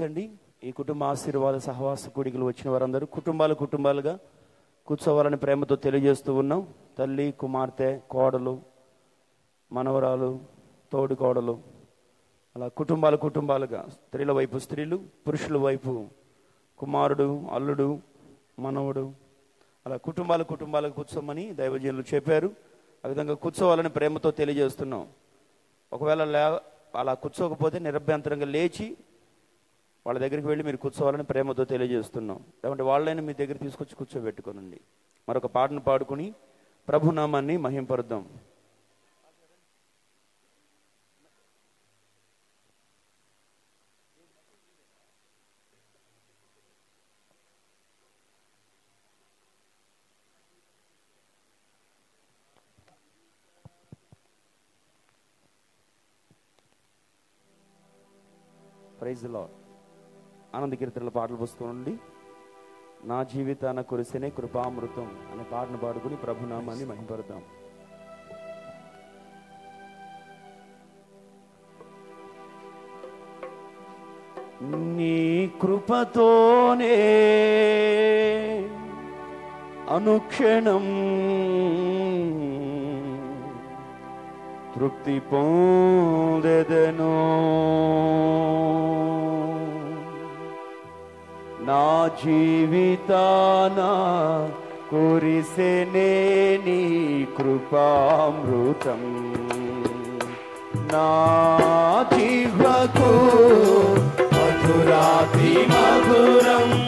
దయచేసి ఈ కుటుంబ ఆశీర్వాద సహవాస కూడికలు వచ్చిన వారందరూ కుటుంబాలు కుటుంబాలుగా కూర్చోవాలని ప్రేమతో తెలియజేస్తూ ఉన్నాం. తల్లి కుమార్తె కోడలు మనవరాలు తోడు కోడలు అలా కుటుంబాలు కుటుంబాలుగా స్త్రీల వైపు స్త్రీలు పురుషుల వైపు కుమారుడు అల్లుడు మనవడు అలా కుటుంబాలు కుటుంబాలకు కూర్చోమని దైవజనులు చెప్పారు. ఆ విధంగా కూర్చోవాలని ప్రేమతో తెలియజేస్తున్నాం. ఒకవేళ లే అలా కూర్చోకపోతే నిరభ్యంతరంగా లేచి వాళ్ళ దగ్గరికి వెళ్ళి మీరు కూర్చోవాలని ప్రేమతో తెలియజేస్తున్నాం. లేకుంటే వాళ్ళైనా మీ దగ్గర తీసుకొచ్చి కూర్చోబెట్టుకోనండి. మరొక పాటను పాడుకుని ప్రభునామాన్ని మహింపరుద్దాం. ప్రైజ్లో ఆనంద కీర్తనల పాటలు పుస్తకండి నా జీవితాన కురిసినే కృపామృతం అనే పాటను పాడుకుని ప్రభునామాన్ని మహింపరుద్దాం. నీ కృపతోనే అనుక్షణం తృప్తి పొందెదను. నా జీవితాన కురిసెనే నీ కృపామృతం. నా జీవకు మధురాతి మధురం.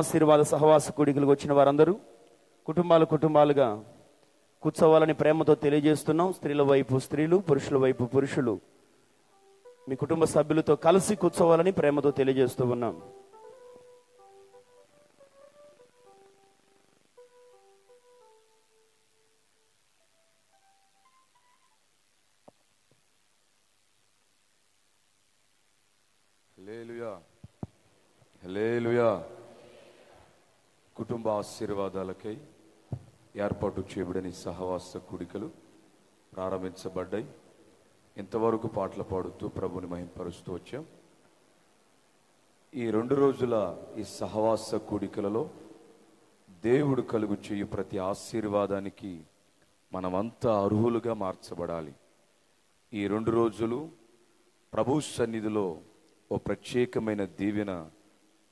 ఆశీర్వాద సహవాస కూడికలకు వచ్చిన వారందరూ కుటుంబాలు కుటుంబాలుగా కూర్చోవాలని ప్రేమతో తెలియజేస్తున్నాం. స్త్రీల వైపు స్త్రీలు పురుషుల వైపు పురుషులు. మీ కుటుంబ సభ్యులతో కలిసి కూర్చోవాలని ప్రేమతో తెలియజేస్తూ ఉన్నాం. ఆశీర్వాదాలకై ఏర్పాటు చేయబడిన సహవాస కుడికలు ప్రారంభించబడ్డాయి. ఇంతవరకు పాటలు పాడుతూ ప్రభుని మహింపరుస్తూ వచ్చాం. ఈ రెండు రోజుల ఈ సహవాస కూడికలలో దేవుడు కలుగు చేయు ప్రతి ఆశీర్వాదానికి మనమంతా అర్హులుగా మార్చబడాలి. ఈ రెండు రోజులు ప్రభు సన్నిధిలో ఓ ప్రత్యేకమైన దీవెన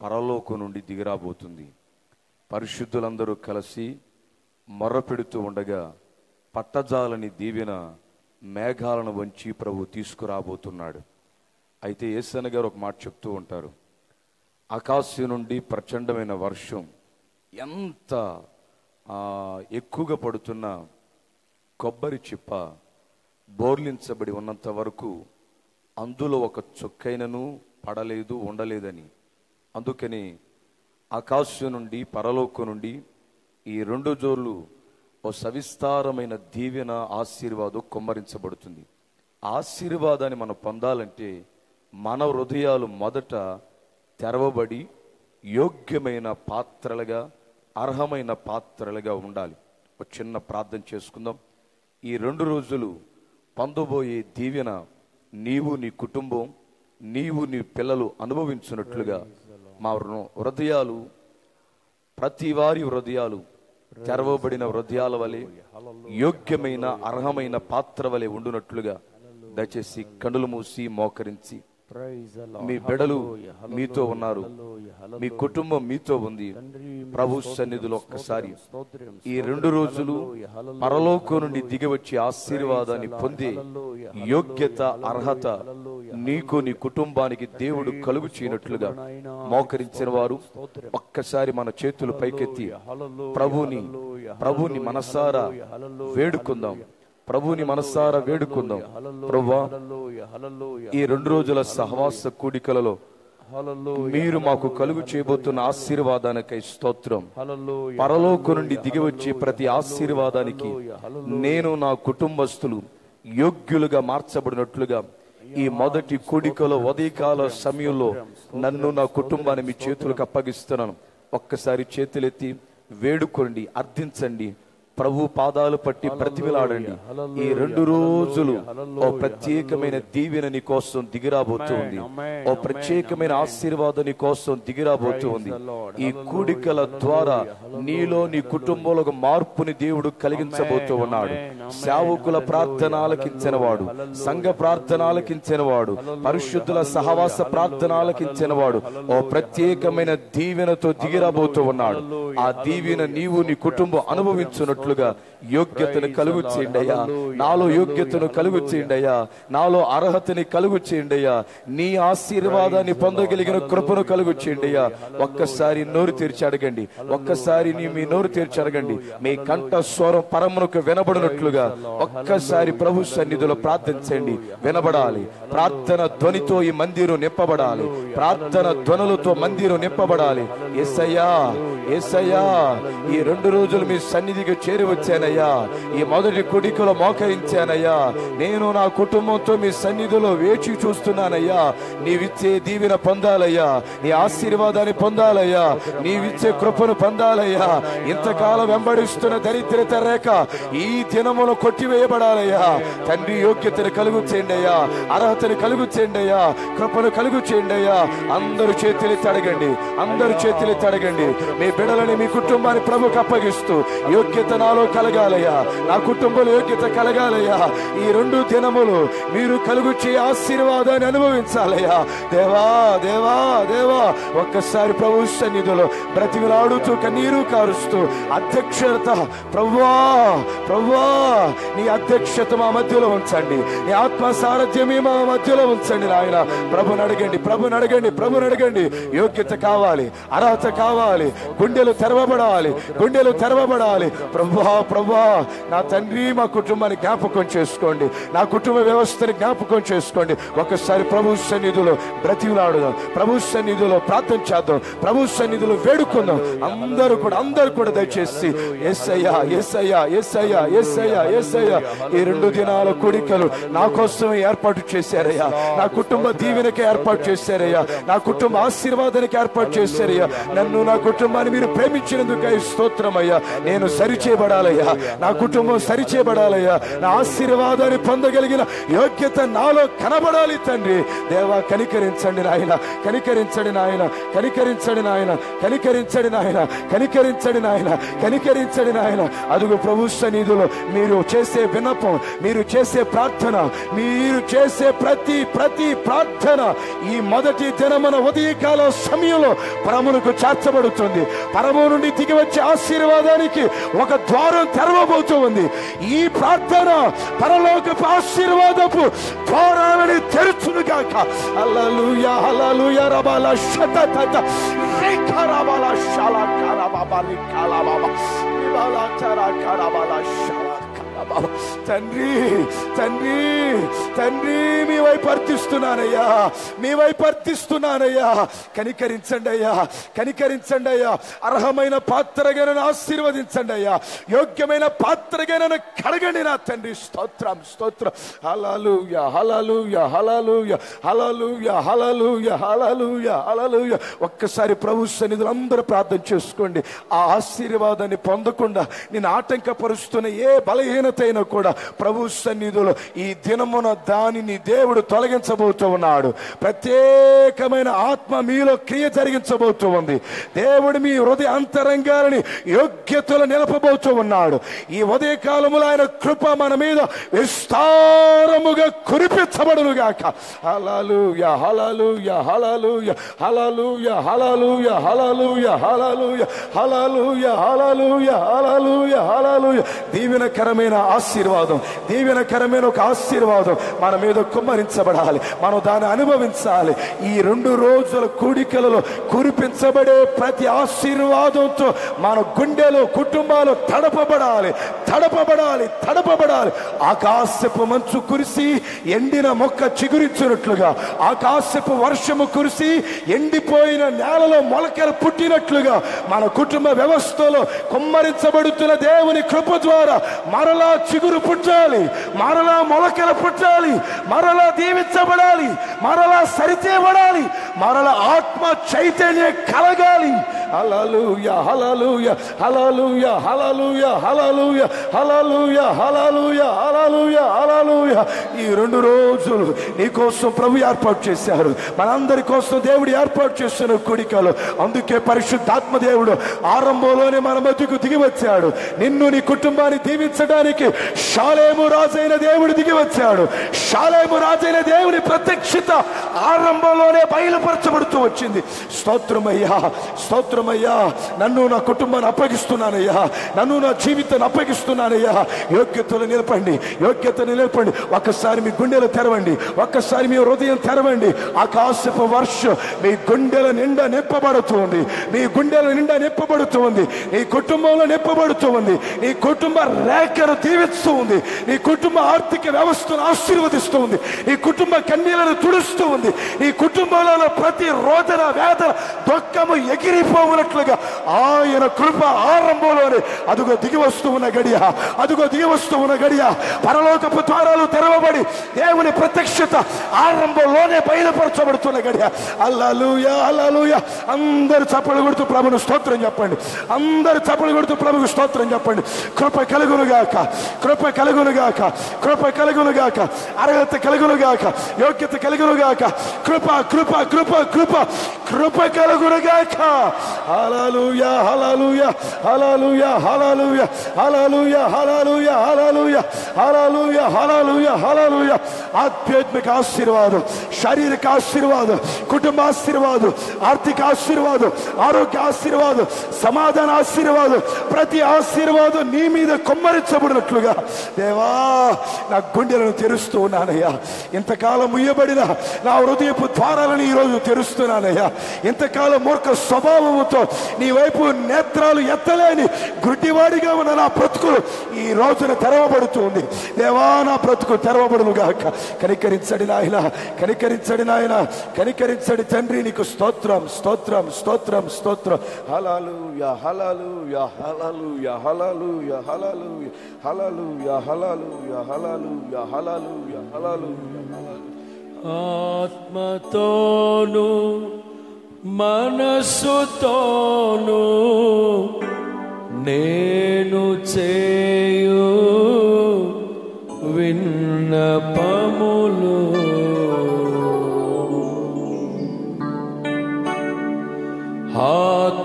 పరలోకం నుండి దిగిరాబోతుంది. పరిశుద్ధులందరూ కలిసి మొర్రపెడుతూ ఉండగా పట్టజాలని దీవెన మేఘాలను వంచి ప్రభు తీసుకురాబోతున్నాడు. అయితే ఏసన్న గారు ఒక మాట చెప్తూ ఉంటారు. ఆకాశం నుండి ప్రచండమైన వర్షం ఎంత ఎక్కువగా పడుతున్న కొబ్బరి చిప్ప బోర్లించబడి ఉన్నంత వరకు అందులో ఒక చుక్కైనను పడలేదు ఉండలేదని. అందుకని ఆకాశం నుండి పరలోకం నుండి ఈ రెండు జోర్లు ఓ సవిస్తారమైన దీవెన ఆశీర్వాదం కుమ్మరించబడుతుంది. ఆశీర్వాదాన్ని మనం పొందాలంటే మన హృదయాలు మొదట తెరవబడి యోగ్యమైన పాత్రలుగా అర్హమైన పాత్రలుగా ఉండాలి. ఒక చిన్న ప్రార్థన చేసుకుందాం. ఈ రెండు రోజులు పొందబోయే దీవెన నీవు నీ కుటుంబం నీవు నీ పిల్లలు అనుభవించినట్లుగా మా హృదయాలు ప్రతి వారి హృదయాలు తెరవబడిన హృదయాల వలె యోగ్యమైన అర్హమైన పాత్ర వలె ఉండునట్లుగా దయచేసి కనులు మూసి మోకరించి మీ బిడలు మీతో ఉన్నారు. మీ కుటుంబం మీతో ఉంది. ప్రభు సన్నిధిలో ఒక్కసారి ఈ రెండు రోజులు పరలోకం నుండి దిగివచ్చి ఆశీర్వాదాన్ని పొంది యోగ్యత అర్హత నీకు నీ కుటుంబానికి దేవుడు కలుగు చేయనట్లుగా మోకరించిన వారు ఒక్కసారి మన చేతులు పైకెత్తి ప్రభుని ప్రభుని మనసారా వేడుకుందాం. ప్రభుని మనసారా వేడుకుందాం. hallelujah, ఈ రెండు రోజుల సహవాస కూడికలలో మీరు మాకు కలుగు చేయబోతున్న ఆశీర్వాదానికై స్తోత్రం. పరలోకం నుండి దిగి వచ్చే ప్రతి ఆశీర్వాదానికి నేను నా కుటుంబస్తులు యోగ్యులుగా మార్చబడినట్లుగా ఈ మొదటి కూడికలో ఉదయకాల సమయంలో నన్ను నా కుటుంబాన్ని మీ చేతులకు అప్పగిస్తున్నాను. ఒక్కసారి చేతులెత్తి వేడుకోండి అర్థించండి ప్రభు పాదాలు పట్టి ప్రతిమిలాడండి. ఈ రెండు రోజులు ఓ ప్రత్యేకమైన దీవెన నీ కోసం దిగిరాబోతుంది ఓ ప్రత్యేకమైన ఆశీర్వాదం నీ కోసం దిగిరాబోతుంది ఈ కూడికల ద్వారా నీలో నీ కుటుంబంలో ఒక మార్పుని దేవుడు కలిగించబోతూ ఉన్నాడు. సేవకుల ప్రార్థన ఆలకించిన వాడు సంఘ ప్రార్థన ఆలకించిన వాడు పరిశుద్ధుల సహవాస ప్రార్థన ఆలకించిన వాడు ఓ ప్రత్యేకమైన దీవెనతో దిగిరాబోతూ ఉన్నాడు. ఆ దీవెన నీవు నీ కుటుంబం అనుభవించున్నట్లుగా యోగ్యతను కలుగు చేయండి అయ్యా. నాలో యోగ్యతను కలుగు చేయండి అయ్యా. నాలో అర్హతని కలుగు చేయండి అయ్యా. నీ ఆశీర్వాదాన్ని పొందగలిగిన కృపను కలుగు చేయండి అయ్యా ఒక్కసారి నోరు తెరిచి అడగండి. ఒక్కసారి నీ మీ నోరు తెరిచి అడగండి. మీ కంఠ స్వరం పరమునకు వినబడినట్లుగా ఒక్కసారి ప్రభు సన్నిధిలో ప్రార్థించండి. వినబడాలి. ప్రార్థన ధ్వనితో ఈ మందిరం నింపబడాలి. ప్రార్థన ధ్వనులతో మందిరం నింపబడాలి. ఎస్సయ్యా ఏసయ్యా ఈ రెండు రోజులు మీ సన్నిధికి చేరి వచ్చానయ్యా ఈ మొదటి కుడికలో మోకరించానయ్యా. నేను నా కుటుంబంతో మీ సన్నిధిలో వేచి చూస్తున్నానయ్యా. నీవిచ్చే దీవెన పొందాలయ్యా. నీ ఆశీర్వాదాన్ని పొందాలయ్యా. నీవిచ్చే కృపను పొందాలయ్యా. ఇంతకాలం వెంబడిస్తున్న దరిద్రత రేఖ ఈ దినమును కొట్టివేయబడాలయ్యా. తండ్రి యోగ్యతను కలుగు చేయండియ్యా అర్హతను కలుగు చేయండియ్యా కృపను కలుగు చేయండియ్యా అందరు చేతులు తడగండి. అందరు చేతులు తడగండి. మీ బిడలని మీ కుటుంబాన్ని ప్రభుకు అప్పగిస్తూ యోగ్యతను నాలో కలగాలయ్యా. నా కుటుంబంలో యోగ్యత కలగాలయ్యా. ఈ రెండు దినములు మీరు కలుగుచ్చే ఆశీర్వాదాన్ని అనుభవించాలయ్యా. దేవా దేవా దేవా ఒక్కసారి ప్రభు సన్నిధిలో బ్రతిమిలాడుతూ కన్నీరు కారుస్తూ అధ్యక్షత ప్రవ్వా ప్రవ్వా నీ అధ్యక్షత మా మధ్యలో ఉంచండి. నీ ఆత్మ సారథ్యమే మా మధ్యలో ఉంచండి నాయన. ప్రభుని అడగండి ప్రభుని అడగండి ప్రభుని అడగండి. యోగ్యత కావాలి అర్హత కావాలి గుండెలు తెరవబడాలి గుండెలు తెరవబడాలి. ప్రభు ప్రభా ప్రభా నా తండ్రి మా కుటుంబాన్ని జ్ఞాపకం చేసుకోండి. నా కుటుంబ వ్యవస్థని జ్ఞాపకం చేసుకోండి. ఒకసారి ప్రభు సన్నిధిలో బ్రతిలాడుదాం ప్రభు సన్నిధిలో ప్రార్థన చేద్దాం. ప్రభు సన్నిధిలో వేడుకుందాం. అందరూ కూడా అందరూ కూడా దయచేసి ఎస్ఐయా ఎస్ఐయా ఎస్ఐయా ఎస్ఐయా ఎస్ఐయా ఈ రెండు దినాల కోడికలు నా కోసం ఏర్పాటు చేశారయ్యా. నా కుటుంబ దీవెనకి ఏర్పాటు చేశారయ్యా. నా కుటుంబ ఆశీర్వాదానికి ఏర్పాటు చేశారయ్యా. నన్ను నా కుటుంబాన్ని మీరు ప్రేమించినందుకు స్తోత్రమయ్యా. నేను సరిచేయబడాలయ్యా నా కుటుంబం సరిచేయబడాలయ్యా. నా ఆశీర్వాదాన్ని పొందగలిగిన యోగ్యత నాలో కనబడాలి తండ్రి. దేవా కనికరించండి నాయన. కనికరించండి నాయన. కనికరించండి నాయన. కనికరించండి నాయన. కనికరించండి నాయన. కనికరించండి నాయన. అదుగు ప్రభు సన్నిధిలో మీరు చేసే విన్నపం మీరు చేసే ప్రార్థన మీరు చేసే ప్రతి ప్రతి ప్రార్థన ఈ మొదటి దినమన ఉదయకాల సమయంలో పరమునకు చేర్చబడుతుంది పరము నుండి దిగి వచ్చే ఆశీర్వాదానికి ఒక ద్వారం తెరవబోతూ ఉంది. ఈ ప్రార్థన పరలోక ఆశీర్వాదపు ద్వారాలని తెరుచును కాక అలలుయ అలలుయ రబాల శత తట రేఖ రబాల శాల కరబాబాలి కాలబాబా విబాల శాల. తండ్రి తండ్రి తండ్రి మీ వైపు అర్థిస్తున్నానయ్యా. మీ వైపు అర్థిస్తున్నానయ్యా. కనికరించండి అయ్యా కనికరించండి అయ్యా అర్హమైన పాత్రగా నన్ను ఆశీర్వదించండి అయ్యా యోగ్యమైన పాత్రగా నన్ను కడగండి నా తండ్రి. స్తోత్రం స్తోత్రం. హలలుయ హలలుయ హలలు హలలుయ హలలు హలలుయ హలలుయ ఒక్కసారి ప్రభు సన్నిధులు అందరూ ప్రార్థన చేసుకోండి. ఆ ఆశీర్వాదాన్ని పొందకుండా నేను ఆటంకపరుస్తున్న ఏ బలహీన ఘనతైన కూడా ప్రభు సన్నిధిలో ఈ దినమున దానిని దేవుడు తొలగించబోతూ ఉన్నాడు ప్రత్యేకమైన ఆత్మ మీలో క్రియ జరిగించబోతూ ఉంది దేవుడు మీ హృదయ అంతరంగాలని యోగ్యతలు నిలపబోతూ ఉన్నాడు ఈ ఉదయ కాలములో ఆయన కృప మన మీద విస్తారముగా కురిపించబడును గాక హలాలు హలలుయ హలాలు హలలుయ హలలుయ హలలుయ హలాలు హలలుయ హలాలు హలలుయ హలాలు దీవెనకరమైన ఆశీర్వాదం. దీవెనకరమైన ఒక ఆశీర్వాదం. మన మీద కుమ్మరించబడాలి. మనం దాన్ని అనుభవించాలి. ఈ రెండు రోజుల కూడికలలో కురిపించబడే ప్రతి ఆశీర్వాదంతో మన గుండెలో కుటుంబాలు తడపబడాలి. తడపబడాలి. తడపబడాలి. ఆకాశపు మంచు కురిసి ఎండిన మొక్క చిగురించినట్లుగా ఆకాశపు వర్షము కురిసి ఎండిపోయిన నేలలో మొలకలు పుట్టినట్లుగా మన కుటుంబ వ్యవస్థలో కుమ్మరించబడుతున్న దేవుని కృప ద్వారా మరలా చిగురు పుట్టాలి. మరలా మొలకలు పుట్టాలి. మరలా దీవించబడాలి. మరలా సరిచేయబడాలి. మరల ఆత్మ చైతన్యం కలగాలి. హలలుయ హలలుయ హలలుయ హలలుయ హలలుయ హలలుయ హలలుయ హలలుయ హలలుయ ఈ రెండు రోజులు నీకోసం ప్రభు ఏర్పాటు చేశారు. మనందరి కోసం దేవుడు ఏర్పాటు చేస్తున్న కుడికలు. అందుకే పరిశుద్ధాత్మ దేవుడు ఆరంభంలోనే మన మధ్యకు దిగి వచ్చాడు. నిన్ను నీ కుటుంబాన్ని దీవించడానికి షాలేము రాజైన దేవుడు దిగి వచ్చాడు షాలేము రాజైన దేవుని ప్రత్యక్షత ఆరంభంలోనే బయలుపరచబడుతూ వచ్చింది. స్తోత్రమయ్యా స్తోత్రమయ్యా నన్ను నా కుటుంబాన్ని అప్పగిస్తున్నానయ్యా నన్ను నా జీవితాన్ని అప్పగిస్తున్నానయ్యా. యోగ్యతలు నిలపండి యోగ్యతను నిలపండి. ఒక్కసారి మీ గుండెలు తెరవండి ఒక్కసారి మీ హృదయం తెరవండి. ఆకాశపు వర్షం మీ గుండెల నిండా నింపబడుతుంది మీ గుండెల నిండా నింపబడుతుంది నీ కుటుంబంలో నింపబడుతూ నీ కుటుంబ రేఖను దీవిస్తూ ఉంది నీ కుటుంబ ఆర్థిక వ్యవస్థను ఆశీర్వదిస్తూ ఉంది నీ కుటుంబ కన్నీలను తుడుస్తూ ఉంది నీ కుటుంబంలో ప్రతి రోదన వేదన దుఃఖము ఎగిరిపోవునట్లుగా ఆయన కృప ఆరంభంలోనే అదుగో దిగి వస్తూ ఉన్న గడియ అదుగో దిగి వస్తూ ఉన్న గడియ పరలోకపు ద్వారాలు తెరవబడి దేవుని ప్రత్యక్షత ఆరంభంలోనే బయలుపరచబడుతున్న గడియ. అల్లలుయ అల్లలుయ. అందరు చప్పలు కొడుతూ ప్రభును స్తోత్రం చెప్పండి. అందరు చప్పలు కొడుతూ ప్రభుకు స్తోత్రం చెప్పండి. కృప కలుగునుగాక. కృప కలుగునుగాక కృప కలుగునుగాక అర్హత కలుగునుగాక యోగ్యత కలుగునుగాక కృప కృప కృప కృప కృప కలుగునుగాక హల్లెలూయ హల్లెలూయ హల్లెలూయ హల్లెలూయ హల్లెలూయ హల్లెలూయ హల్లెలూయ హల్లెలూయ హల్లెలూయ హల్లెలూయ ఆధ్యాత్మిక ఆశీర్వాదం శారీరక ఆశీర్వాదం కుటుంబ ఆశీర్వాదం ఆర్థిక ఆశీర్వాదం ఆరోగ్య ఆశీర్వాదం సమాధాన ఆశీర్వాదం ప్రతి ఆశీర్వాదం నీ మీద కొమ్మరించబడినట్లుగా దేవా నా గుండెలను తెరుస్తూ ఉన్నానయ్యా. ఇంతకాలం ముయ్యబడిన నా హృదయపు ద్వారాలను ఈరోజు తెరుస్తున్నానయ్యా. ఇంతకాలం మూర్ఖ స్వభావముతో నీ వైపు నేత్రాలు ఎత్తలేని గుడ్డివాడిగా ఉన్న నా బ్రతుకులు ఈ రోజున తెరవబడుతుంది దేవా నా బ్రతుకు తెరవబడును గాక. కనికరించడి నాయన కనికరించడి నాయన కనికరించడి తండ్రి నీకు స్తోత్రం స్తోత్రం స్తోత్రం స్తోత్రం. హలాలు యా హలాలు యా హలాలు యా హలాలు యా హలాలు యహలాలు యహలాలు యహలాలు యహలాలు హలాలు ఆత్మతోను మనస్సుతోను నేను చేయు విన్నపములు. ఆత్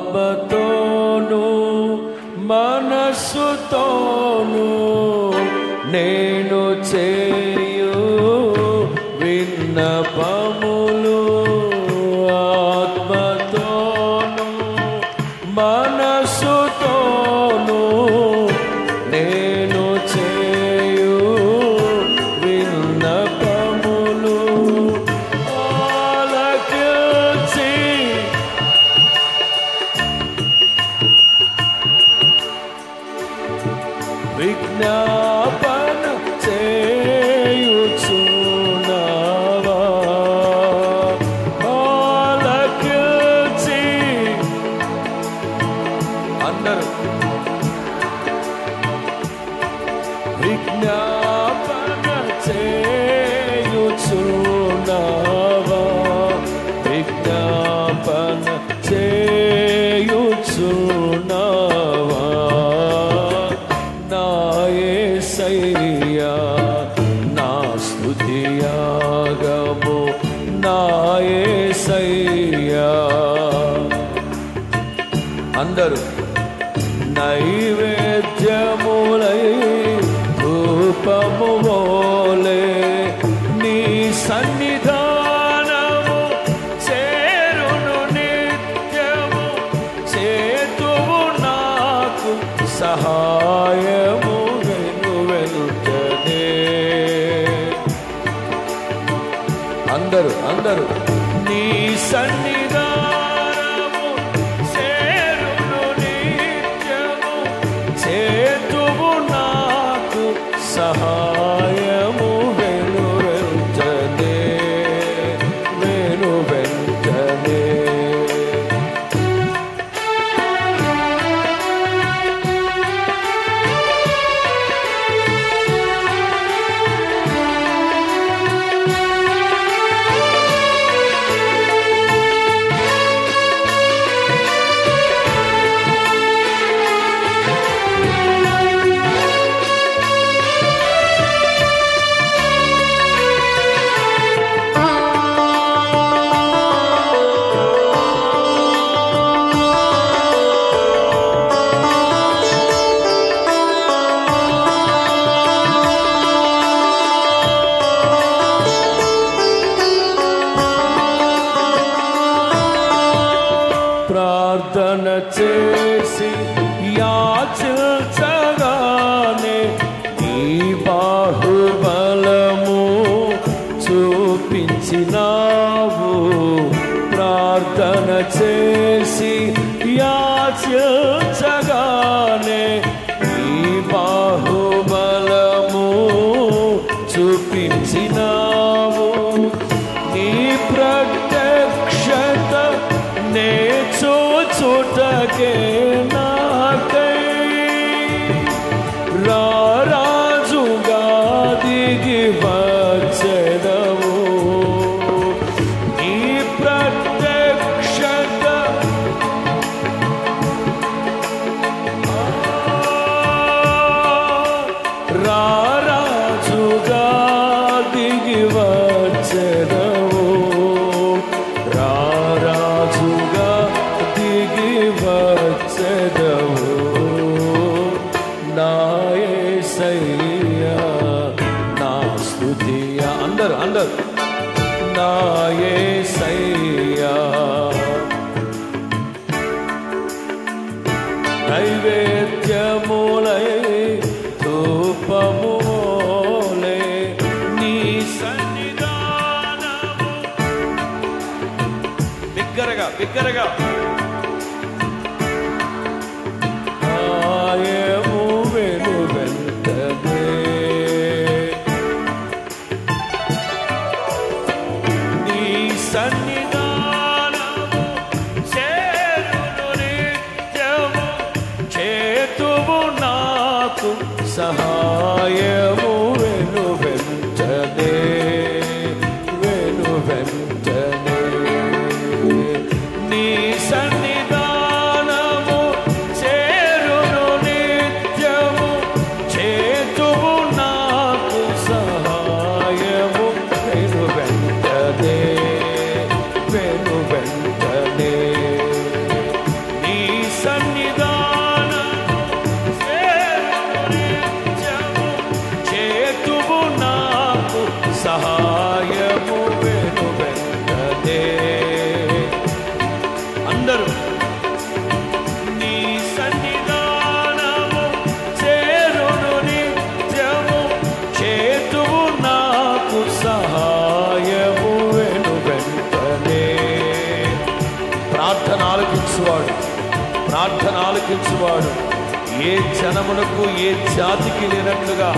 జాతికి లేనట్లుగా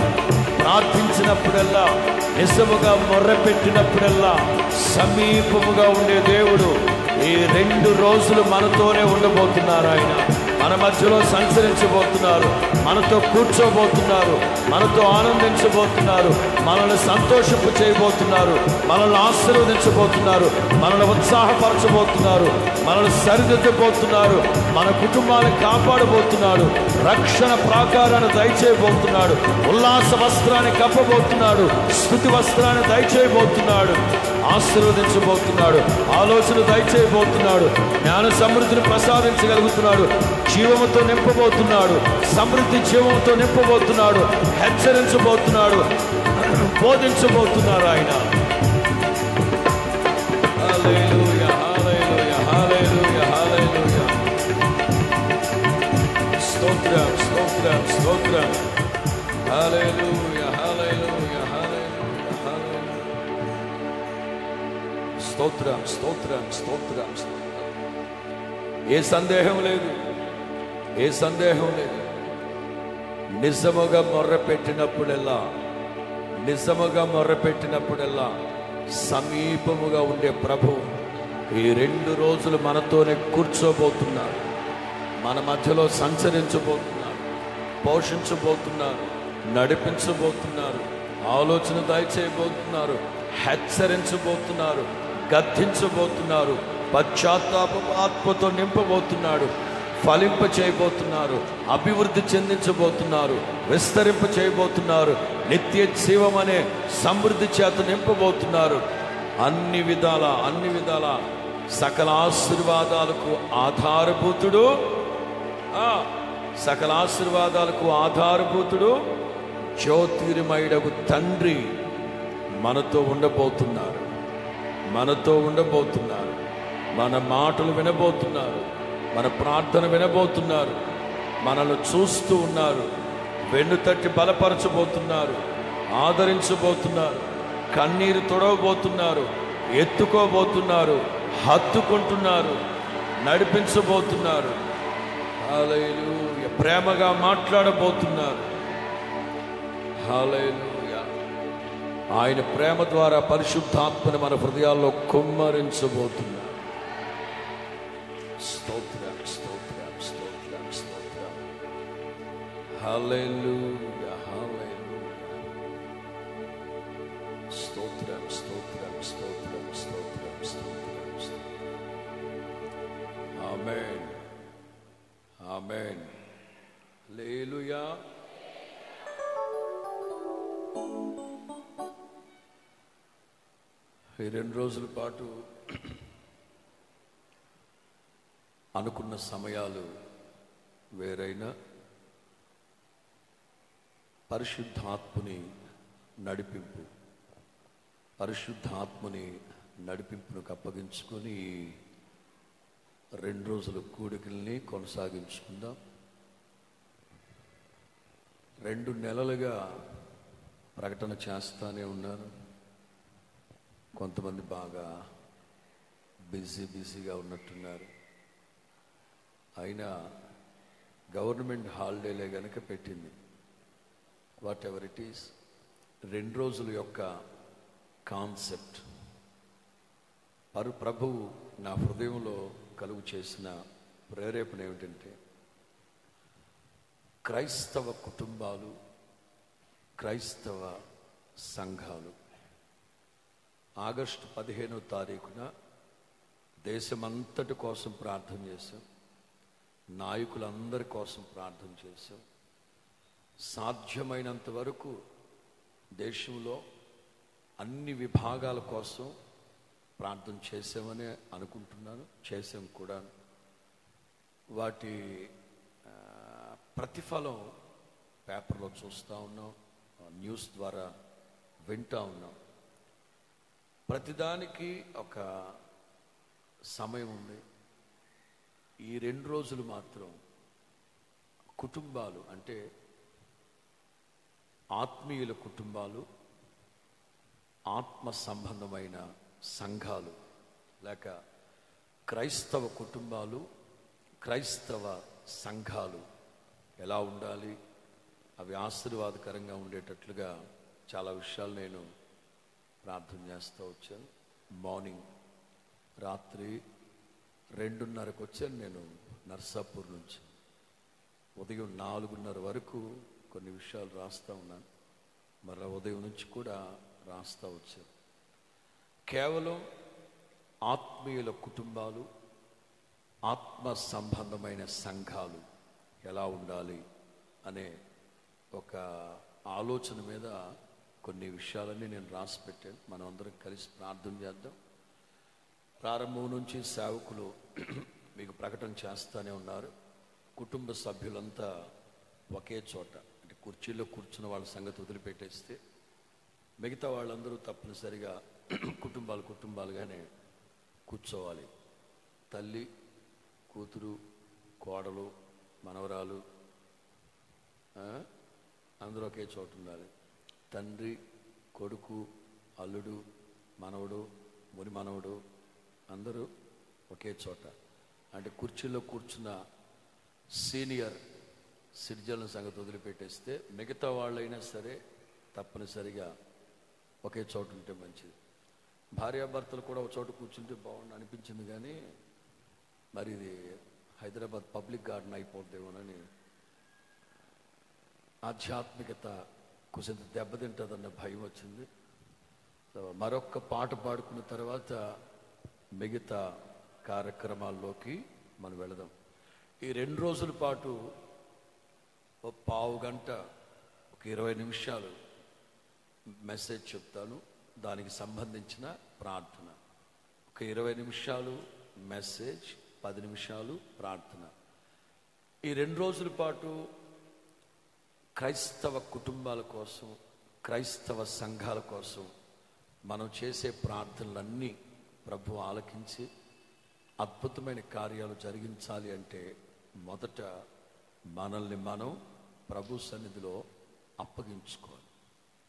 ప్రార్థించినప్పుడల్లా నిజముగా మొర్రపెట్టినప్పుడల్లా సమీపముగా ఉండే దేవుడు ఈ రెండు రోజులు మనతోనే ఉండబోతున్నారు ఆయన. మన మధ్యలో సంచరించబోతున్నారు మనతో కూర్చోబోతున్నారు మనతో ఆనందించబోతున్నారు మనల్ని సంతోషపు చేయబోతున్నారు మనల్ని ఆశీర్వదించబోతున్నారు మనల్ని ఉత్సాహపరచబోతున్నారు. మనల్ని సరిదిద్దబోతున్నాడు మన కుటుంబాలను కాపాడబోతున్నాడు రక్షణ ప్రాకారాన్ని దయచేయబోతున్నాడు. ఉల్లాస వస్త్రాన్ని కప్పబోతున్నాడు. స్థుతి వస్త్రాన్ని దయచేయబోతున్నాడు. ఆశీర్వదించబోతున్నాడు. ఆలోచన దయచేయబోతున్నాడు. జ్ఞాన సమృద్ధిని ప్రసాదించగలుగుతున్నాడు. జీవముతో నింపబోతున్నాడు. సమృద్ధి జీవంతో నింపబోతున్నాడు. హెచ్చరించబోతున్నాడు. బోధించబోతున్నారు ఆయన. స్తోత్రం స్తోత్రం హల్లెలూయా, హల్లెలూయా, హల్లెలూయా, హల్లెలూయా. స్తోత్రం స్తోత్రం స్తోత్రం ఏ సందేహం లేదు. ఏ సందేహం లేదు. నిజముగా మొర్రపెట్టినప్పుడెల్లా నిజముగా మొర్రపెట్టినప్పుడెల్లా సమీపముగా ఉండే ప్రభు ఈ రెండు రోజులు మనతోనే కూర్చోబోతున్నారు. మన మధ్యలో సంచరించబోతున్నారు పోషించబోతున్నారు నడిపించబోతున్నారు ఆలోచన దయచేయబోతున్నారు హెచ్చరించబోతున్నారు గద్దించబోతున్నారు పశ్చాత్తాప ఆత్మతో నింపబోతున్నాడు ఫలింప చేయబోతున్నారు అభివృద్ధి చెందించబోతున్నారు విస్తరింప చేయబోతున్నారు నిత్య జీవం అనే సమృద్ధి చేత నింపబోతున్నారు. అన్ని విధాల అన్ని విధాల సకల ఆశీర్వాదాలకు ఆధారభూతుడు. ఆ, సకల ఆశీర్వాదాలకు ఆధారభూతుడు జ్యోతిర్మయుడకు తండ్రి మనతో ఉండబోతున్నారు. మనతో ఉండబోతున్నారు. మన మాటలు వినబోతున్నారు. మన ప్రార్థన వినబోతున్నారు. మనల్ని చూస్తూ ఉన్నారు. వెన్ను తట్టి బలపరచబోతున్నారు. ఆదరించబోతున్నారు. కన్నీరు తొడవబోతున్నారు. ఎత్తుకోబోతున్నారు. హత్తుకుంటున్నారు. నడిపించబోతున్నారు. అలైలు ప్రేమగా మాట్లాడబోతున్నారు. హల్లెలూయా. ఆయన ప్రేమ ద్వారా పరిశుద్ధాత్మని మన హృదయాల్లో కుమ్మరించబోతున్నారు. స్తోత్రం స్తోత్రం స్తోత్రం స్తోత్రం. హల్లెలూయా హల్లెలూయా హల్లెలూయా. ఈ రెండు రోజుల పాటు అనుకున్న సమయాలు వేరైనా పరిశుద్ధాత్ముని నడిపింపు పరిశుద్ధాత్ముని నడిపింపునకు అప్పగించుకొని రెండు రోజుల కూడికల్ని కొనసాగించుకుందాం. రెండు నెలలుగా ప్రకటన చేస్తూనే ఉన్నారు. కొంతమంది బాగా బిజీ బిజీగా ఉన్నట్టున్నారు. అయినా గవర్నమెంట్ హాలిడేలే గనుక పెట్టింది. వాట్ ఎవర్ ఇట్ ఈస్ రెండు రోజుల యొక్క కాన్సెప్ట్. పరు ప్రభువు నా హృదయంలో కలుగు చేసిన ప్రేరేపణ ఏమిటంటే క్రైస్తవ కుటుంబాలు క్రైస్తవ సంఘాలు. ఆగస్టు పదిహేనో తారీఖున దేశమంతటి కోసం ప్రార్థన చేశాం. నాయకులందరి కోసం ప్రార్థన చేశాం. సాధ్యమైనంత వరకు దేశంలో అన్ని విభాగాల కోసం ప్రార్థన చేసామని అనుకుంటున్నాను చేసాం కూడా వాటి ప్రతిఫలం పేపర్లో చూస్తూ ఉన్నాం న్యూస్ ద్వారా వింటూ ఉన్నాం. ప్రతిదానికి ఒక సమయం ఉంది. ఈ రెండు రోజులు మాత్రం కుటుంబాలు అంటే ఆత్మీయుల కుటుంబాలు ఆత్మ సంబంధమైన సంఘాలు లేక క్రైస్తవ కుటుంబాలు క్రైస్తవ సంఘాలు ఎలా ఉండాలి? అవి ఆశీర్వాదకరంగా ఉండేటట్లుగా చాలా విషయాలు నేను ప్రార్థన చేస్తూ వచ్చాను. మార్నింగ్ రాత్రి రెండున్నరకు వచ్చాను నేను నర్సాపూర్ నుంచి. ఉదయం నాలుగున్నర వరకు కొన్ని విషయాలు రాస్తూ ఉన్నాను. మరలా ఉదయం నుంచి కూడా రాస్తా వచ్చాను. కేవలం ఆత్మీయుల కుటుంబాలు ఆత్మ సంబంధమైన సంఘాలు ఎలా ఉండాలి అనే ఒక ఆలోచన మీద కొన్ని విషయాలన్నీ నేను రాసి పెట్టాను. మనం అందరం కలిసి ప్రార్థన చేద్దాం. ప్రారంభం నుంచి సేవకులు మీకు ప్రకటన చేస్తూనే ఉన్నారు. కుటుంబ సభ్యులంతా ఒకే చోట అంటే కుర్చీలో కూర్చున్న వాళ్ళ సంగతి వదిలిపెట్టేస్తే మిగతా వాళ్ళందరూ తప్పనిసరిగా కుటుంబాలు కుటుంబాలుగానే కూర్చోవాలి. తల్లి కూతురు కోడలు మనవరాలు అందరూ ఒకే చోటు ఉండాలి. తండ్రి కొడుకు అల్లుడు మనవడు ముని మనవడు అందరూ ఒకే చోట. అంటే కుర్చీలో కూర్చున్న సీనియర్ సిరిజనుల సంగతి వదిలిపెట్టేస్తే మిగతా వాళ్ళైనా సరే తప్పనిసరిగా ఒకే చోట ఉంటే మంచిది. భార్యాభర్తలు కూడా ఒక చోట కూర్చుంటే బాగుండు అనిపించింది కానీ మరి ఇది హైదరాబాద్ పబ్లిక్ గార్డెన్ అయిపోద్దేమోనని ఆధ్యాత్మికత కొంచెం దెబ్బతింటుందన్న భయం వచ్చింది. మరొక్క పాట పాడుకున్న తర్వాత మిగతా కార్యక్రమాల్లోకి మనం వెళదాం. ఈ రెండు రోజుల పాటు ఒక పావు గంట ఒక ఇరవై నిమిషాలు మెసేజ్ చెప్తాను. దానికి సంబంధించిన ప్రార్థన. ఒక ఇరవై నిమిషాలు మెసేజ్ పది నిమిషాలు ప్రార్థన. ఈ రెండు రోజుల పాటు క్రైస్తవ కుటుంబాల కోసం క్రైస్తవ సంఘాల కోసం మనం చేసే ప్రార్థనలన్నీ ప్రభు ఆలకించి అద్భుతమైన కార్యాలు జరిగించాలి అంటే మొదట మనల్ని మనం ప్రభు సన్నిధిలో అప్పగించుకోవాలి.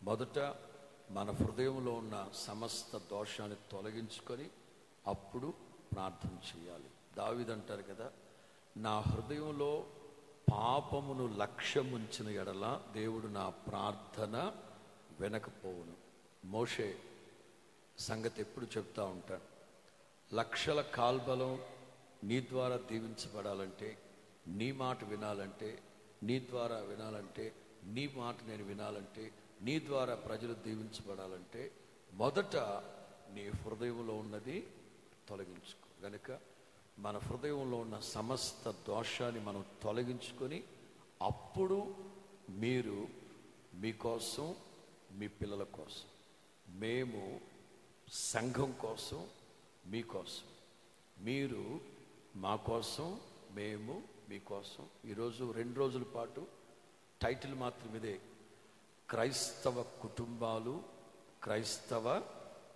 మొదట మన హృదయంలో ఉన్న సమస్త దోషాన్ని తొలగించుకొని అప్పుడు ప్రార్థన చేయాలి. దావిదంటారు కదా నా హృదయంలో పాపమును లక్ష్యముంచిన ఎడల దేవుడు నా ప్రార్థన వెనకపోవును. మోషే సంగతి ఎప్పుడు చెప్తా ఉంటాను లక్షల కాల్బలం నీ ద్వారా దీవించబడాలంటే నీ మాట వినాలంటే నీ ద్వారా వినాలంటే నీ మాట నేను వినాలంటే నీ ద్వారా ప్రజలు దీవించబడాలంటే మొదట నీ హృదయంలో ఉన్నది తొలగించుకో. గనుక మన హృదయంలో ఉన్న సమస్త దోషాన్ని మనం తొలగించుకొని అప్పుడు మీరు మీకోసం మీ పిల్లల కోసం మేము సంఘం కోసం మీకోసం మీరు మా కోసం మేము మీకోసం ఈరోజు రెండు రోజుల పాటు టైటిల్ మాత్రం ఇదే. క్రైస్తవ కుటుంబాలు క్రైస్తవ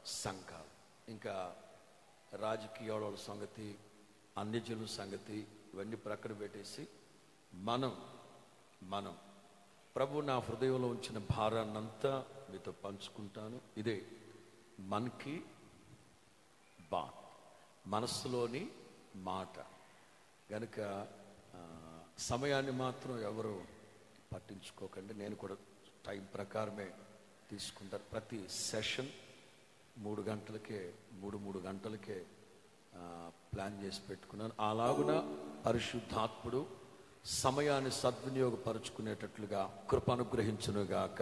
సంఘాలు. ఇంకా రాజకీయాల సంగతి అన్యజనుల సంగతి ఇవన్నీ ప్రక్కన పెట్టేసి మనం మనం ప్రభు నా హృదయంలో ఉంచిన భారాన్నంతా మీతో పంచుకుంటాను. ఇదే మన్కి బా మనస్సులోని మాట. గనుక సమయాన్ని మాత్రం ఎవరు పట్టించుకోకండి. నేను కూడా టైం ప్రకారమే తీసుకుంటారు ప్రతి సెషన్ మూడు గంటలకే మూడు మూడు గంటలకే ప్లాన్ చేసి పెట్టుకున్నాను. అలాగున పరిశుద్ధాత్ముడు సమయాన్ని సద్వినియోగపరుచుకునేటట్లుగా కృప అనుగ్రహించునుగాక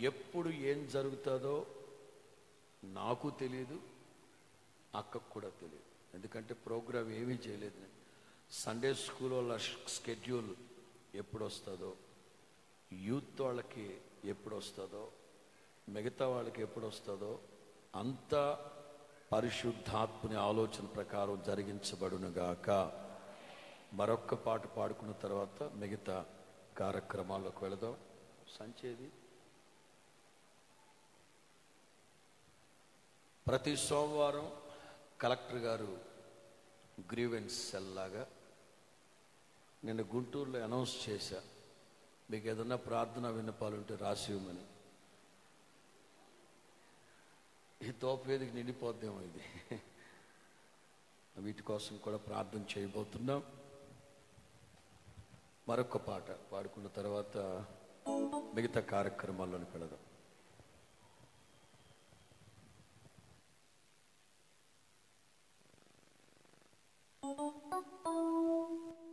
ఎప్పుడు ఏం జరుగుతుందో నాకు తెలియదు అక్కకు కూడా తెలియదు ఎందుకంటే ప్రోగ్రామ్ ఏమీ చేయలేదు నేను. సండే స్కూల్ వాళ్ళ స్కెడ్యూల్ ఎప్పుడు వస్తుందో యూత్ వాళ్ళకి ఎప్పుడు వస్తుందో మిగతా వాళ్ళకి ఎప్పుడు వస్తుందో అంతా పరిశుద్ధాత్మని ఆలోచన ప్రకారం జరిగించబడునుగాక. మరొక్క పాట పాడుకున్న తర్వాత మిగతా కార్యక్రమాల్లోకి వెళదాం. సంచేది. ప్రతి సోమవారం కలెక్టర్ గారు గ్రీవెన్స్ సెల్ లాగా నేను గుంటూరులో అనౌన్స్ చేశా. మీకు ఏదన్నా ప్రార్థన విన్నపాలు ఉంటే రాసి ఇవ్వమని. ఈ తోపవేదికి నిండిపోద్దేమో ఇది. వీటి కోసం కూడా ప్రార్థన చేయబోతున్నాం. మరొక పాట పాడుకున్న తర్వాత మిగతా కార్యక్రమాల్లోకి వెళదాం you. Oh, oh, oh.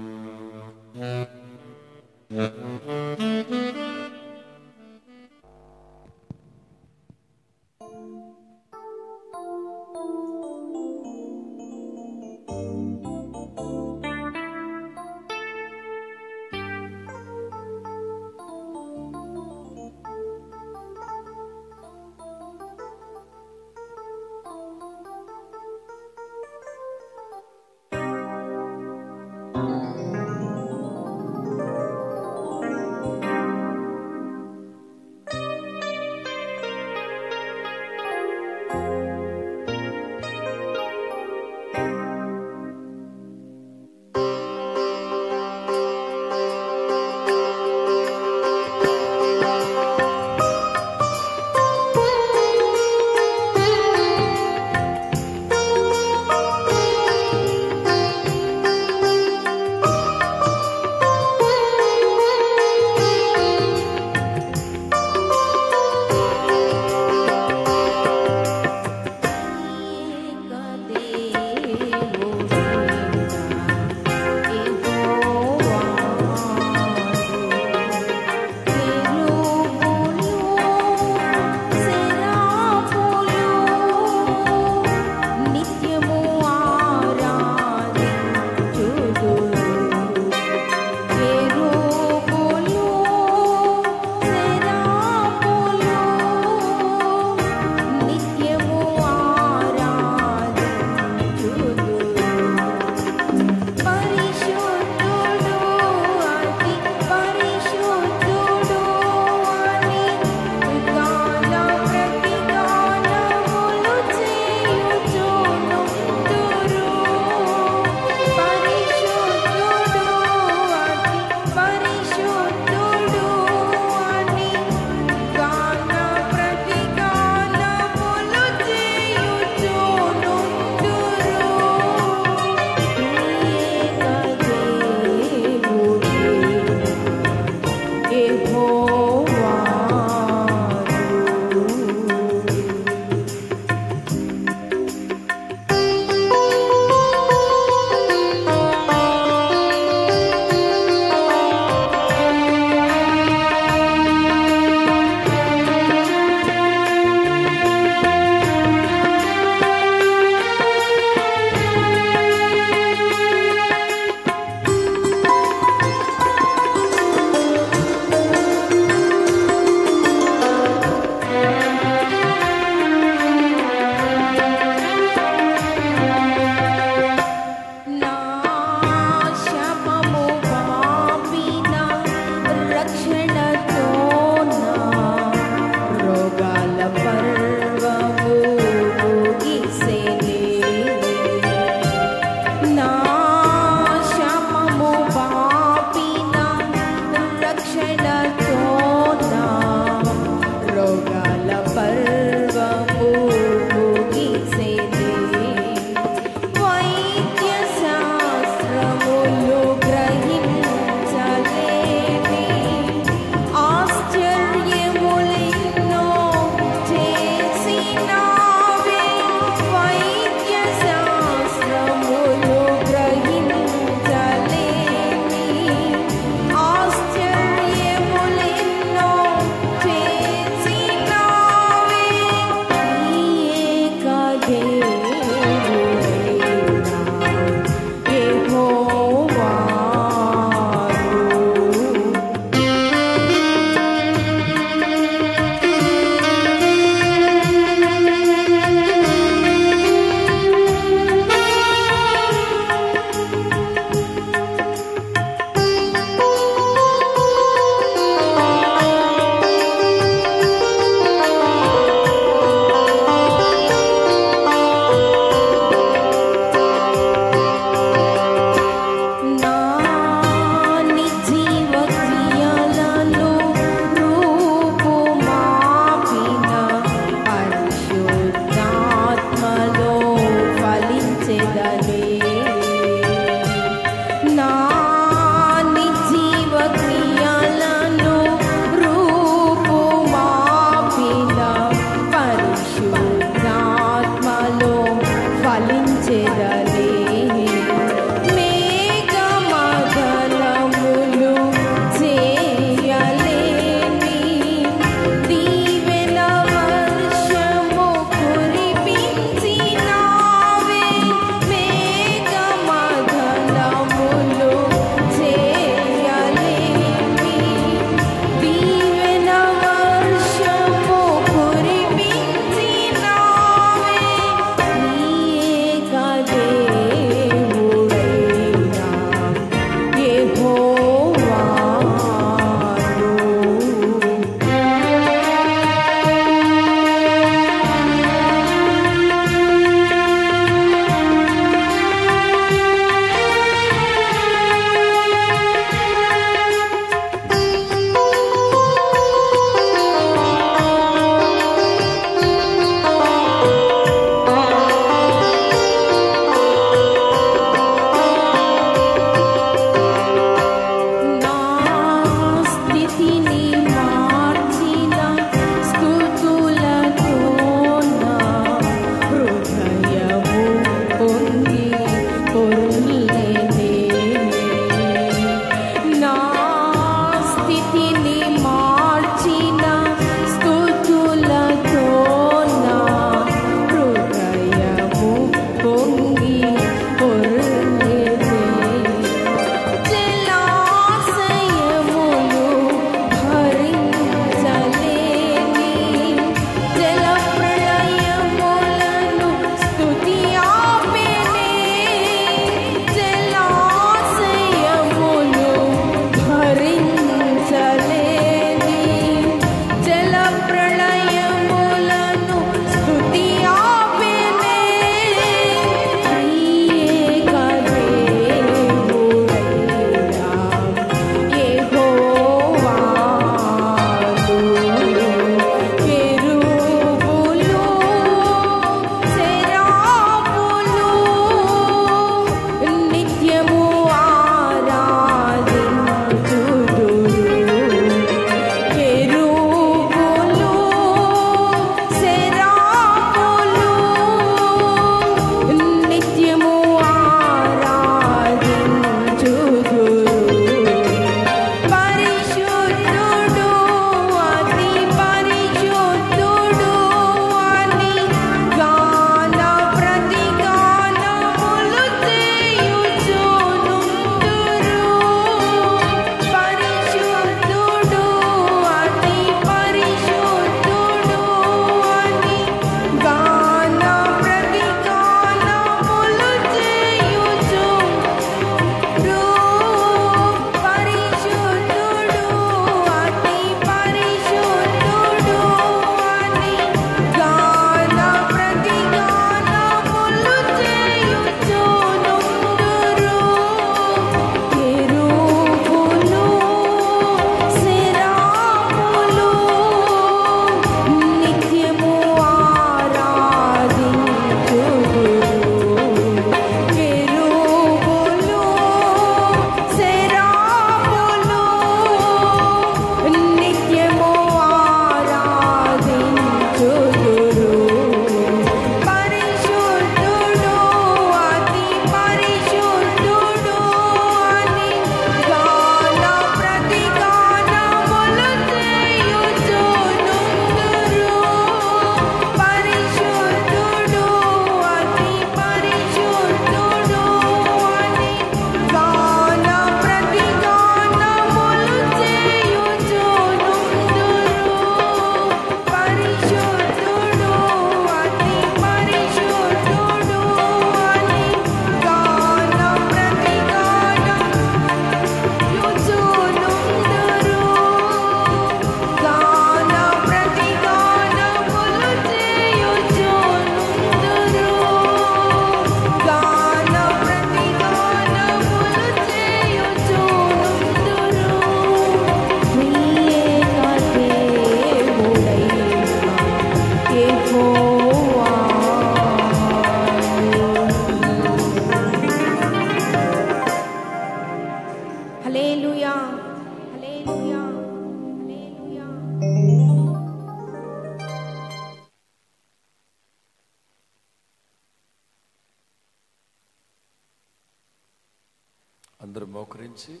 అందరూ మోకరించి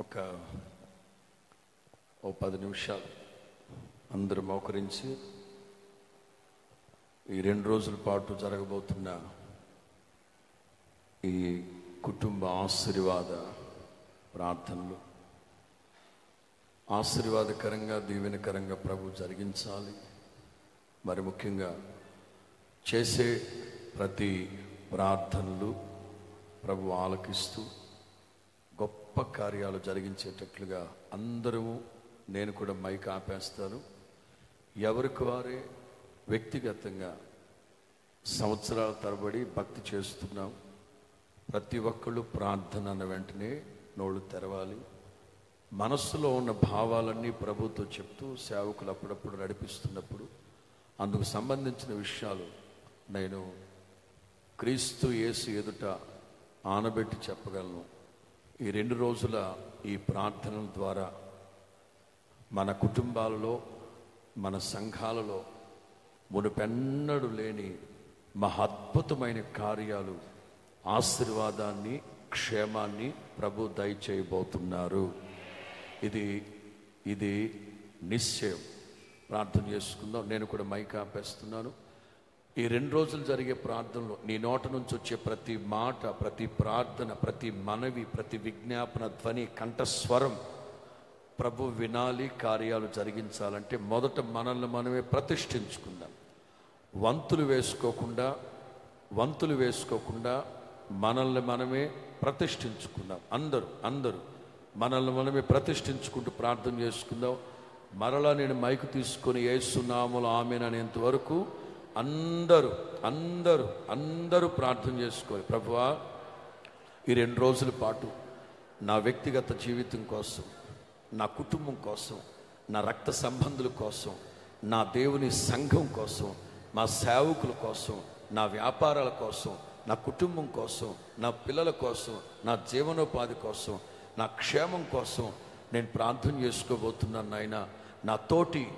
ఒక ఓ పది నిమిషాలు అందరూ మోకరించి ఈ రెండు రోజుల పాటు జరగబోతున్న ఈ కుటుంబ ఆశీర్వాద ప్రార్థనలు. ఆశీర్వాదకరంగా దీవెనకరంగా ప్రభు జరిగించాలి. మరి ముఖ్యంగా చేసే ప్రతి ప్రార్థనలు ప్రభు ఆలకిస్తూ గొప్ప కార్యాలు జరిగించేటట్లుగా అందరూ నేను కూడా మైక్ ఆపేస్తాను. ఎవరికి వారే వ్యక్తిగతంగా సంవత్సరాల తరబడి భక్తి చేస్తున్నాం. ప్రతి ఒక్కళ్ళు ప్రార్థన అన్న వెంటనే నోళ్ళు తెరవాలి. మనస్సులో ఉన్న భావాలన్నీ ప్రభుతో చెప్తూ సేవకులు అప్పుడప్పుడు నడిపిస్తున్నప్పుడు అందుకు సంబంధించిన విషయాలు నేను క్రీస్తు యేసు ఎదుట ఆనబెట్టి చెప్పగలను. ఈ రెండు రోజుల ఈ ప్రార్థనల ద్వారా మన కుటుంబాలలో మన సంఘాలలో మునుపెన్నడు లేని మహద్భుతమైన కార్యాలు ఆశీర్వాదాన్ని క్షేమాన్ని ప్రభు దయచేయబోతున్నారు. ఇది ఇది నిశ్చయం. ప్రార్థన చేసుకుందాం. నేను కూడా మైక్ ఆపేస్తున్నాను. ఈ రెండు రోజులు జరిగే ప్రార్థనలో నీ నోట నుంచి వచ్చే ప్రతి మాట ప్రతి ప్రార్థన ప్రతి మనవి ప్రతి విజ్ఞాపన ధ్వని కంఠస్వరం ప్రభు వినాలి కార్యాలు జరిగించాలంటే మొదట మనల్ని మనమే ప్రతిష్ఠించుకుందాం. వంతులు వేసుకోకుండా వంతులు వేసుకోకుండా మనల్ని మనమే ప్రతిష్ఠించుకుందాం. అందరూ అందరూ మనల్ని మనమే ప్రతిష్ఠించుకుంటూ ప్రార్థన చేసుకుందాం. మరలా నేను మైకు తీసుకొని ఏసునాములు ఆమెననేంత వరకు అందరూ అందరూ అందరూ ప్రార్థన చేసుకోవాలి. ప్రభువా ఈ రెండు రోజుల పాటు నా వ్యక్తిగత జీవితం కోసం నా కుటుంబం కోసం నా రక్త సంబంధుల కోసం నా దేవుని సంఘం కోసం మా సేవకుల కోసం నా వ్యాపారాల కోసం నా కుటుంబం కోసం నా పిల్లల కోసం నా జీవనోపాధి కోసం నా క్షేమం కోసం నేను ప్రార్థన చేసుకోబోతున్నాను నాయన. నా తోటి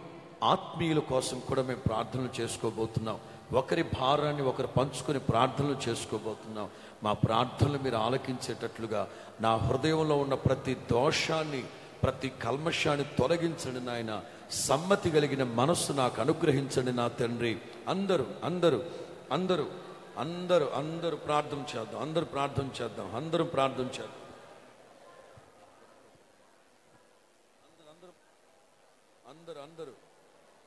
ఆత్మీయుల కోసం కూడా మేము ప్రార్థనలు చేసుకోబోతున్నాం. ఒకరి భారాన్ని ఒకరు పంచుకొని ప్రార్థనలు చేసుకోబోతున్నాం. మా ప్రార్థనలు మీరు ఆలకించేటట్లుగా నా హృదయంలో ఉన్న ప్రతి దోషాన్ని ప్రతి కల్మషాన్ని తొలగించండి నాయన. సమ్మతి కలిగిన మనస్సు నాకు అనుగ్రహించండి నా తండ్రి. అందరూ అందరూ అందరూ అందరూ అందరూ ప్రార్థన చేద్దాం అందరూ ప్రార్థన చేద్దాం అందరూ ప్రార్థన చేద్దాం. అందరూ అందరూ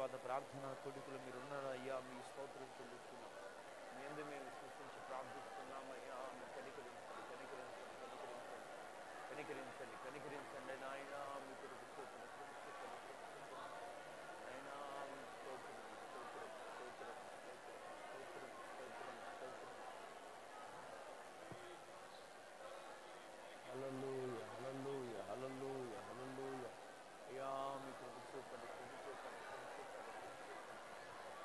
ఆశీర్వాద ప్రార్థన కొడుకులు మీరున్నారా? అయ్యా మీ స్తోత్రం చెల్లిస్తున్నాం. మేము మేము సృష్టించి ప్రార్థిస్తున్నాం అయ్యా కనికరించండి కనికరించండి కనికరించండి. కనికరించండి కనికరించండి నాయన మీ కొడుకు స్తోత్రం స్తోత్రం, స్తోత్రం. నాయనా మీ స్తోత్రం స్తోత్రం స్తోత్రం స్తోత్రం స్తోత్రం స్తోత్రం స్తోత్రం హల్లెలూయా హల్లెలూయా హల్లెలూయా హల్లెలూయా అయ్యా మీ కృప చూపండి కృప చూపండి కృప చూపండి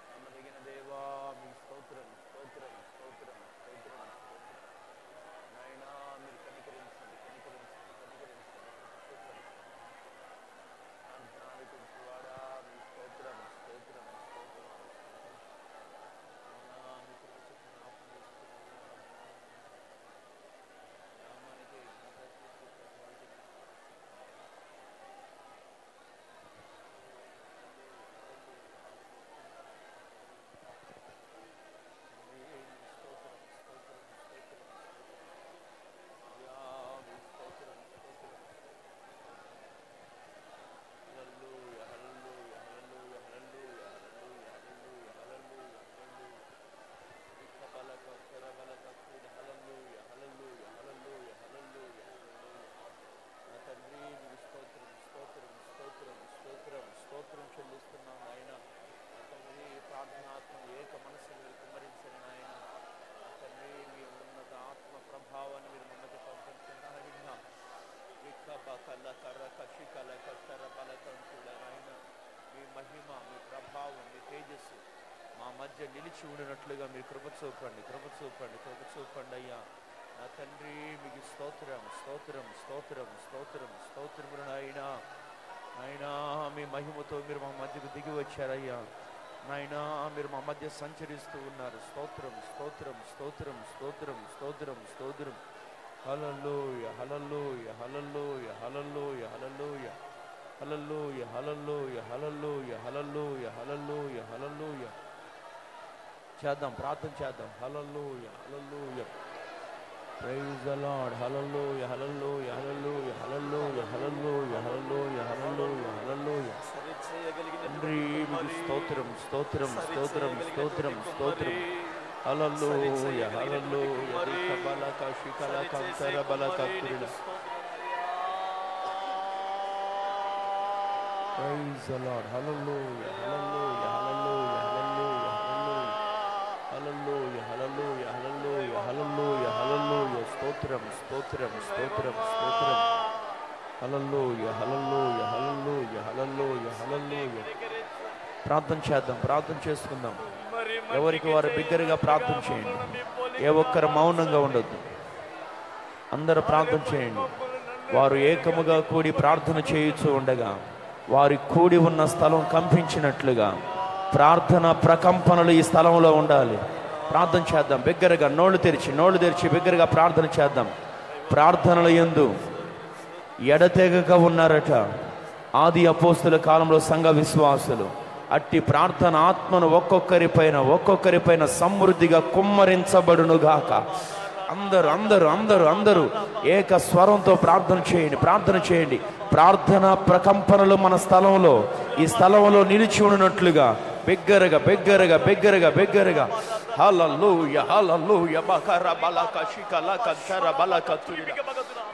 నమ్మదగిన దేవా మీ స్తోత్రం స్తోత్రం స్తోత్రం స్తోత్రం స్తోత్రం నాయనా మీరు కనికరించండి కనికరించండి కనికరించండి కృప చూపండి మహిమ మీ ప్రభావం మీ తేజస్సు మా మధ్య నిలిచి ఉండినట్లుగా మీరు కృప చూపండి కృప చూపండి కృప చూపండి అయ్యా. నా తండ్రి మీకు స్తోత్రం స్తోత్రం స్తోత్రం స్తోత్రం స్తోత్రములు నాయనా. నాయనా మీ మహిమతో మీరు మా మధ్యకు దిగి వచ్చారయ్యా. నాయనా మీరు మా మధ్య సంచరిస్తూ ఉన్నారు. స్తోత్రం స్తోత్రం స్తోత్రం స్తోత్రం స్తోత్రం స్తోత్రం. హలల్లోయ హలల్లోయ హలల్లోయ హలల్లోయ హలల్లోయ. హలల్లోయ హలల్లోయ హలల్లోయ హలల్లోయ హలల్లోయ హలల్లోయ చేద్దాం ప్రార్థన చేద్దాం హలల్లోయ హలల్లోయ ప్రైజ్ ద లార్డ్ హలల్లోయ హలల్లోయ హలల్లోయ హలల్లోయ హలల్లోయ హలల్లోయ హలల్లోయ హలల్లోయ తండ్రి మీకు స్తోత్రం స్తోత్రం స్తోత్రం స్తోత్రం స్తోత్రం హలల్లోయ హలల్లోయ దిక్క బలక శిఖల కంతర బలక తురిల ప్రైజ్ అలాడ్ హలల్లో హలల్లో హలల్లో హలల్లో హలల్లో హలల్లో హలల్లో హలల్లో హలల్లో స్తోత్రం స్తోత్రం స్తోత్రం స్తోత్రం హలల్లో హలల్లో హలల్లో హలల్లో హలల్లో ప్రార్థన చేద్దాం ప్రార్థన చేసుకుందాం. ఎవరికి వారు బిగ్గరగా ప్రార్థన చేయండి. ఏ ఒక్కరు మౌనంగా ఉండొద్దు. అందరూ ప్రార్థన చేయండి. వారు ఏకముగా కూడి ప్రార్థన చేయొచ్చు ఉండగా వారి కూడి ఉన్న స్థలం కంపించినట్లుగా ప్రార్థన ప్రకంపనలు ఈ స్థలంలో ఉండాలి. ప్రార్థన చేద్దాం. బిగ్గరగా నోళ్ళు తెరిచి నోళ్ళు తెరిచి బిగ్గరగా ప్రార్థన చేద్దాం. ప్రార్థనల యందు ఎడతెగక ఉన్నారట. ఆది అపోస్తుల కాలంలో సంఘ విశ్వాసులు. అట్టి ప్రార్థన ఆత్మను ఒక్కొక్కరి పైన ఒక్కొక్కరి పైన సమృద్ధిగా కుమ్మరించబడునుగాక. అందరూ అందరూ అందరూ అందరూ ఏక స్వరంతో ప్రార్థన చేయండి ప్రార్థన చేయండి. ప్రార్థన ప్రకంపనలు మన స్థలంలో ఈ స్థలంలో నిలిచి ఉన్నట్లుగా బిగ్గరగా బిగ్గరగా బిగ్గరగా బిగ్గరగా. హల్లెలూయా హల్లెలూయా బకర బలక శికల కంచర బలక తురిల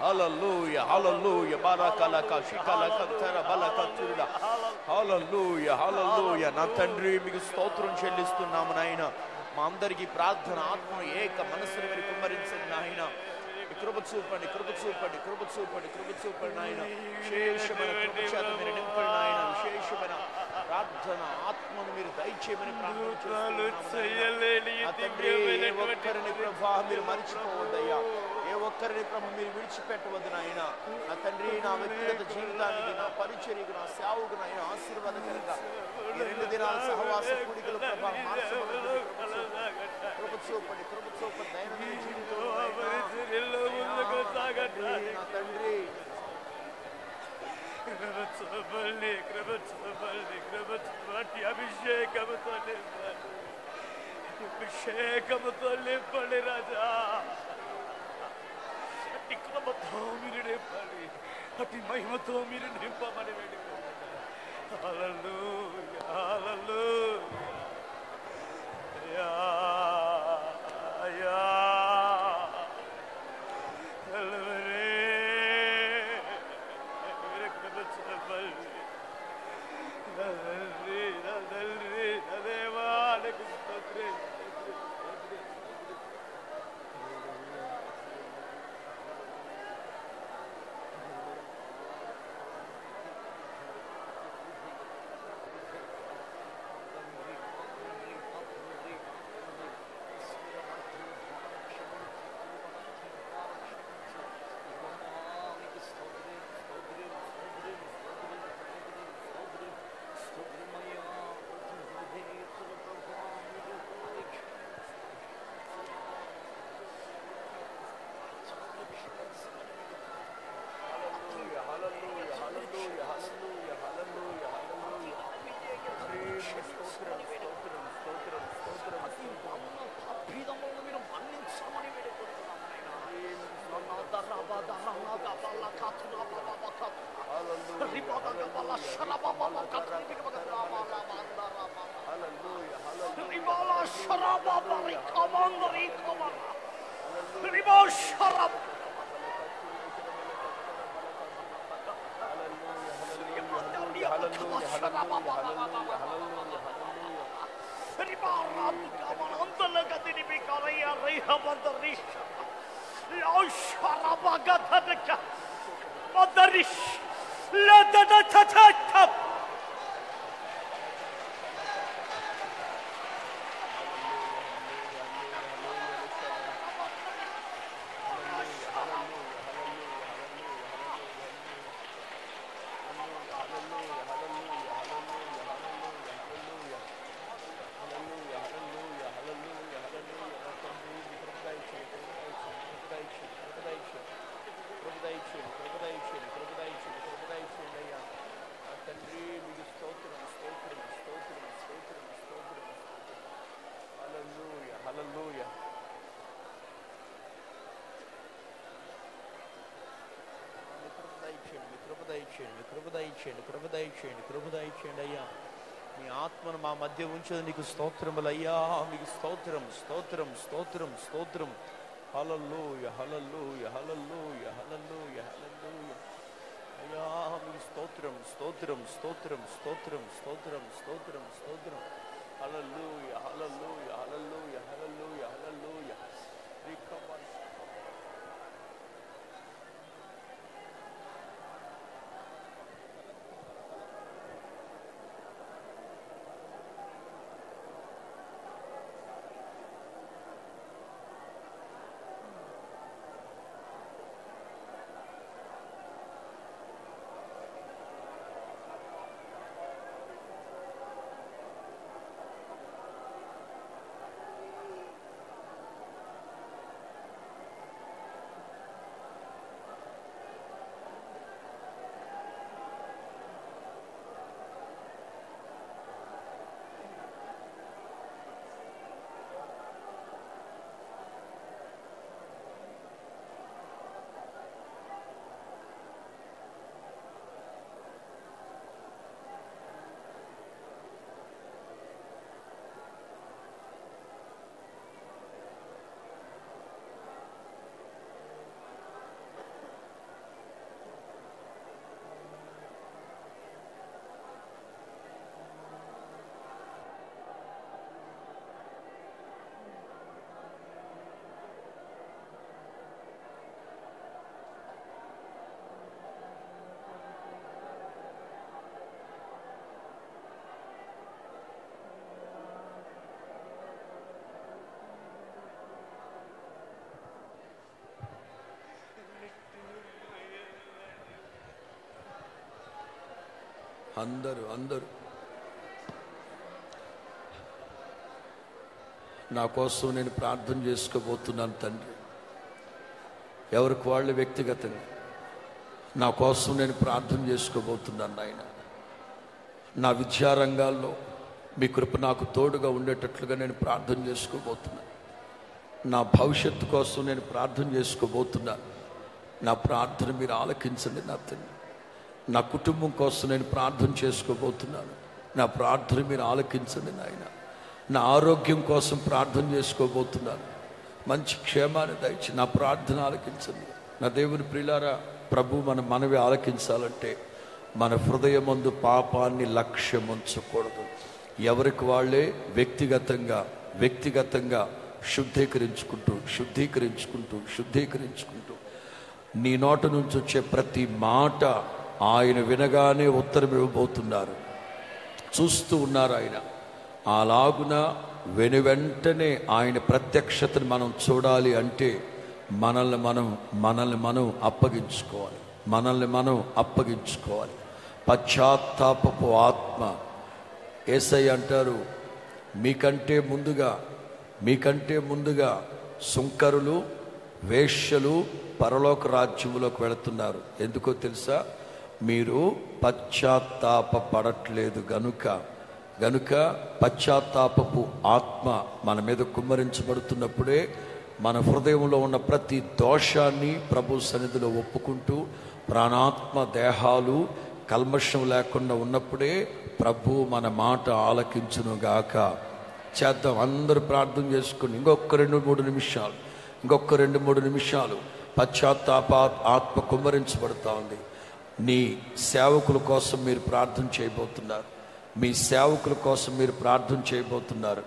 హల్లెలూయా హల్లెలూయా బరకలక శికల కంచర బలక తురిల హల్లెలూయా హల్లెలూయా. నా తండ్రి మీకు స్తోత్రం చెల్లిస్తున్నాము నాయన. మా అందరికీ ప్రార్థన ఆత్మ ఏక మనసును మీరు కుమ్మరించండి నాయన. కృప చూపండి కృప చూపండి కృప చూపండి కృప చూపండి నాయన. విశేషమైన కృప చేత మీరు నింపండి నాయన. విశేషమైన ప్రార్థన ఆత్మను మీరు దయచేయమని ఒక్కరిని ప్రభా మీరు మరిచిపోవద్దయ్యా. ఏ ఒక్కరిని ప్రభు మీరు విడిచిపెట్టవద్దు నాయన. నా తండ్రి నా వ్యక్తిగత జీవితానికి నా పరిచర్యకు నా సేవకు నాయన ఆశీర్వాదకరంగా ఈ రెండు దినాల సహవాస కూడికలు ప్రభా మార్చబడుతుంది కృప చూపండి కృప చూపండి దైనందిన జీవితంలో నాయనా. నా తండ్రి కృపచూపల్లి కృపచూపల్లి కృపచూపటి అభిషేకముతో నింపండి అభిషేకముతో నింపండి రాజా అట్టి కృపతో మీరు నింపండి అట్టి మహిమతో మీరు నింపమని వేడుకుంటున్నాను హల్లెలూయా హల్లెలూయా yeah. దయచేయండి కృప దయచేయండి కృప దయచేయండి అయ్యా. మీ ఆత్మను మా మధ్య ఉంచేది నీకు స్తోత్రములు అయ్యా. మీకు స్తోత్రం స్తోత్రం స్తోత్రం స్తోత్రం. హలల్లు యహలల్లు యహలల్లు యహలల్లు యహలల్లు అయ్యా మీకు స్తోత్రం స్తోత్రం స్తోత్రం స్తోత్రం స్తోత్రం స్తోత్రం స్తోత్రం. హలల్లు యహలల్లు యహలల్లు అందరూ అందరూ. నా కోసం నేను ప్రార్థన చేసుకోబోతున్నాను తండ్రి. ఎవరికి వాళ్ళు వ్యక్తిగతంగా? నా కోసం నేను ప్రార్థన చేసుకోబోతున్నాను నాయన. నా విద్యారంగాల్లో మీ కృప నాకు తోడుగా ఉండేటట్లుగా నేను ప్రార్థన చేసుకోబోతున్నాను. నా భవిష్యత్తు కోసం నేను ప్రార్థన చేసుకోబోతున్నాను. నా ప్రార్థన మీరు ఆలకించండి నా తండ్రి. నా కుటుంబం కోసం నేను ప్రార్థన చేసుకోబోతున్నాను. నా ప్రార్థన మీరు ఆలకించండి నాయన. నా ఆరోగ్యం కోసం ప్రార్థన చేసుకోబోతున్నాను. మంచి క్షేమాన్ని దయచి నా ప్రార్థన ఆలకించండి. నా దేవుని ప్రిలారా ప్రభు మన మనవి ఆలకించాలంటే మన హృదయమందు పాపాన్ని లక్ష్యం ఉంచకూడదు ఎవరికి వాళ్ళే వ్యక్తిగతంగా వ్యక్తిగతంగా శుద్ధీకరించుకుంటూ శుద్ధీకరించుకుంటూ శుద్ధీకరించుకుంటూ నీ నోట నుంచి వచ్చే ప్రతి మాట ఆయన వినగానే ఉత్తరం ఇవ్వబోతున్నారు. చూస్తూ ఉన్నారు ఆయన. అలాగున వెను వెంటనే ఆయన ప్రత్యక్షతను మనం చూడాలి అంటే మనల్ని మనం మనల్ని మనం అప్పగించుకోవాలి. మనల్ని మనం అప్పగించుకోవాలి. పశ్చాత్తాపపు ఆత్మ ఏసై అంటారు మీకంటే ముందుగా మీకంటే ముందుగా సుంకరులు వేశ్యలు పరలోక రాజ్యములోకి వెళుతున్నారు. ఎందుకో తెలుసా? మీరు పశ్చాత్తాప పడట్లేదు గనుక గనుక పశ్చాత్తాపపు ఆత్మ మన మీద కుమ్మరించబడుతున్నప్పుడే మన హృదయంలో ఉన్న ప్రతి దోషాన్ని ప్రభు సన్నిధిలో ఒప్పుకుంటూ ప్రాణాత్మ దేహాలు కల్మషం లేకుండా ఉన్నప్పుడే ప్రభు మన మాట ఆలకించునుగాక. చేద్దాం అందరూ ప్రార్థన చేసుకుని ఇంకొక రెండు మూడు నిమిషాలు ఇంకొక రెండు మూడు నిమిషాలు పశ్చాత్తాప ఆత్మ కుమ్మరించబడుతూ ఉంది. నీ సేవకుల కోసం మీరు ప్రార్థన చేయబోతున్నారు. మీ సేవకుల కోసం మీరు ప్రార్థన చేయబోతున్నారు.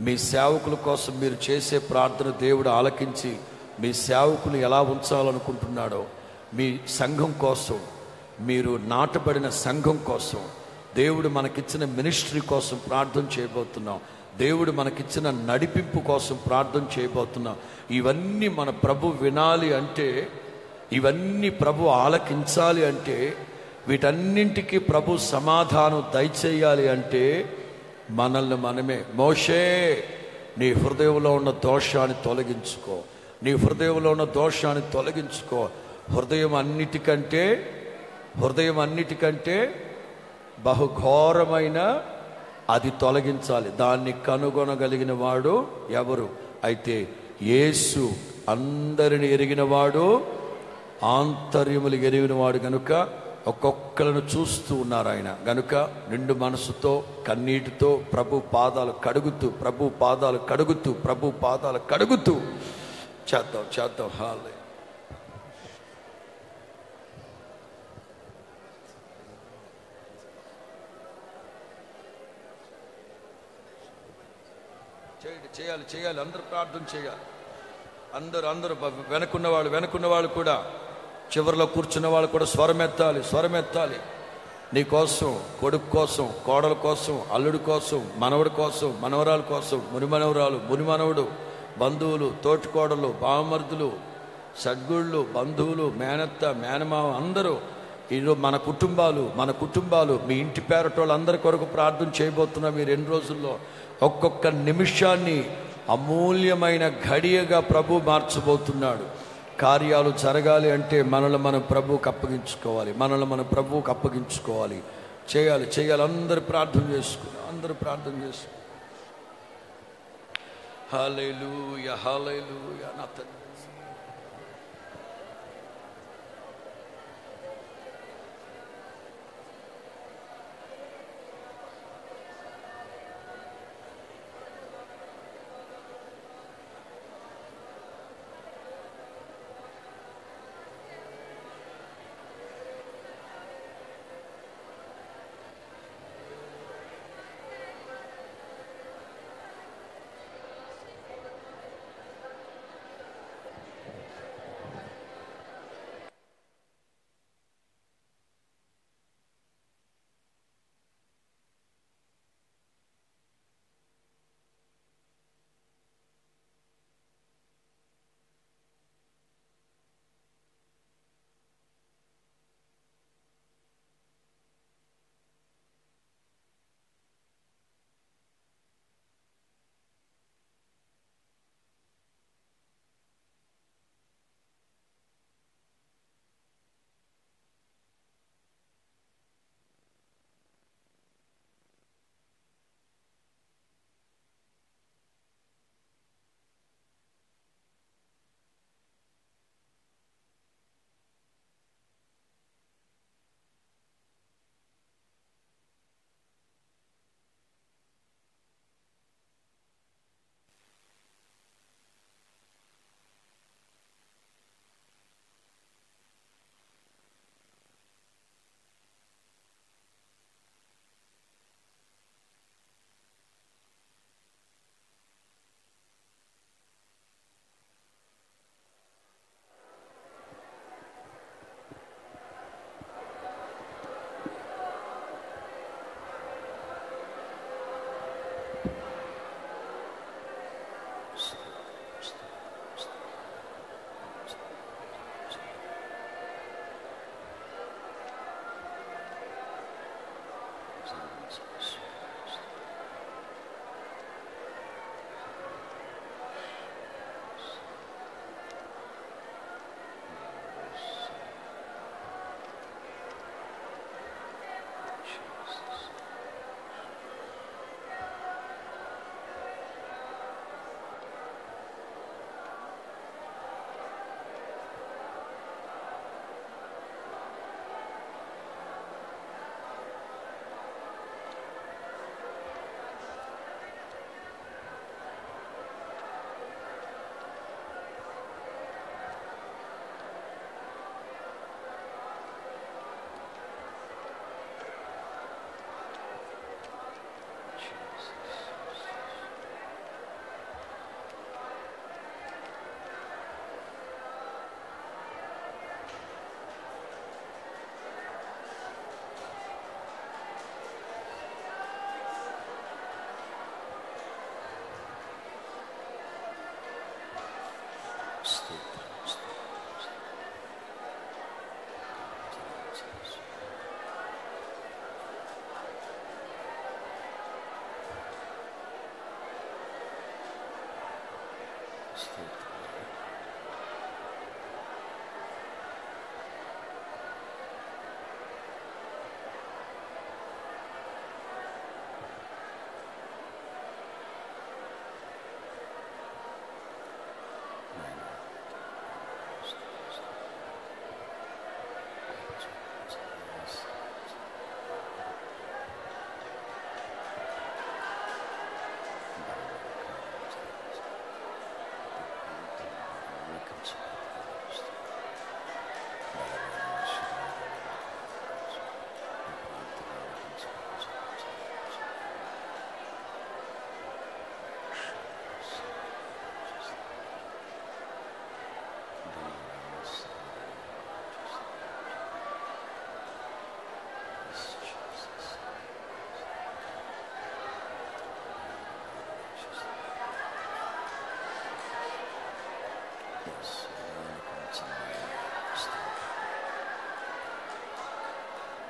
మీ సేవకుల కోసం మీరు చేసే ప్రార్థన దేవుడు ఆలకించి మీ సేవకులు ఎలా ఉంచాలనుకుంటున్నాడో మీ సంఘం కోసం మీరు నాటబడిన సంఘం కోసం దేవుడు మనకిచ్చిన మినిస్ట్రీ కోసం ప్రార్థన చేయబోతున్నాం. దేవుడు మనకిచ్చిన నడిపింపు కోసం ప్రార్థన చేయబోతున్నాం. ఇవన్నీ మన ప్రభు వినాలి అంటే ఇవన్నీ ప్రభు ఆలకించాలి అంటే వీటన్నింటికి ప్రభు సమాధానం దయచేయాలి అంటే మనల్ని మనమే. మోషే నీ హృదయంలో ఉన్న దోషాన్ని తొలగించుకో. నీ హృదయంలో ఉన్న దోషాన్ని తొలగించుకో. హృదయం అన్నిటికంటే హృదయం అన్నిటికంటే బహుఘోరమైన అది తొలగించాలి. దాన్ని కనుగొనగలిగిన వాడు ఎవరు? అయితే యేసు. అందరిని ఎరిగినవాడు ఆంతర్యములు ఎరిగిన వాడు కనుక ఒక్కొక్కలను చూస్తూ ఉన్నారు ఆయన. గనుక నిండు మనసుతో కన్నీటితో ప్రభు పాదాలు కడుగుతూ ప్రభు పాదాలు కడుగుతూ ప్రభు పాదాలు కడుగుతూ చేద్దాం చేద్దాం. హాలే. చేయండి చేయాలి చేయాలి. అందరూ ప్రార్థన చేయాలి. అందరూ అందరూ బ- వెనకున్న వాళ్ళు వెనకున్న వాళ్ళు కూడా చివరిలో కూర్చున్న వాళ్ళు కూడా స్వరమెత్తాలి స్వరమెత్తాలి. నీ కోసం కొడుకు కోసం కోడల కోసం అల్లుడి కోసం మనవడి కోసం మనవరాల కోసం మునిమనవరాలు మునిమనవుడు బంధువులు తోటికోడలు బావమర్దులు సద్గుళ్ళు బంధువులు మేనత్త మేనమావ అందరూ ఈరోజు మన కుటుంబాలు మన కుటుంబాలు మీ ఇంటి పేరటోళ్ళు అందరి కొరకు ప్రార్థన చేయబోతున్నాం ఈ రెండు రోజుల్లో. ఒక్కొక్క నిమిషాన్ని అమూల్యమైన ఘడియగా ప్రభు మార్చబోతున్నాడు. కార్యాలు జరగాలి అంటే మనల్ని మనం ప్రభువుకి అప్పగించుకోవాలి. మనల్ని మనం ప్రభువుకి అప్పగించుకోవాలి. చేయాలి చేయాలి. అందరూ ప్రార్థన చేసుకుని అందరూ ప్రార్థన చేసుకుని. హాలేలుయ హాలేలుయ నా తండ్రి.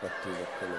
ప్రతి ఒక్కరు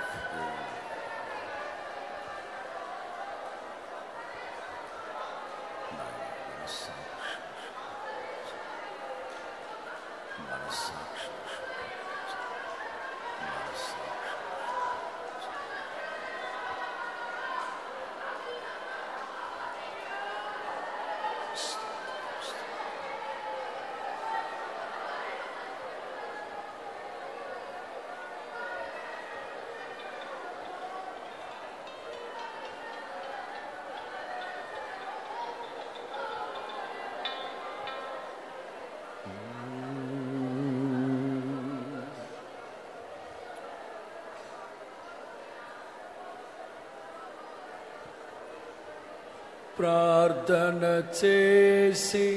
ప్రార్థన చేసి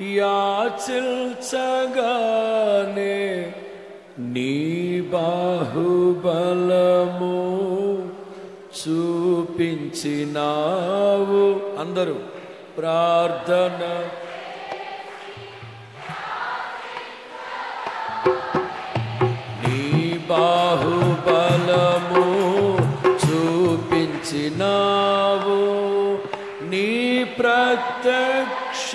యాచిల్చగానే నీ బాహుబలము చూపించినావు. అందరూ ప్రార్థన నీ ప్రత్యక్షతనే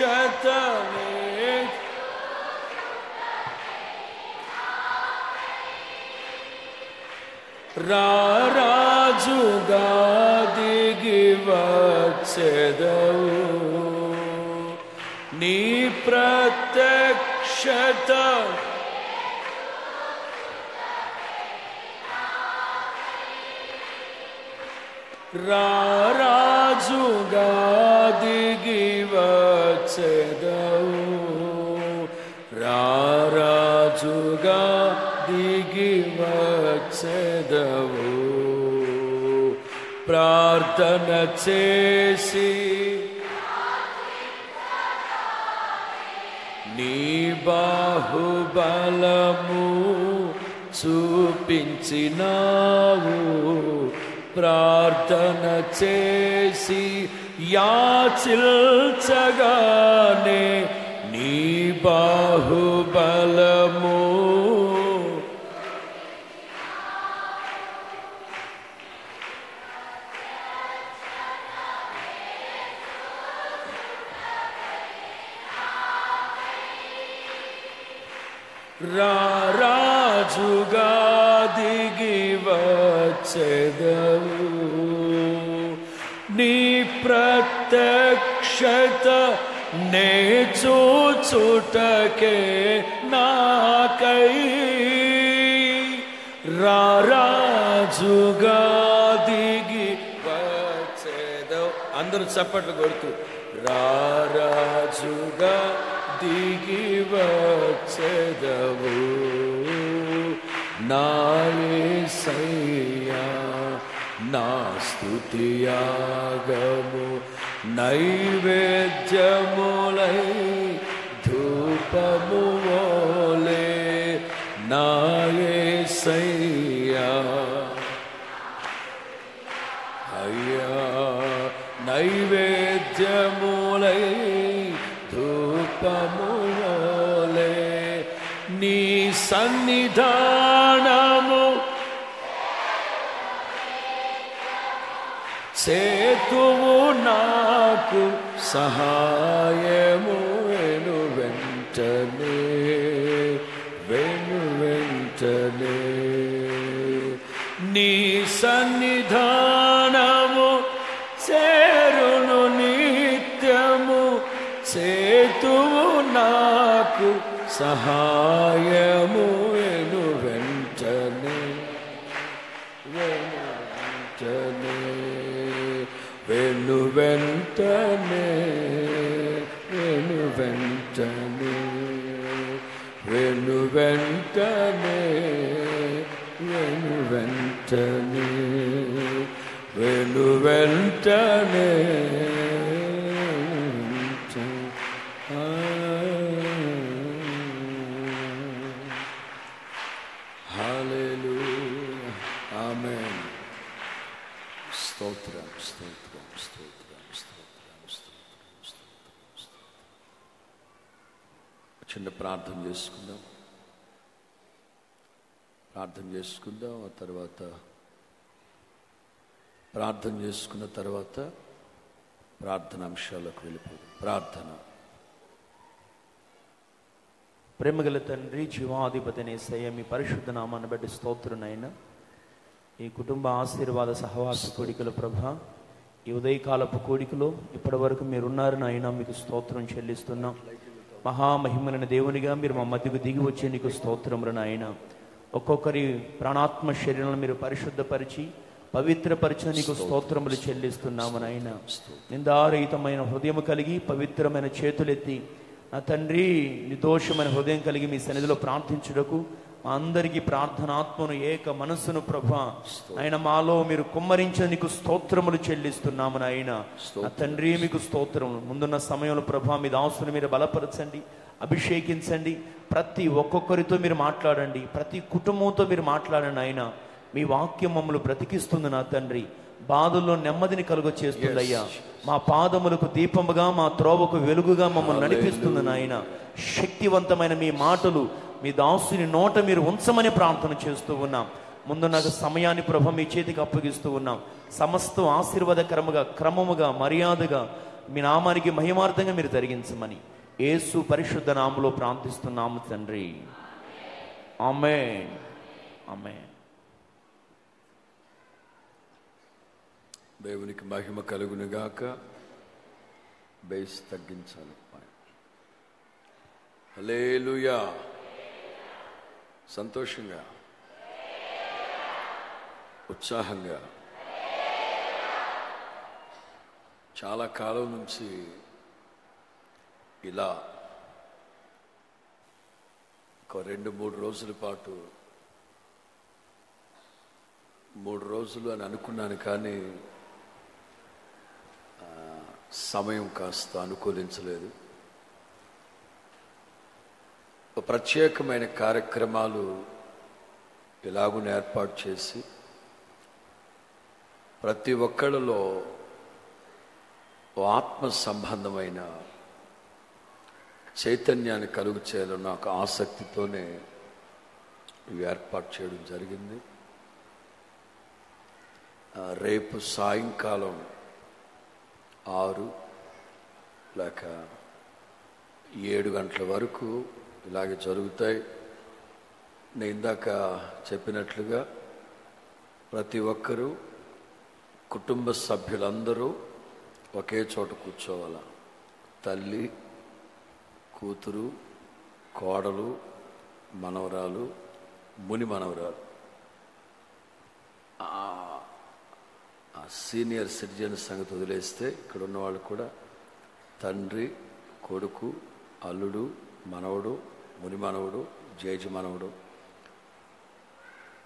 రారాజుగా దిగి ప్రార్థన చేసి నీ బాహుబలము చూపించినావు. ప్రార్థన చేసి యాచిల్చగానే నీ బాహుబలము చప్పట్లు కొడుతూ రారాజుగా దిగి వచ్చదవు నాయే సయ్యా నా స్తుతియాగము నైవేద్యము సహాయము వెను వెంటనే వెను వెంటనే. నీ సన్నిధానము చేరును నిత్యము సేతువు నాకు సహాయము వెను వెంటనే వెను వెంటనే. వెను వెంటనే. వెంటనే వెను వెంటనే వెను వెంటనే స్తోత్రం స్తోత్రం స్తోత్రం స్తోత్రం స్తోత్రం స్తోత్రం. చిన్న ప్రార్థన చేసుకుందాం. ప్రార్థన చేసుకుందాం. ఆ తర్వాత ప్రార్థన చేసుకున్న తర్వాత ప్రార్థన అంశాలకు వెళ్ళిపోదు. ప్రార్థన. ప్రేమగల తండ్రి జీవాధిపతిని నేసయ్య మీ పరిశుద్ధ నామాన్ని బట్టి స్తోత్రునైనా ఈ కుటుంబ ఆశీర్వాద సహవాస కోడికల ప్రభ ఈ ఉదయకాలపు కోడికలో ఇప్పటి వరకు మీరున్నారని అయినా మీకు స్తోత్రం చెల్లిస్తున్నాం. మహామహిమలైన దేవునిగా మీరు మా మధ్యకు దిగి వచ్చే నీకు స్తోత్రములను ఆయన ఒక్కొక్కరి ప్రాణాత్మ శరీరాలను మీరు పరిశుద్ధపరిచి పవిత్రపరిచి నీకు స్తోత్రములు చెల్లిస్తున్నామని ఆయన నిందారహితమైన హృదయం కలిగి పవిత్రమైన చేతులెత్తి నా తండ్రి నిర్దోషమైన హృదయం కలిగి మీ సన్నిధిలో ప్రార్థించుటకు మా అందరికీ ప్రార్థనాత్మను ఏక మనస్సును ప్రభ. ఆయన మాలో మీరు కుమ్మరించిన నీకు స్తోత్రములు చెల్లిస్తున్నామని ఆయన నా తండ్రి మీకు స్తోత్రం ముందున్న సమయంలో ప్రభా మీ దాసుని మీరు బలపరచండి. అభిషేకించండి. ప్రతి ఒక్కొక్కరితో మీరు మాట్లాడండి. ప్రతి కుటుంబంతో మీరు మాట్లాడండి ఆయన మీ వాక్యం మమ్మల్ని బ్రతికిస్తుంది నా తండ్రి. బాధల్లో నెమ్మదిని కలుగ చేస్తుందయ్యా మా పాదములకు దీపముగా మా త్రోవకు వెలుగుగా మమ్మల్ని నడిపిస్తుంది నాయన. శక్తివంతమైన మీ మాటలు మీ దాసుని నోట మీరు ఉంచమని ప్రార్థన చేస్తూ ఉన్నాం. ముందున్న సమయాన్ని ప్రభ మీ చేతికి అప్పగిస్తూ ఉన్నాం. సమస్తం ఆశీర్వాదకరముగా క్రమముగా మర్యాదగా మీ నామానికి మహిమార్థంగా మీరు జరిగించమని. యేసు పరిశుద్ధ నామలో ప్రార్థిస్తున్నాము తండ్రి. ఆమె ఆమె దేవునికి మహిమ కలుగునుగాక బేస్ తగ్గించాలి. హలేలుయా సంతోషంగా. ఉత్సాహంగా. చాలా కాలం నుంచి ఇలా ఒక రెండు మూడు రోజుల పాటు మూడు రోజులు అని అనుకున్నాను కానీ సమయం కాస్త అనుకూలించలేదు. ఒక ప్రత్యేకమైన కార్యక్రమాలు ఎలాగున ఏర్పాటు చేసి ప్రతి ఒక్కళ్ళలో ఆత్మ సంబంధమైన చైతన్యాన్ని కలుగు చేయాలన్న ఒక ఆసక్తితోనే ఇవి ఏర్పాటు చేయడం జరిగింది. రేపు సాయంకాలం ఆరు లేక ఏడు గంటల వరకు ఇలాగే జరుగుతాయి. నేను ఇందాక చెప్పినట్లుగా ప్రతి ఒక్కరూ కుటుంబ సభ్యులందరూ ఒకే చోట కూర్చోవాల? తల్లి కూతురు కోడలు మనవరాలు ముని మనవరాలు. ఆ సీనియర్ సిటిజన్ సంగతి వదిలేస్తే ఇక్కడ ఉన్న వాళ్ళు కూడా తండ్రి కొడుకు అల్లుడు మనవడు ముని మనవడు జేజి మనవడు.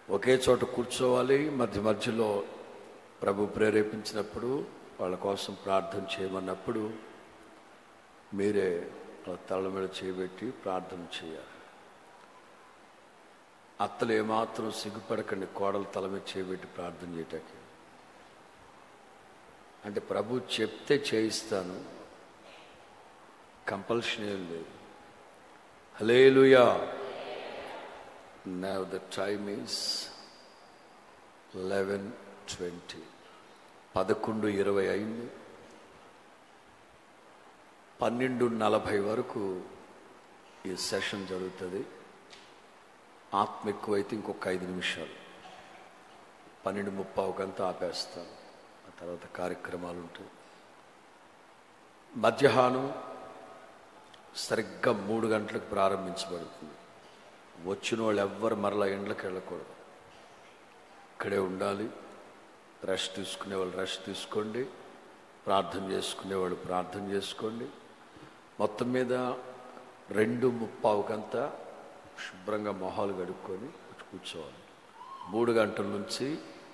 ఒకే చోట కూర్చోవాలి. మధ్య మధ్యలో ప్రభు ప్రేరేపించినప్పుడు వాళ్ళ కోసం ప్రార్థన చేయమన్నప్పుడు మీరే తల మీద చేయబెట్టి ప్రార్థన చేయాలి. అత్తలు ఏమాత్రం సిగ్గుపడకండి కోడలు తల మీద చేయబెట్టి ప్రార్థన చేయటానికి. అంటే ప్రభు చెప్తే చేయిస్తాను కంపల్షన్ ఏం లేదు. Hallelujah now the time is eleven twenty పదకొండు ఇరవై అయింది పన్నెండు నలభై వరకు ఈ సెషన్ జరుగుతుంది. ఆత్మ ఎక్కువైతే ఇంకొక ఐదు నిమిషాలు. పన్నెండు ముప్పావుకంతా ఆపేస్తాను ఆ తర్వాత కార్యక్రమాలు ఉంటాయి. మధ్యాహ్నం సరిగ్గా మూడు గంటలకు ప్రారంభించబడుతుంది. వచ్చిన వాళ్ళు ఎవ్వరు మరలా ఎండ్లకు వెళ్ళకూడదు. ఇక్కడే ఉండాలి. రెస్ట్ తీసుకునే వాళ్ళు రెస్ట్ తీసుకోండి. ప్రార్థన చేసుకునే వాళ్ళు ప్రార్థన చేసుకోండి. మొత్తం మీద రెండు ముప్పావుకంతా శుభ్రంగా మొహాలు గడుక్కొని కూర్చోవాలి. మూడు గంటల నుంచి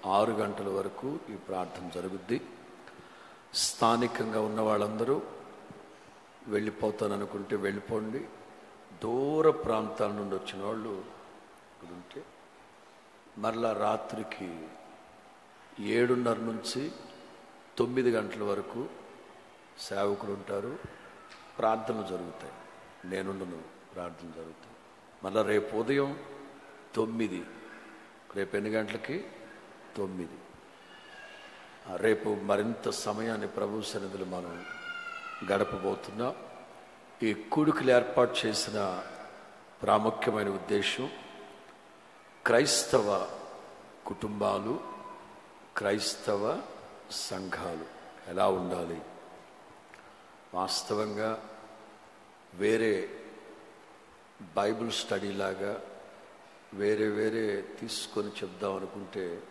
ఆరు గంటల వరకు ఈ ప్రార్థన జరుగుద్ది. స్థానికంగా ఉన్న వాళ్ళందరూ వెళ్ళిపోతాననుకుంటే వెళ్ళిపోండి. దూర ప్రాంతాల నుండి వచ్చిన వాళ్ళు ఇక్కడ ఉంటే మరలా రాత్రికి ఏడున్నర నుంచి తొమ్మిది గంటల వరకు సేవకులు ఉంటారు. ప్రార్థనలు జరుగుతాయి. నేనుండను ప్రార్థన జరుగుతాయి. మళ్ళీ రేపు ఉదయం తొమ్మిది. రేపు ఎన్ని గంటలకి? తొమ్మిది. రేపు మరింత సమయాన్ని ప్రభు సన్నిధులు మనం గడపబోతున్నాం. ఈ కూడుకులు ఏర్పాటు చేసిన ప్రాముఖ్యమైన ఉద్దేశం క్రైస్తవ కుటుంబాలు క్రైస్తవ సంఘాలు ఎలా ఉండాలి? వాస్తవంగా వేరే బైబిల్ స్టడీ లాగా వేరే వేరే తీసుకొని చెప్దాం అనుకుంటే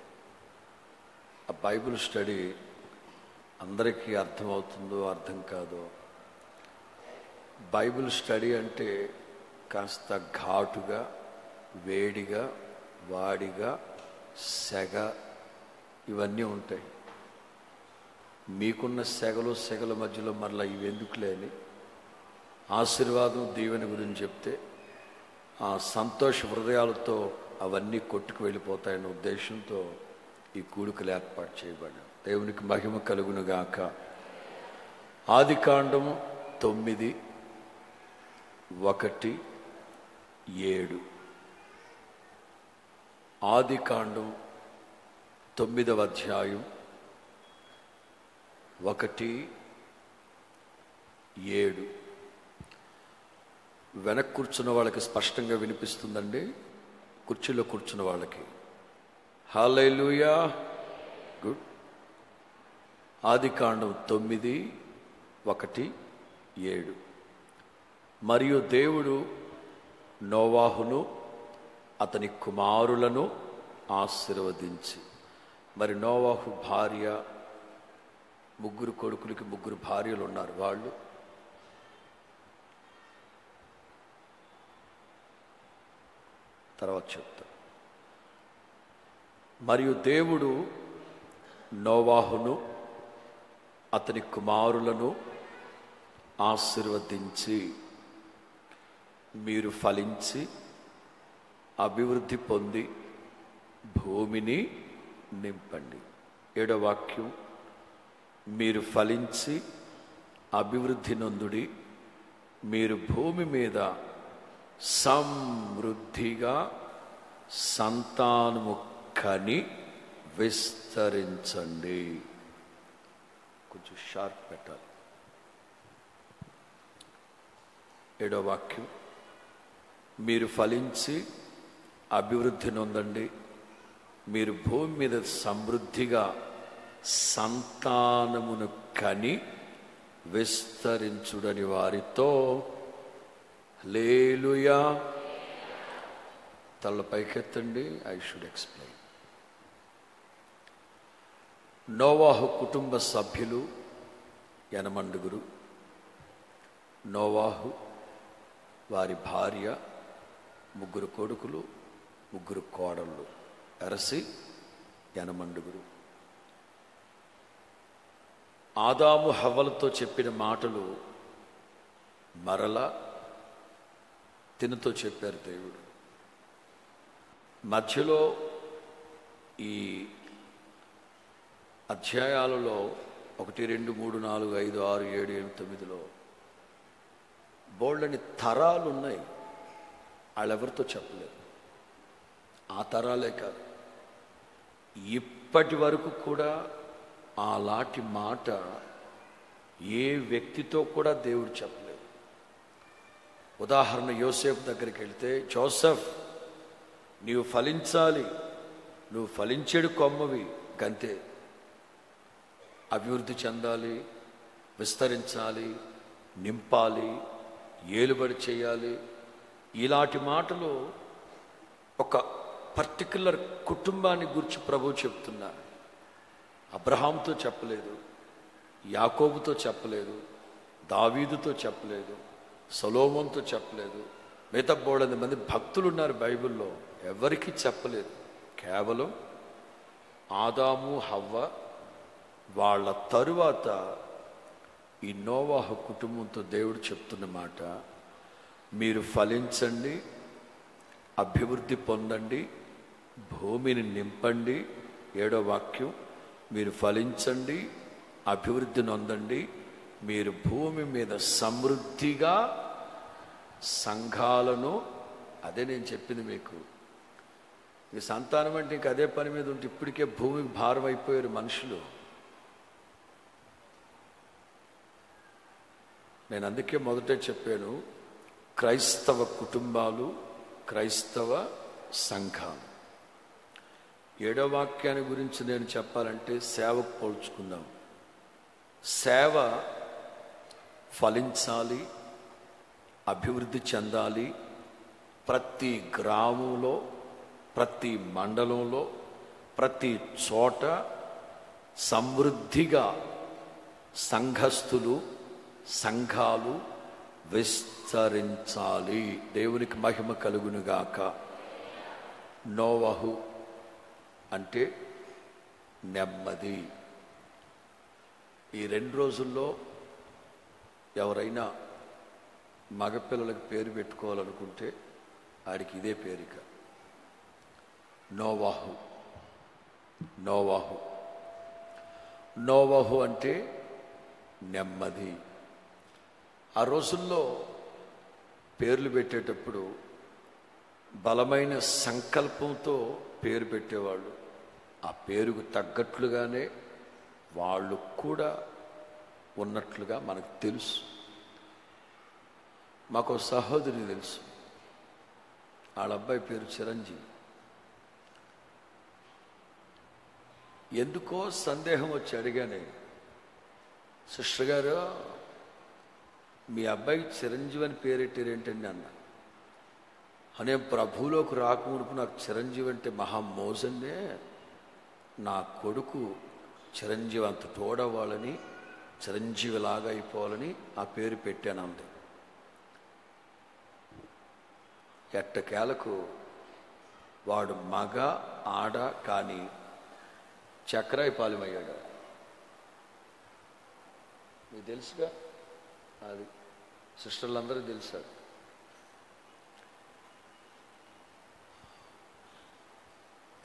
ఆ బైబిల్ స్టడీ అందరికీ అర్థమవుతుందో అర్థం కాదో? బైబిల్ స్టడీ అంటే కాస్త ఘాటుగా వేడిగా వాడిగా సెగ ఇవన్నీ ఉంటాయి. మీకున్న సెగలు సెగల మధ్యలో మరలా ఇవి ఎందుకులే అని ఆశీర్వాదం దీవెన గురించి చెప్తే ఆ సంతోష హృదయాలతో అవన్నీ కొట్టుకు వెళ్ళిపోతాయన్న ఉద్దేశంతో ఈ కూడుకలు ఏర్పాటు చేయబడి దేవునికి మహిమ కలుగునుగాక. ఆది కాండము తొమ్మిది ఒకటి ఏడు. ఆది కాండం తొమ్మిదవ అధ్యాయం ఒకటి ఏడు. వెనక్ కూర్చున్న వాళ్ళకి స్పష్టంగా వినిపిస్తుందండి. కుర్చీలో కూర్చున్న వాళ్ళకి. Hallelujah good. ఆది కాండం తొమ్మిది ఒకటి ఏడు. మరియు దేవుడు నోవాహును అతని కుమారులను ఆశీర్వదించి. మరి నోవాహు భార్య ముగ్గురు కొడుకులకి ముగ్గురు భార్యలు ఉన్నారు. వాళ్ళు తర్వాత చెప్తా. మరియు దేవుడు నోవాహును అతని కుమారులను ఆశీర్వదించి మీరు ఫలించి అభివృద్ధి పొంది భూమిని నింపండి. ఏడో వాక్యం మీరు ఫలించి అభివృద్ధి నొందుడి మీరు భూమి మీద సమృద్ధిగా సంతానము కని విస్తరించండి. కొంచెం షార్ప్ పెట్టాలి. ఏడో వాక్యం. మీరు ఫలించి అభివృద్ధి నొందండి. మీరు భూమి మీద సమృద్ధిగా సంతానమును కని విస్తరించుడని వారితో లేలుయా తల పైకెత్తండి ఐ షుడ్ ఎక్స్ప్లెయిన్ నోవాహు కుటుంబ సభ్యులు ఎనమండుగురు నోవాహు వారి భార్య ముగ్గురు కొడుకులు ముగ్గురు కోడళ్ళు. ఎరసి ఎనమండుగురు ఆదాము హవ్వలతో చెప్పిన మాటలు మరల తినుతో చెప్పారు దేవుడు. మధ్యలో ఈ అధ్యాయాలలో ఒకటి రెండు మూడు నాలుగు ఐదు ఆరు ఏడు ఎనిమిది తొమ్మిదిలో బోళ్ళని తరాలు ఉన్నాయి వాళ్ళెవరితో చెప్పలేదు. ఆ తరాలే కాదు. ఇప్పటి వరకు కూడా అలాంటి మాట ఏ వ్యక్తితో కూడా దేవుడు చెప్పలేదు. ఉదాహరణ యోసేఫ్ దగ్గరికి వెళ్తే జోసెఫ్ నీవు ఫలించాలి. నువ్వు ఫలించేడు కొమ్మవి గంతే. అభివృద్ధి చెందాలి విస్తరించాలి నింపాలి ఏలుబడి చేయాలి. ఇలాంటి మాటలు ఒక పర్టికులర్ కుటుంబాన్ని గురించి ప్రభు చెప్తున్నారు. అబ్రహాంతో చెప్పలేదు యాకోబుతో చెప్పలేదు దావీదుతో చెప్పలేదు. సొలోమోన్తో చెప్పలేదు. మిగతా బోళ్ళంది మంది భక్తులు ఉన్నారు బైబిల్లో. ఎవరికీ చెప్పలేదు. కేవలం ఆదాము హవ్వ వాళ్ళ తరువాత ఈ నోవాహ కుటుంబంతో దేవుడు చెప్తున్న మాట మీరు ఫలించండి అభివృద్ధి పొందండి భూమిని నింపండి ఏడో వాక్యం మీరు ఫలించండి అభివృద్ధి నొందండి మీరు భూమి మీద సమృద్ధిగా సంఘాలను అదే నేను చెప్పింది మీకు. ఈ సంతానం అంటే ఇంక అదే పని మీద ఉంటే ఇప్పటికే భూమికి భారం అయిపోయారు మనుషులు. నేను అందుకే మొదటే చెప్పాను క్రైస్తవ కుటుంబాలు క్రైస్తవ సంఘాలు. ఏడో వాక్యాన్ని గురించి నేను చెప్పాలంటే సేవకు పోల్చుకుందాం. సేవ ఫలించాలి అభివృద్ధి చెందాలి ప్రతి గ్రామంలో ప్రతి మండలంలో ప్రతి చోట సమృద్ధిగా సంఘస్థులు సంఘాలు విస్తరించాలి. దేవునికి మహిమ కలుగునుగాక. నోవహు అంటే నెమ్మది. ఈ రెండు రోజుల్లో ఎవరైనా మగపిల్లలకు పేరు పెట్టుకోవాలనుకుంటే ఆడికి ఇదే పేరిక. నోవాహు. నోవాహు. నోవాహు అంటే నెమ్మది. ఆ రోజుల్లో పేర్లు పెట్టేటప్పుడు బలమైన సంకల్పంతో పేరు పెట్టేవాళ్ళు. ఆ పేరుకు తగ్గట్లుగానే వాళ్ళు కూడా ఉన్నట్లుగా మనకు తెలుసు. మాకు సహోదరిని తెలుసు. వాళ్ళ అబ్బాయి పేరు చిరంజీవి. ఎందుకో సందేహం వచ్చి అడిగానే సిస్టర్ గారు మీ అబ్బాయి చిరంజీవి అని పేరెట్టారేంటండి అన్న. అనే ప్రభువులోకి రాకముడుపు నాకు చిరంజీవి అంటే మహామోజన్నే నా కొడుకు చిరంజీవి అంత తోడవ్వాలని చిరంజీవిలాగా అయిపోవాలని ఆ పేరు పెట్టాను అంది. ఎట్టకేలకు వాడు మగ ఆడ కానీ చక్రాయిపాలెం అయ్యాడు మీకు తెలుసుగా? అది సిస్టర్లందరూ తెలుసా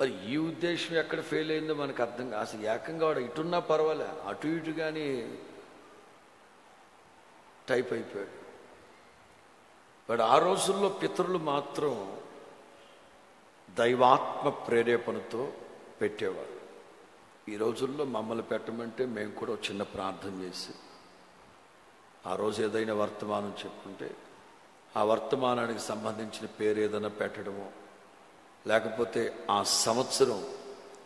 మరి ఈ ఉద్దేశం ఎక్కడ ఫెయిల్ అయిందో మనకు అర్థం అసలు ఏకంగా వాడు ఇటున్నా పర్వాలే. అటు ఇటు కానీ టైప్ అయిపోయాడు. వాడు ఆ రోజుల్లో పితరులు మాత్రం దైవాత్మ ప్రేరేపణతో పెట్టేవాడు ఈ రోజుల్లో మమ్మల్ని పెట్టమంటే మేము కూడా చిన్న ప్రార్థన చేసి ఆ రోజు ఏదైనా వర్తమానం చెప్పుకుంటే ఆ వర్తమానానికి సంబంధించిన పేరు ఏదైనా పెట్టడము లేకపోతే ఆ సంవత్సరం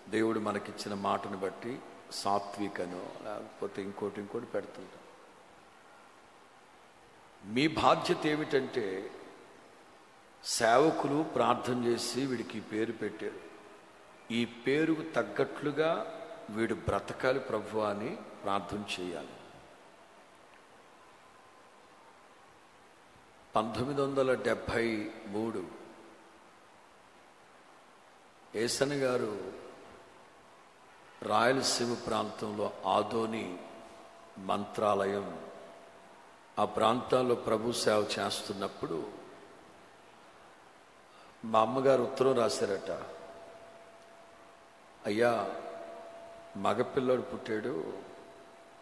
దేవుడు మనకిచ్చిన మాటను బట్టి సాత్వికను లేకపోతే ఇంకోటి ఇంకోటి పెడుతుంటాం. మీ బాధ్యత ఏమిటంటే సేవకులు ప్రార్థన చేసి వీడికి పేరు పెట్టారు. ఈ పేరుకు తగ్గట్లుగా వీడు బ్రతకాలి ప్రభు అని ప్రార్థన చేయాలి. పంతొమ్మిది వందల డెబ్భై మూడు ఏసన్ గారు రాయలసీమ ప్రాంతంలో ఆదోని మంత్రాలయం ఆ ప్రాంతాల్లో ప్రభు సేవ చేస్తున్నప్పుడు మా అమ్మగారు ఉత్తరం రాశారట. అయ్యా మగపిల్లాడు పుట్టాడు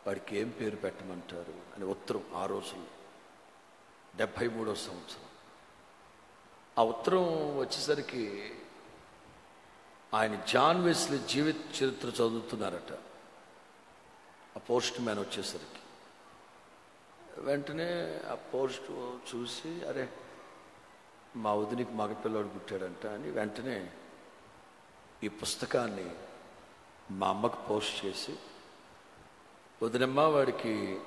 వాడికి ఏం పేరు పెట్టమంటారు? అని ఉత్తరం ఆ రోజు డెబ్భై మూడో సంవత్సరం. ఆ ఉత్తరం వచ్చేసరికి ఆయన జాన్ వెస్లీ జీవిత చరిత్ర చదువుతున్నారట. ఆ పోస్ట్ మ్యాన్ వచ్చేసరికి. వెంటనే ఆ పోస్ట్ చూసి అరే మా వదినికి మగపిల్లాడు పుట్టాడంట అని వెంటనే ఈ పుస్తకాన్ని మా అమ్మకు పోస్ట్ చేసి వదినమ్మ వాడికి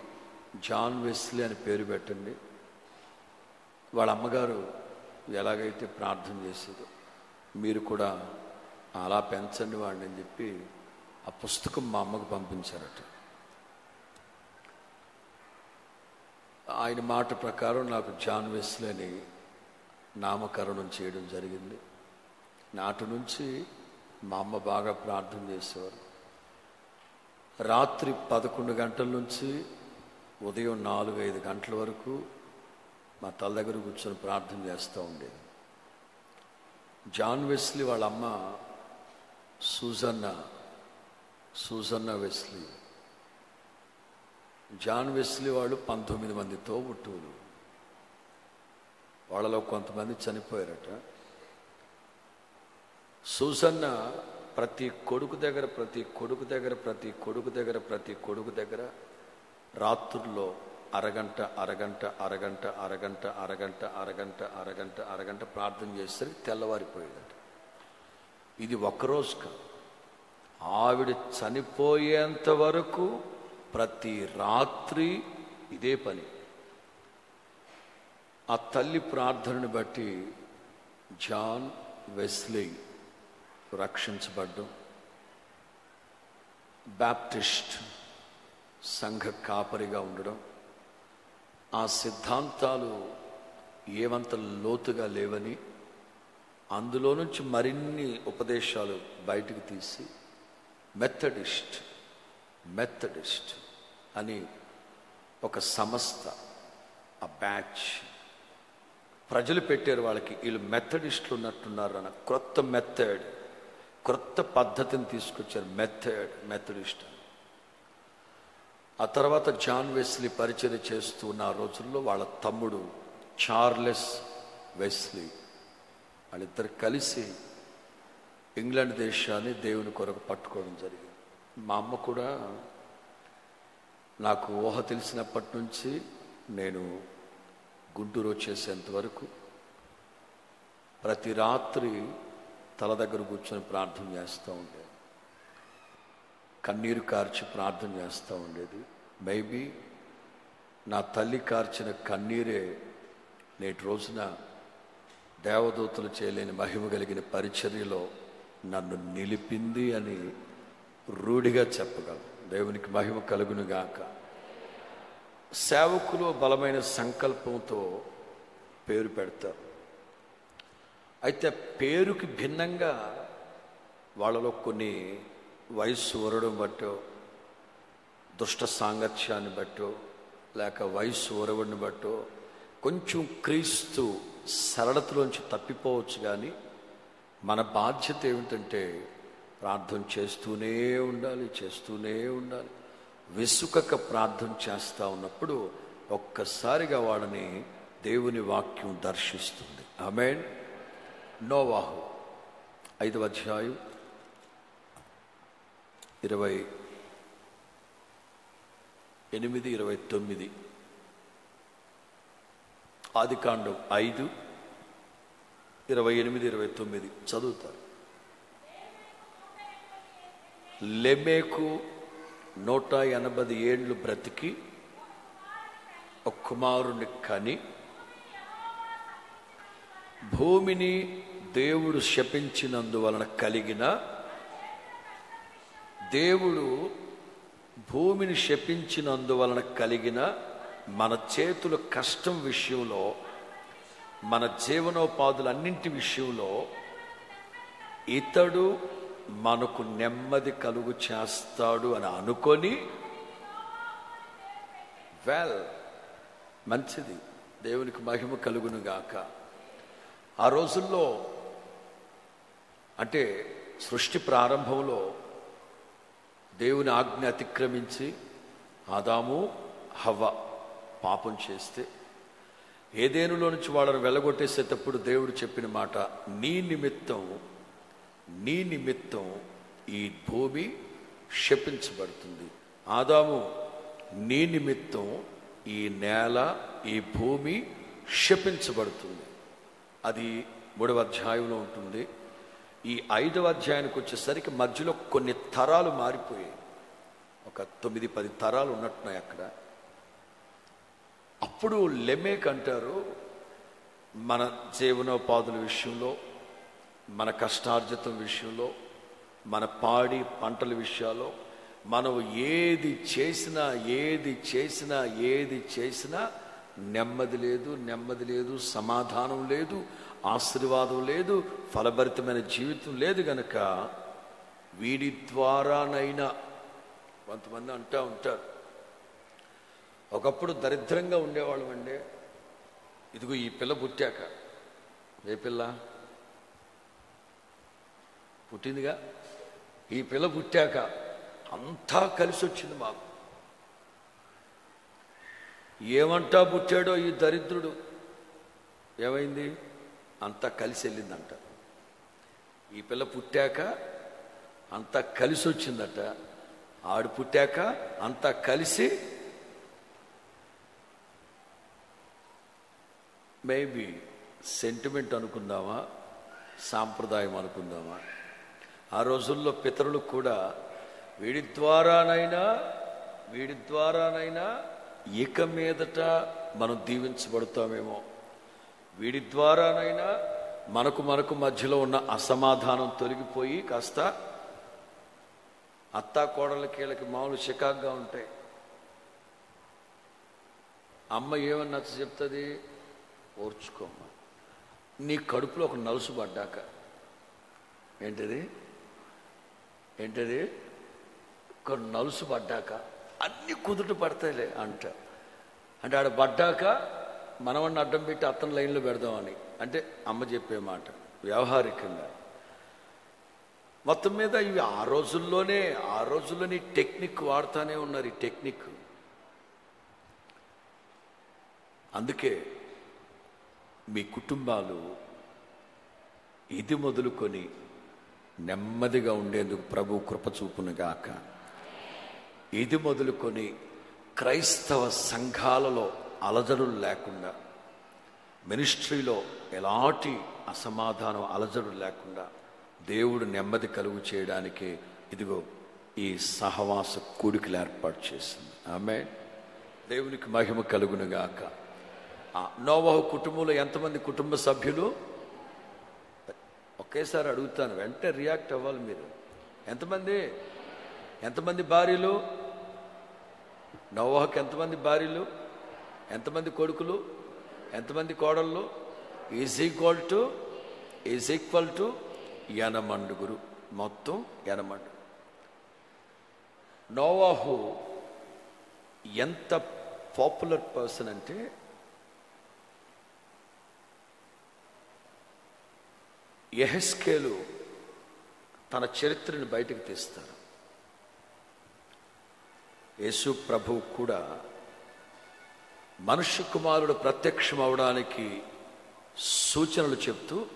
జాన్ వెస్లీ అని పేరు పెట్టండి. వాళ్ళ అమ్మగారు ఎలాగైతే ప్రార్థన చేసేదో మీరు కూడా అలా పెంచండి వాడిని అని చెప్పి ఆ పుస్తకం మా అమ్మకు పంపించారట. ఆయన మాట ప్రకారం నాకు జాన్ వెస్లని నామకరణం చేయడం జరిగింది. నాటి నుంచి మా అమ్మ బాగా ప్రార్థన చేసేవారు. రాత్రి పదకొండు గంటల నుంచి ఉదయం నాలుగు ఐదు గంటల వరకు మా తల దగ్గర కూర్చొని ప్రార్థన చేస్తూ ఉండేది. జాన్ వెస్లీ వాళ్ళ అమ్మ Susanna Susanna Wesley. John Wesley వాళ్ళు పంతొమ్మిది మందితో పుట్టువులు. వాళ్ళలో కొంతమంది చనిపోయారట. సూజన్న ప్రతి కొడుకు దగ్గర ప్రతి కొడుకు దగ్గర ప్రతి కొడుకు దగ్గర ప్రతి కొడుకు దగ్గర రాత్రుల్లో అరగంట అరగంట అరగంట అరగంట అరగంట అరగంట అరగంట అరగంట ప్రార్థన చేస్తే తెల్లవారిపోయేదట. ఇది ఒక్కరోజు కాదు. ఆవిడ చనిపోయేంత వరకు ప్రతి రాత్రి ఇదే పని. ఆ తల్లి ప్రార్థనను బట్టి జాన్ వెస్లీ రక్షించబడ్డం. బ్యాప్టిస్ట్ సంఘ కాపరిగా ఉండడం. ఆ సిద్ధాంతాలు ఏమంత లోతుగా లేవని అందులో నుంచి మరిన్ని ఉపదేశాలు బయటికి తీసి మెథడిస్ట్ మెథడిస్ట్ అని ఒక సంస్థ ఆ బ్యాచ్. ప్రజలు పెట్టారు వాళ్ళకి వీళ్ళు మెథడిస్టులు ఉన్నట్టున్నారు అన్న క్రొత్త మెథడ్ క్రొత్త పద్ధతిని తీసుకొచ్చారు మెథడ్ మెథడిస్ట్ అని. ఆ తర్వాత జాన్ వెస్లీ పరిచయం చేస్తూ ఉన్న ఆ రోజుల్లో వాళ్ళ తమ్ముడు చార్లెస్ వెస్లీ వాళ్ళిద్దరు కలిసి ఇంగ్లాండ్ దేశాన్ని దేవుని కొరకు పట్టుకోవడం జరిగింది. మా అమ్మ కూడా నాకు ఊహ తెలిసినప్పటి నుంచి నేను గుంటూరు వచ్చేసేంత వరకు ప్రతి రాత్రి తల దగ్గర కూర్చొని ప్రార్థన చేస్తూ ఉండేది. కన్నీరు కార్చి ప్రార్థన చేస్తూ ఉండేది. మేబీ నా తల్లి కార్చిన కన్నీరే నేటి రోజున దేవదూతలు చేయలేని మహిమ కలిగిన పరిచర్యలో నన్ను నిలిపింది అని రూఢిగా చెప్పగలను. దేవునికి మహిమ కలుగును గాక సేవకులు బలమైన సంకల్పంతో పేరు పెడతారు. అయితే పేరుకి భిన్నంగా వాళ్ళలో కొన్ని వయస్సు ఉరడం బట్టో దుష్ట సాంగత్యాన్ని బట్టో లేక వయస్సు ఉరవడిని బట్టో కొంచెం క్రీస్తు సరళతలోంచి తప్పిపోవచ్చు కానీ మన బాధ్యత ఏమిటంటే ప్రార్థన చేస్తూనే ఉండాలి చేస్తూనే ఉండాలి. విసుకక ప్రార్థన చేస్తూ ఉన్నప్పుడు ఒక్కసారిగా వాడిని దేవుని వాక్యం దర్శిస్తుంది. ఆమెన్. నోవాహు ఐదవ అధ్యాయం ఇరవై ఎనిమిది ఇరవై తొమ్మిది. ఆదికాండం ఐదు ఇరవై ఎనిమిది ఇరవై తొమ్మిది. చదువుతారు. లెమేకు నూట ఎనభై ఏండ్లు బ్రతికి ఒక కుమారుని కని భూమిని దేవుడు శపించినందువలన కలిగిన దేవుడు భూమిని శపించినందువలన కలిగిన మన చేతుల కష్టం విషయంలో మన జీవనోపాధులన్నింటి విషయంలో ఇతడు మనకు నెమ్మది కలుగు చేస్తాడు అని అనుకొని వెల్ మంచిది. దేవునికి మహిమ కలుగును గాక. ఆ రోజుల్లో అంటే సృష్టి ప్రారంభంలో దేవుని ఆజ్ఞ అతిక్రమించి ఆదాము హవ్వ పాపం చేస్తే ఏదేనులో నుంచి వాళ్ళని వెళ్ళగొట్టేసేటప్పుడు దేవుడు చెప్పిన మాట నీ నిమిత్తం నీ నిమిత్తం ఈ భూమి శపించబడుతుంది ఆదాము నీ నిమిత్తం ఈ నేల ఈ భూమి శపించబడుతుంది అది మూడవ అధ్యాయంలో ఉంటుంది. ఈ ఐదవ అధ్యాయానికి వచ్చేసరికి మధ్యలో కొన్ని తరాలు మారిపోయాయి. ఒక తొమ్మిది పది తరాలు ఉన్నట్టున్నాయి అక్కడ. అప్పుడు లెమేక్ అంటారు మన జీవనోపాధుల విషయంలో మన కష్టార్జితం విషయంలో మన పాడి పంటల విషయాల్లో మనం ఏది చేసినా ఏది చేసినా ఏది చేసినా నెమ్మది లేదు నెమ్మది లేదు సమాధానం లేదు ఆశీర్వాదం లేదు ఫలభరితమైన జీవితం లేదు గనక వీడి ద్వారానైనా కొంతమంది అంటూ ఉంటారు. ఒకప్పుడు దరిద్రంగా ఉండేవాళ్ళం అండి. ఇదిగో ఈ పిల్ల పుట్టాక. ఏ పిల్ల? పుట్టిందిగా? ఈ పిల్ల పుట్టాక అంతా కలిసి వచ్చింది మాకు. ఏమంటా పుట్టాడో ఈ దరిద్రుడు? ఏమైంది? అంతా కలిసి వెళ్ళిందంట. ఈ పిల్ల పుట్టాక అంతా కలిసి వచ్చిందట. ఆడు పుట్టాక అంతా కలిసి మేబీ సెంటిమెంట్ అనుకుందామా సాంప్రదాయం అనుకుందామా? ఆ రోజుల్లో పితరులు కూడా వీడి ద్వారానైనా వీడి ద్వారానైనా ఇక మీదట మనం దీవించబడతామేమో. వీడి ద్వారానైనా మనకు మనకు మధ్యలో ఉన్న అసమాధానం తొలగిపోయి కాస్త అత్తా కోడల కీళ్ళకి మామూలు చికాగ్గా ఉంటాయి అమ్మ ఏమన్నా చెప్తుంది? ఓర్చుకోమ్మా నీ కడుపులో ఒక నలుసు పడ్డాక. ఏంటిది? ఏంటిది? ఒక నలుసు పడ్డాక. అన్ని కుదుట పడతాయిలే అంట. అంటే ఆడ పడ్డాక మనవడిని అడ్డం పెట్టి అతని లైన్లో పెడదామని. అంటే అమ్మ చెప్పే మాట వ్యవహారికంగా. మొత్తం మీద ఇవి ఆ రోజుల్లోనే ఆ రోజుల్లోనే టెక్నిక్ వాడుతూనే ఉన్నారు ఈ టెక్నిక్. అందుకే మీ కుటుంబాలు ఇది మొదలుకొని నెమ్మదిగా ఉండేందుకు ప్రభు కృప చూపునుగాక. ఇది మొదలుకొని క్రైస్తవ సంఘాలలో అలజడులు లేకుండా మినిస్ట్రీలో ఎలాంటి అసమాధానం అలజడు లేకుండా దేవుడు నెమ్మది కలుగు చేయడానికి ఇదిగో ఈ సహవాస కూడికలు ఏర్పాటు చేసింది. ఆమె దేవునికి మహిమ కలుగునుగాక. నోవహు కుటుంబంలో ఎంతమంది కుటుంబ సభ్యులు? ఒకేసారి అడుగుతాను వెంటనే రియాక్ట్ అవ్వాలి మీరు. ఎంతమంది? ఎంతమంది భార్యలు? నోవహకు ఎంతమంది భార్యలు? ఎంతమంది కొడుకులు? ఎంతమంది కోడళ్ళు? Is equal to is equal to ఎనమండుగురు మొత్తం ఎనమండు నోవాహు ఎంత పాపులర్ పర్సన్ అంటే ఎహెస్కేలు తన చరిత్రను బయటకు తీస్తారు. యేసు ప్రభువు కూడా మనుష్య కుమారుడు ప్రత్యక్షం అవడానికి సూచనలు చెప్తూ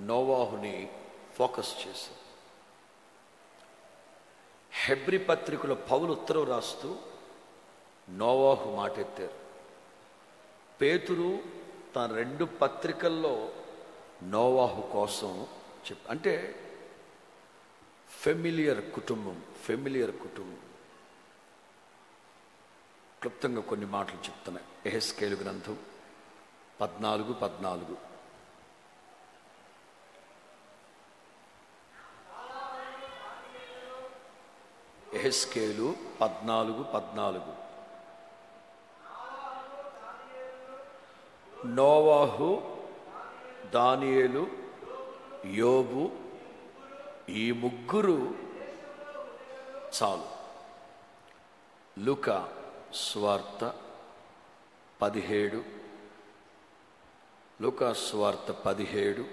నోవాహుని ఫోకస్ చేశారు. హెబ్రి పత్రికలో పౌలు ఉత్తరం రాస్తూ నోవాహు మాటెత్తారు. పేతురు తన రెండు పత్రికల్లో నోవాహు కోసం చెప్ అంటే ఫెమిలియర్ కుటుంబం ఫెమిలియర్ కుటుంబం. క్లుప్తంగా కొన్ని మాటలు చెప్తున్నాయి ఎహెస్కేలు గ్రంథం పద్నాలుగు పద్నాలుగు. ఎహెస్కేలు పద్నాలుగు పద్నాలుగు. నోవాహు దానియేలు యోబు ఈ ముగ్గురు చాలు. లుక స్వార్థ పదిహేడు లుకా స్వార్థ పదిహేడు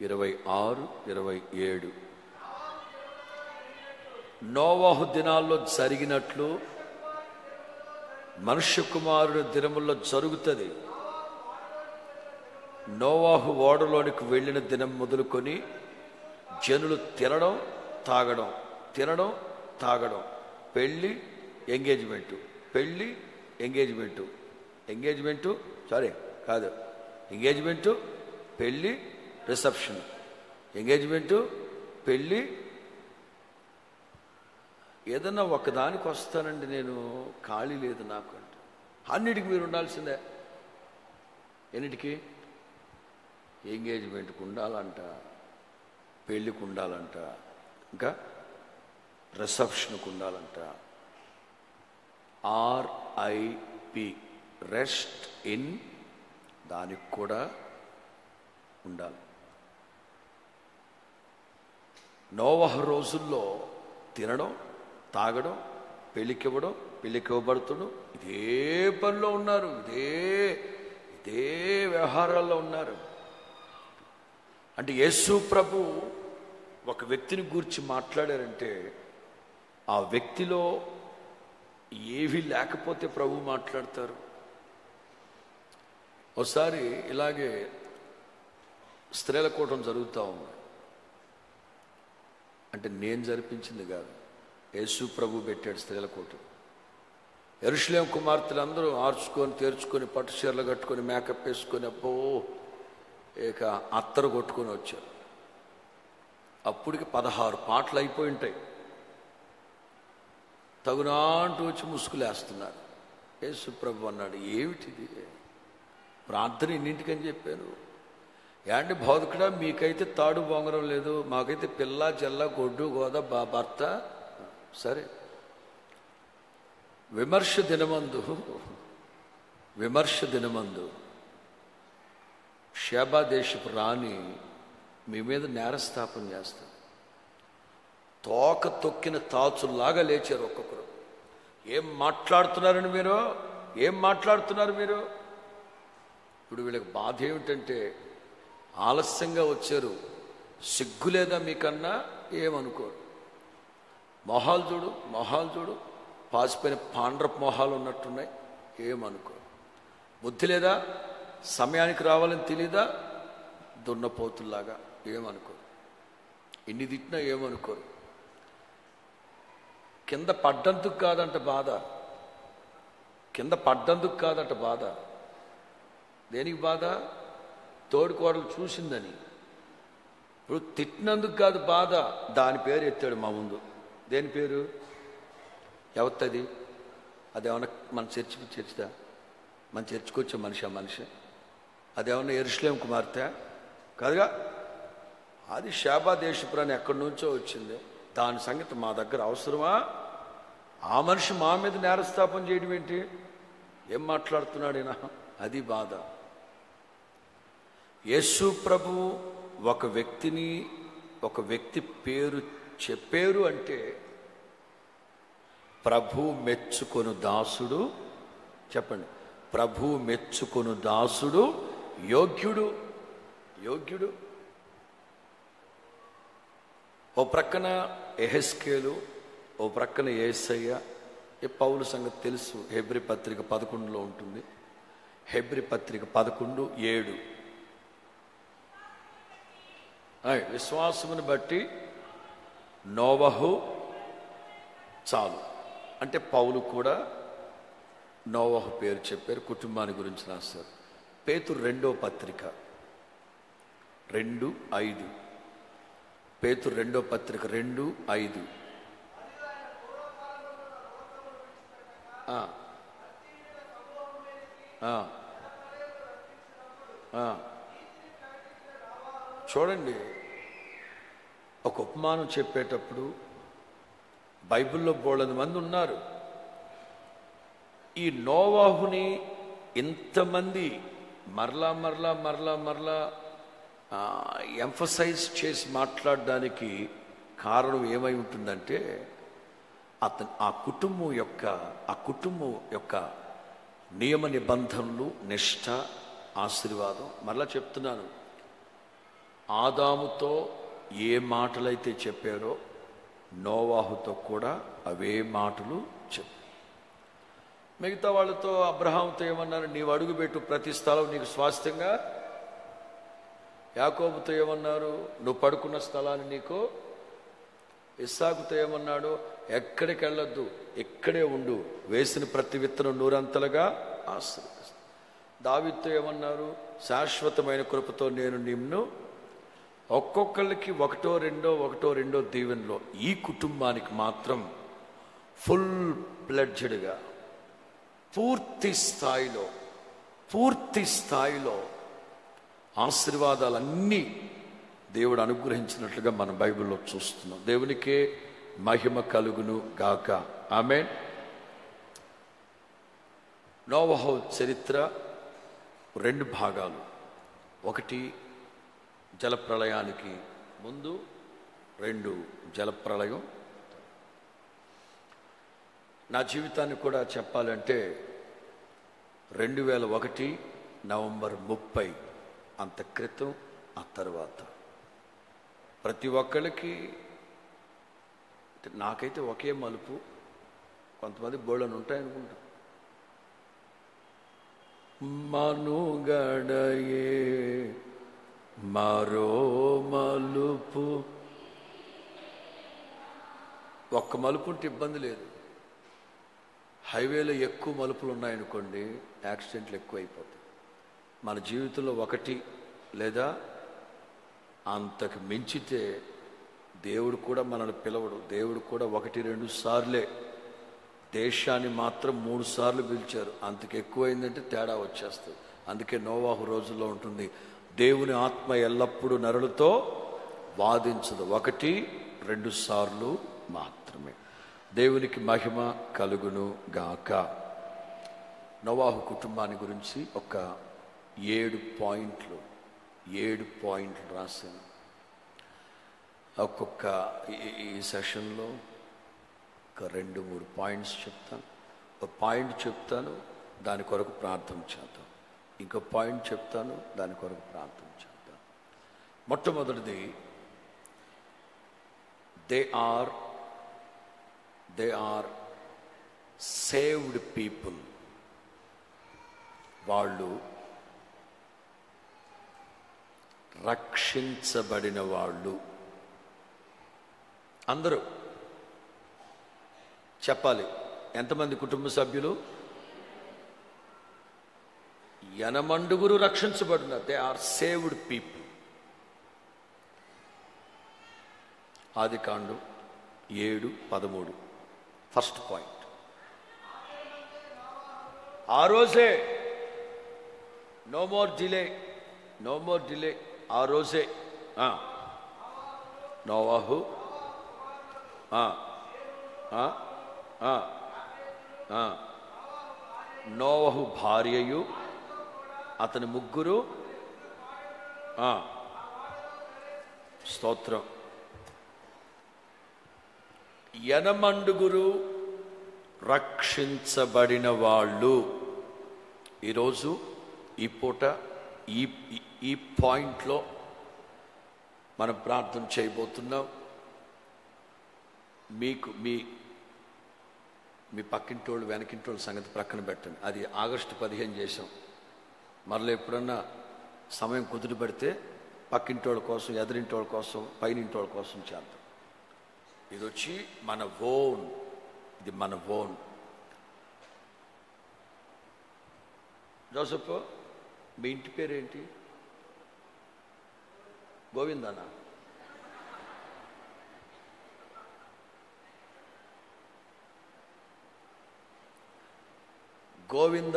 ఇరవై ఆరు ఇరవై ఏడు నోవాహు దినాల్లో జరిగినట్లు మనుష్య కుమారుడు దినముల్లో జరుగుతుంది. నోవాహు ఓడలోనికి వెళ్ళిన దినం మొదలుకొని జనులు తినడం తాగడం తినడం తాగడం. పెళ్ళి ఎంగేజ్మెంటు. పెళ్ళి ఎంగేజ్మెంటు. ఎంగేజ్మెంటు సారీ కాదు. ఎంగేజ్మెంటు పెళ్ళి రిసెప్షన్. ఎంగేజ్మెంటు పెళ్ళి ఏదన్నా ఒకదానికి వస్తానండి నేను ఖాళీ లేదు నాకు అంటే. అన్నిటికి మీరు ఉండాల్సిందే. ఎన్నిటికి? ఎంగేజ్మెంట్కి ఉండాలంట పెళ్ళికి ఉండాలంట ఇంకా రిసెప్షన్కి ఉండాలంట ఆర్ఐపి రెస్ట్ ఇన్ దానికి కూడా ఉండాలి. నోవహ రోజుల్లో తినడం తాగడం పెళ్ళికివ్వడం పెళ్ళికి ఇవ్వబడుతుడు ఇదే పనిలో ఉన్నారు ఇదే ఇదే వ్యవహారాల్లో ఉన్నారు. అంటే యేసు ప్రభు ఒక వ్యక్తిని గూర్చి మాట్లాడారంటే ఆ వ్యక్తిలో ఏవి లేకపోతే ప్రభు మాట్లాడతారు. ఒకసారి ఇలాగే స్త్రీల కూటం జరుగుతూ ఉంది. అంటే నేను జరిపించింది కాదు. యేసు ప్రభు పెట్టాడు స్త్రీల కూటం. ఎరుషులేం కుమార్తెలందరూ ఆర్చుకొని తెరుచుకొని పట్టు చీరలు కట్టుకొని మేకప్ వేసుకొని అబ్బో ఇక అత్తరు కొట్టుకొని వచ్చారు. అప్పటికి పదహారు పాటలు అయిపోయి ఉంటాయి. తగునాంటూ వచ్చి ముసుగులేస్తున్నారు. యేసుప్రభు అన్నాడు ఏమిటిది? ప్రార్థన ఎన్నింటికని చెప్పాను యాండి బౌద్ధకుడా మీకైతే తాడు బొంగరం లేదు మాకైతే పిల్ల చెల్ల గొడ్డు గోద బా భర్త సరే. విమర్శ దినమందు విమర్శ దినమందు షేబా దేశపు రాణి మీ మీద నేరస్థాపన చేస్తారు తోక తొక్కిన తాచుల్లాగా లేచారు ఒక్కొక్కరు. ఏం మాట్లాడుతున్నారని మీరు? ఏం మాట్లాడుతున్నారు మీరు? ఇప్పుడు వీళ్ళకి బాధ ఏమిటంటే ఆలస్యంగా వచ్చారు. సిగ్గు లేదా మీకన్నా? ఏమనుకోరు. మొహాలు చూడు మొహాలు చూడు. పాసిపోయిన పాండ్రపు మొహాలు ఉన్నట్టున్నాయి. ఏమనుకో బుద్ధి లేదా? సమయానికి రావాలని తెలీదా? దున్నపోతుల్లాగా. ఏమనుకో ఎన్ని తిట్టినా ఏమనుకోరు. కింద పడ్డందుకు కాదంట బాధ. కింద పడ్డందుకు కాదంట బాధ. దేనికి బాధ? తోడుకోడలు చూసిందని. ఇప్పుడు తిట్టినందుకు కాదు బాధ. దాని పేరు ఎత్తాడు మా ముందు. దేని పేరు? ఎవత్తది? అదేమన్నా మన చర్చి చర్చిదా? మన చర్చికి వచ్చే మనిషి ఆ మనిషి. అదేమన్నా ఎరుశ్లేం కుమార్తె? కాదుగా? అది శాబాదేశపురాన్ని ఎక్కడి నుంచో వచ్చింది. దాని సంగతి మా దగ్గర అవసరమా? ఆ మనిషి మా మీద నేరస్థాపన చేయడం ఏంటి? ఏం మాట్లాడుతున్నాడేనా అది బాధ. యేసు ప్రభు ఒక వ్యక్తిని ఒక వ్యక్తి పేరు చెప్పారు అంటే ప్రభు మెచ్చుకొను దాసుడు చెప్పండి ప్రభు మెచ్చుకొను దాసుడు యోగ్యుడు యోగ్యుడు. ఓ ప్రక్కన ఎహెస్కేలు ఓ ప్రక్కన ఏసయ్య. ఈ పౌలు సంగతి తెలుసు? హెబ్రి పత్రిక పదకొండులో ఉంటుంది. హెబ్రి పత్రిక పదకొండు ఏడు. విశ్వాసమును బట్టి నోవహు చాలు. అంటే పౌలు కూడా నోవహు పేరు చెప్పారు కుటుంబాన్ని గురించి రాశారు. పేతురు రెండో పత్రిక. రెండు ఐదు. పేతురు రెండో పత్రిక రెండు ఐదు. చూడండి ఒక ఉపమానం చెప్పేటప్పుడు బైబిల్లో బోళ్ళని మంది ఉన్నారు. ఈ నోవాహుని ఇంతమంది మరలా మరలా మరలా మరలా ఎంఫసైజ్ చేసి మాట్లాడడానికి కారణం ఏమై ఉంటుందంటే అతను ఆ కుటుంబం యొక్క ఆ కుటుంబం యొక్క నియమ నిబంధనలు నిష్ఠ ఆశీర్వాదం. మరలా చెప్తున్నాను. ఆదాముతో ఏ మాటలైతే చెప్పారో నోవాహుతో కూడా అవే మాటలు మిగతా వాళ్ళతో అబ్రహాంతో ఏమన్నారు? నీవు అడుగుపెట్టు ప్రతి స్థలం నీకు స్వాస్థ్యంగా. యాకోబుతో ఏమన్నారు? నువ్వు పడుకున్న స్థలాన్ని నీకు. ఇస్సాకుతో ఏమన్నాడు? ఎక్కడికి వెళ్ళొద్దు ఇక్కడే ఉండు. వేసిన ప్రతి విత్తనం నూరంతలుగా ఆశ్రయిస్తాను దావితో ఏమన్నారు? శాశ్వతమైన కృపతో నేను నిన్ను ఒక్కొక్కళ్ళకి ఒకటో రెండో ఒకటో రెండో దీవెనలో ఈ కుటుంబానికి మాత్రం ఫుల్ ప్లెడ్జెడ్గా పూర్తి స్థాయిలో పూర్తి స్థాయిలో ఆశీర్వాదాలన్నీ దేవుడు అనుగ్రహించినట్లుగా మనం బైబిల్లో చూస్తున్నాం. దేవునికే మహిమ కలుగును గాక. ఆమె నోవహో చరిత్ర రెండు భాగాలు. ఒకటి జలప్రళయానికి ముందు రెండు జలప్రళయం నా జీవితాన్ని కూడా చెప్పాలంటే రెండు వేల ఒకటి నవంబర్ ముప్పై అంత క్రితం ఆ తర్వాత. ప్రతి ఒక్కళ్ళకి నాకైతే ఒకే మలుపు కొంతమంది బోళ్ళని ఉంటాయనుకుంటా. మనుగడయే మరో మలుపు. ఒక్క మలుపు ఉంటే ఇబ్బంది లేదు. హైవేలో ఎక్కువ మలుపులు ఉన్నాయనుకోండి యాక్సిడెంట్లు ఎక్కువ అయిపోతాయి మన జీవితంలో ఒకటి లేదా అంతకు మించితే దేవుడు కూడా మనల్ని పిలవడు. దేవుడు కూడా ఒకటి రెండు సార్లే దేశాన్ని మాత్రం మూడు సార్లు పిలిచారు. అంతకు ఎక్కువైందంటే తేడా వచ్చేస్తుంది. అందుకే నోవాహు రోజుల్లో ఉంటుంది దేవుని ఆత్మ ఎల్లప్పుడూ నరులతో వాదించదు. ఒకటి రెండు సార్లు మాత్రం. దేవునికి మహిమ కలుగును గాక. నవాహు కుటుంబాన్ని గురించి ఒక ఏడు పాయింట్లు ఏడు పాయింట్లు రాశాను. ఒక్కొక్క ఈ సెషన్లో ఒక రెండు మూడు పాయింట్స్ చెప్తాను. ఒక పాయింట్ చెప్తాను దాని కొరకు ప్రార్థన చేద్దాం. ఇంకో పాయింట్ చెప్తాను దాని కొరకు ప్రార్థన చేద్దాం. మొట్టమొదటిది they are they are saved people వాళ్ళు రక్షించబడిన వాళ్ళు. అందరూ చెప్పాలి ఎంతమంది కుటుంబ సభ్యులు? ఎనమండుగురు రక్షించబడిన దే ఆర్ సేవ్డ్ పీపుల్ ఆది కాండం ఏడు పదమూడు. First point. ఆ రోజే no more delay no more delay ఆ రోజే నోవాహు ఆ. నోవహు భార్యయు అతని ముగ్గురు స్తోత్రం. ఎనమండుగురు రక్షించబడిన వాళ్ళు ఈరోజు ఈ పూట ఈ ఈ- పాయింట్లో మనం ప్రార్థన చేయబోతున్నాం. మీకు మీ మీ పక్కింటోళ్ళు వెనకింటోళ్ళ సంగతి ప్రక్కన పెట్టండి. అది ఆగస్టు పదిహేను చేసాం మరలా ఎప్పుడన్నా సమయం కుదిరి పెడితే పక్కింటోళ్ళ కోసం ఎదురింటోళ్ళ కోసం పైనింటోళ్ళ కోసం చేద్దాం. ఇది వచ్చి మన ఓన్. ఇది మన ఓన్. జోసఫ్ మీ ఇంటి పేరేంటి? గోవిందానా? గోవింద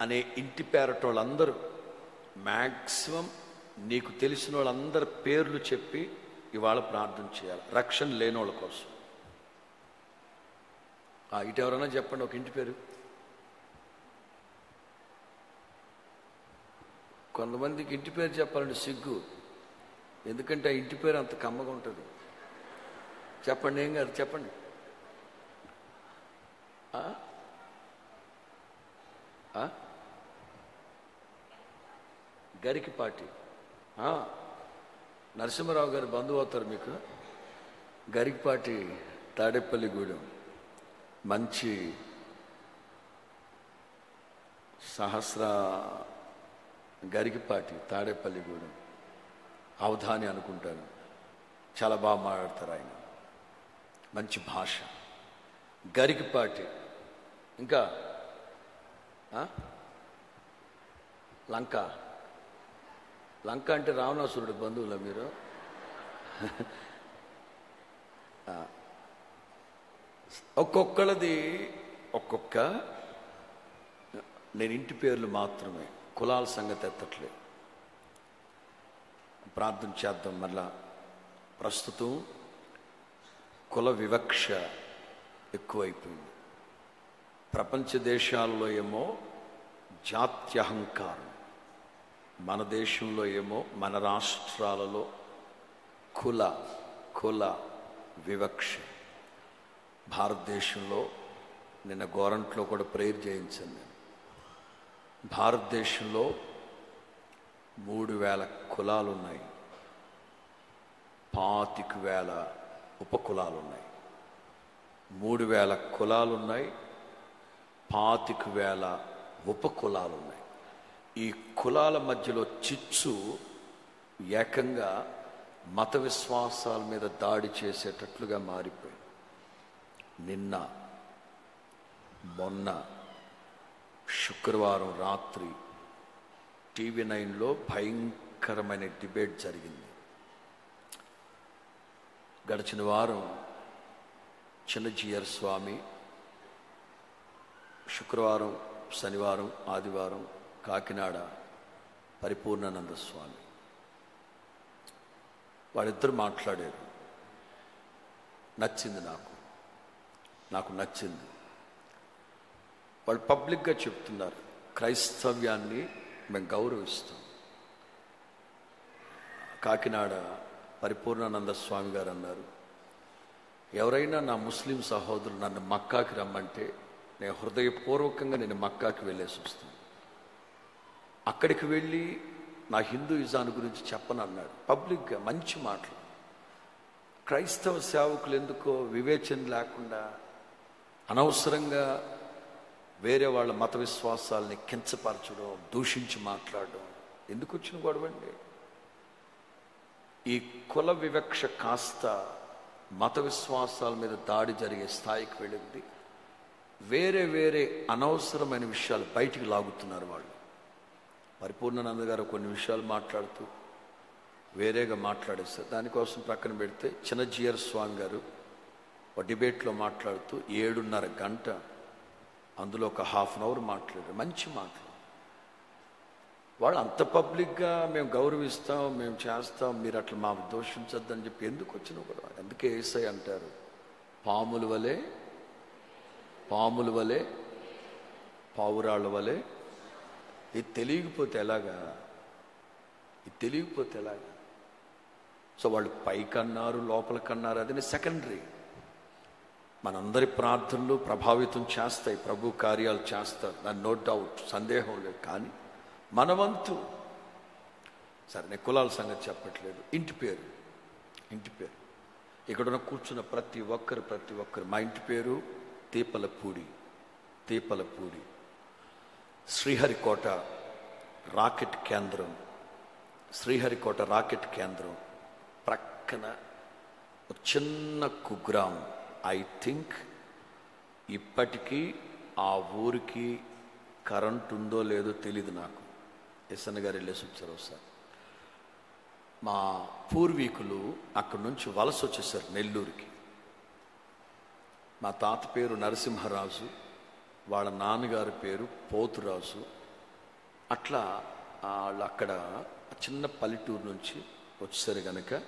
అనే ఇంటి పేరట వాళ్ళందరూ మ్యాక్సిమం నీకు తెలిసిన వాళ్ళందరి పేర్లు చెప్పి ఇవాళ ప్రార్థన చేయాలి. రక్షణ లేని వాళ్ళ కోసం ఇటు ఎవరైనా చెప్పండి ఒక ఇంటి పేరు. కొంతమందికి ఇంటి పేరు చెప్పాలంటే సిగ్గు. ఎందుకంటే ఆ ఇంటి పేరు అంత కమ్మగా ఉంటుంది. చెప్పండి ఏం కాదు చెప్పండి. ఆ? గరికిపాటి. నరసింహరావు గారు బంధువు అవుతారు మీకు. గరికిపాటి తాడేపల్లిగూడెం మంచి సహస్ర గరికిపాటి తాడేపల్లిగూడెం అవధాని అనుకుంటాను. చాలా బాగా మాట్లాడతారు ఆయన. మంచి భాష. గరికిపాటి. ఇంకా లంక. లంక అంటే రావణాసురుడు బంధువుల మీరు? ఒక్కొక్కళ్ళది ఒక్కొక్క. నేను ఇంటి పేర్లు మాత్రమే కులాల సంగతి ఎత్తట్లేదు. ప్రార్థన చేద్దాం మళ్ళా. ప్రస్తుతం కుల వివక్ష ఎక్కువైపోయింది. ప్రపంచ దేశాల్లో ఏమో జాత్యహంకారం. మన దేశంలో ఏమో మన రాష్ట్రాలలో కుల కుల వివక్ష. భారతదేశంలో నిన్న గోరంట్లో కూడా ప్రేయర్ చేయించాను నేను. భారతదేశంలో మూడు వేల కులాలు ఉన్నాయి పాతిక వేల ఉపకులాలు ఉన్నాయి మూడు వేల కులాలు ఉన్నాయి పాతిక వేల ఉపకులాలు ఉన్నాయి ఈ కులాల మధ్యలో చిచ్చు ఏకంగా మత విశ్వాసాల మీద దాడి చేసేటట్లుగా మారిపోయి నిన్న మొన్న శుక్రవారం రాత్రి టీవీ నైన్లో భయంకరమైన డిబేట్ జరిగింది. గడిచిన వారం చిన్నజీయర్ స్వామి శుక్రవారం శనివారం ఆదివారం కాకినాడ పరిపూర్ణానంద స్వామి వాళ్ళిద్దరు మాట్లాడారు. నచ్చింది నాకు. నాకు నచ్చింది. వాళ్ళు పబ్లిక్గా చెప్తున్నారు క్రైస్తవ్యాన్ని మేము గౌరవిస్తాం. కాకినాడ పరిపూర్ణానంద స్వామి గారు అన్నారు ఎవరైనా నా ముస్లిం సహోదరులు నన్ను మక్కాకి రమ్మంటే నేను హృదయపూర్వకంగా నేను మక్కాకి వెళ్ళేసి వస్తాను. అక్కడికి వెళ్ళి నా హిందూయిజాన్ని గురించి చెప్పనన్నాడు. పబ్లిక్గా మంచి మాటలు. క్రైస్తవ సేవకులు ఎందుకో వివేచన లేకుండా అనవసరంగా వేరే వాళ్ళ మత విశ్వాసాలని కించపరచడం దూషించి మాట్లాడడం ఎందుకు వచ్చిన గొడవండి? ఈ కుల వివక్ష కాస్త మత విశ్వాసాల మీద దాడి జరిగే స్థాయికి వెళ్ళింది. వేరే వేరే అనవసరమైన విషయాలు బయటికి లాగుతున్నారు వాళ్ళు. పరిపూర్ణానంద గారు కొన్ని విషయాలు మాట్లాడుతూ వేరేగా మాట్లాడేస్తారు దానికోసం ప్రక్కన పెడితే చిన్నజీయర్ స్వామి గారు ఒక డిబేట్లో మాట్లాడుతూ ఏడున్నర గంట అందులో ఒక హాఫ్ అన్ అవర్ మాట్లాడారు. మంచి మాటలు. వాళ్ళు అంత పబ్లిక్గా మేము గౌరవిస్తాం మేము చేస్తాం మీరు అట్లా మా దోషించొద్దని చెప్పి ఎందుకు వచ్చిన కూడా అందుకే ఏసై అంటారు పాముల వలె పాముల వలె పావురాళ్ళ వలె ఇది తెలియకపోతే ఎలాగా? ఇది తెలియకపోతే ఎలాగా? సో వాళ్ళు పైకన్నారు లోపలికన్నారు అది సెకండరీ. మనందరి ప్రార్థనలు ప్రభావితం చేస్తాయి ప్రభు కార్యాలు చేస్తారు. దాని నో డౌట్ సందేహం లేదు. కానీ మనవంతు సరే నేను కులాల సంగతి చెప్పట్లేదు. ఇంటి పేరు. ఇంటి పేరు. ఇక్కడున్న కూర్చున్న ప్రతి ఒక్కరు ప్రతి ఒక్కరు. మా ఇంటి పేరు తీపలపూడి. తీపలపూడి. శ్రీహరికోట రాకెట్ కేంద్రం శ్రీహరికోట రాకెట్ కేంద్రం ప్రక్కన ఒక చిన్న కుగ్రామం. ఐ థింక్ ఇప్పటికీ ఆ ఊరికి కరెంట్ ఉందో లేదో తెలియదు నాకు. ఎస్ఎన్ గారు వెళ్ళేసి వచ్చారు ఒకసారి మా పూర్వీకులు అక్కడి నుంచి వలస వచ్చేసారు నెల్లూరుకి. మా తాత పేరు నరసింహరాజు. వాళ్ళ నాన్నగారి పేరు పోతురాజు. అట్లా వాళ్ళు అక్కడ చిన్న పల్లెటూరు నుంచి వచ్చేసారు కనుక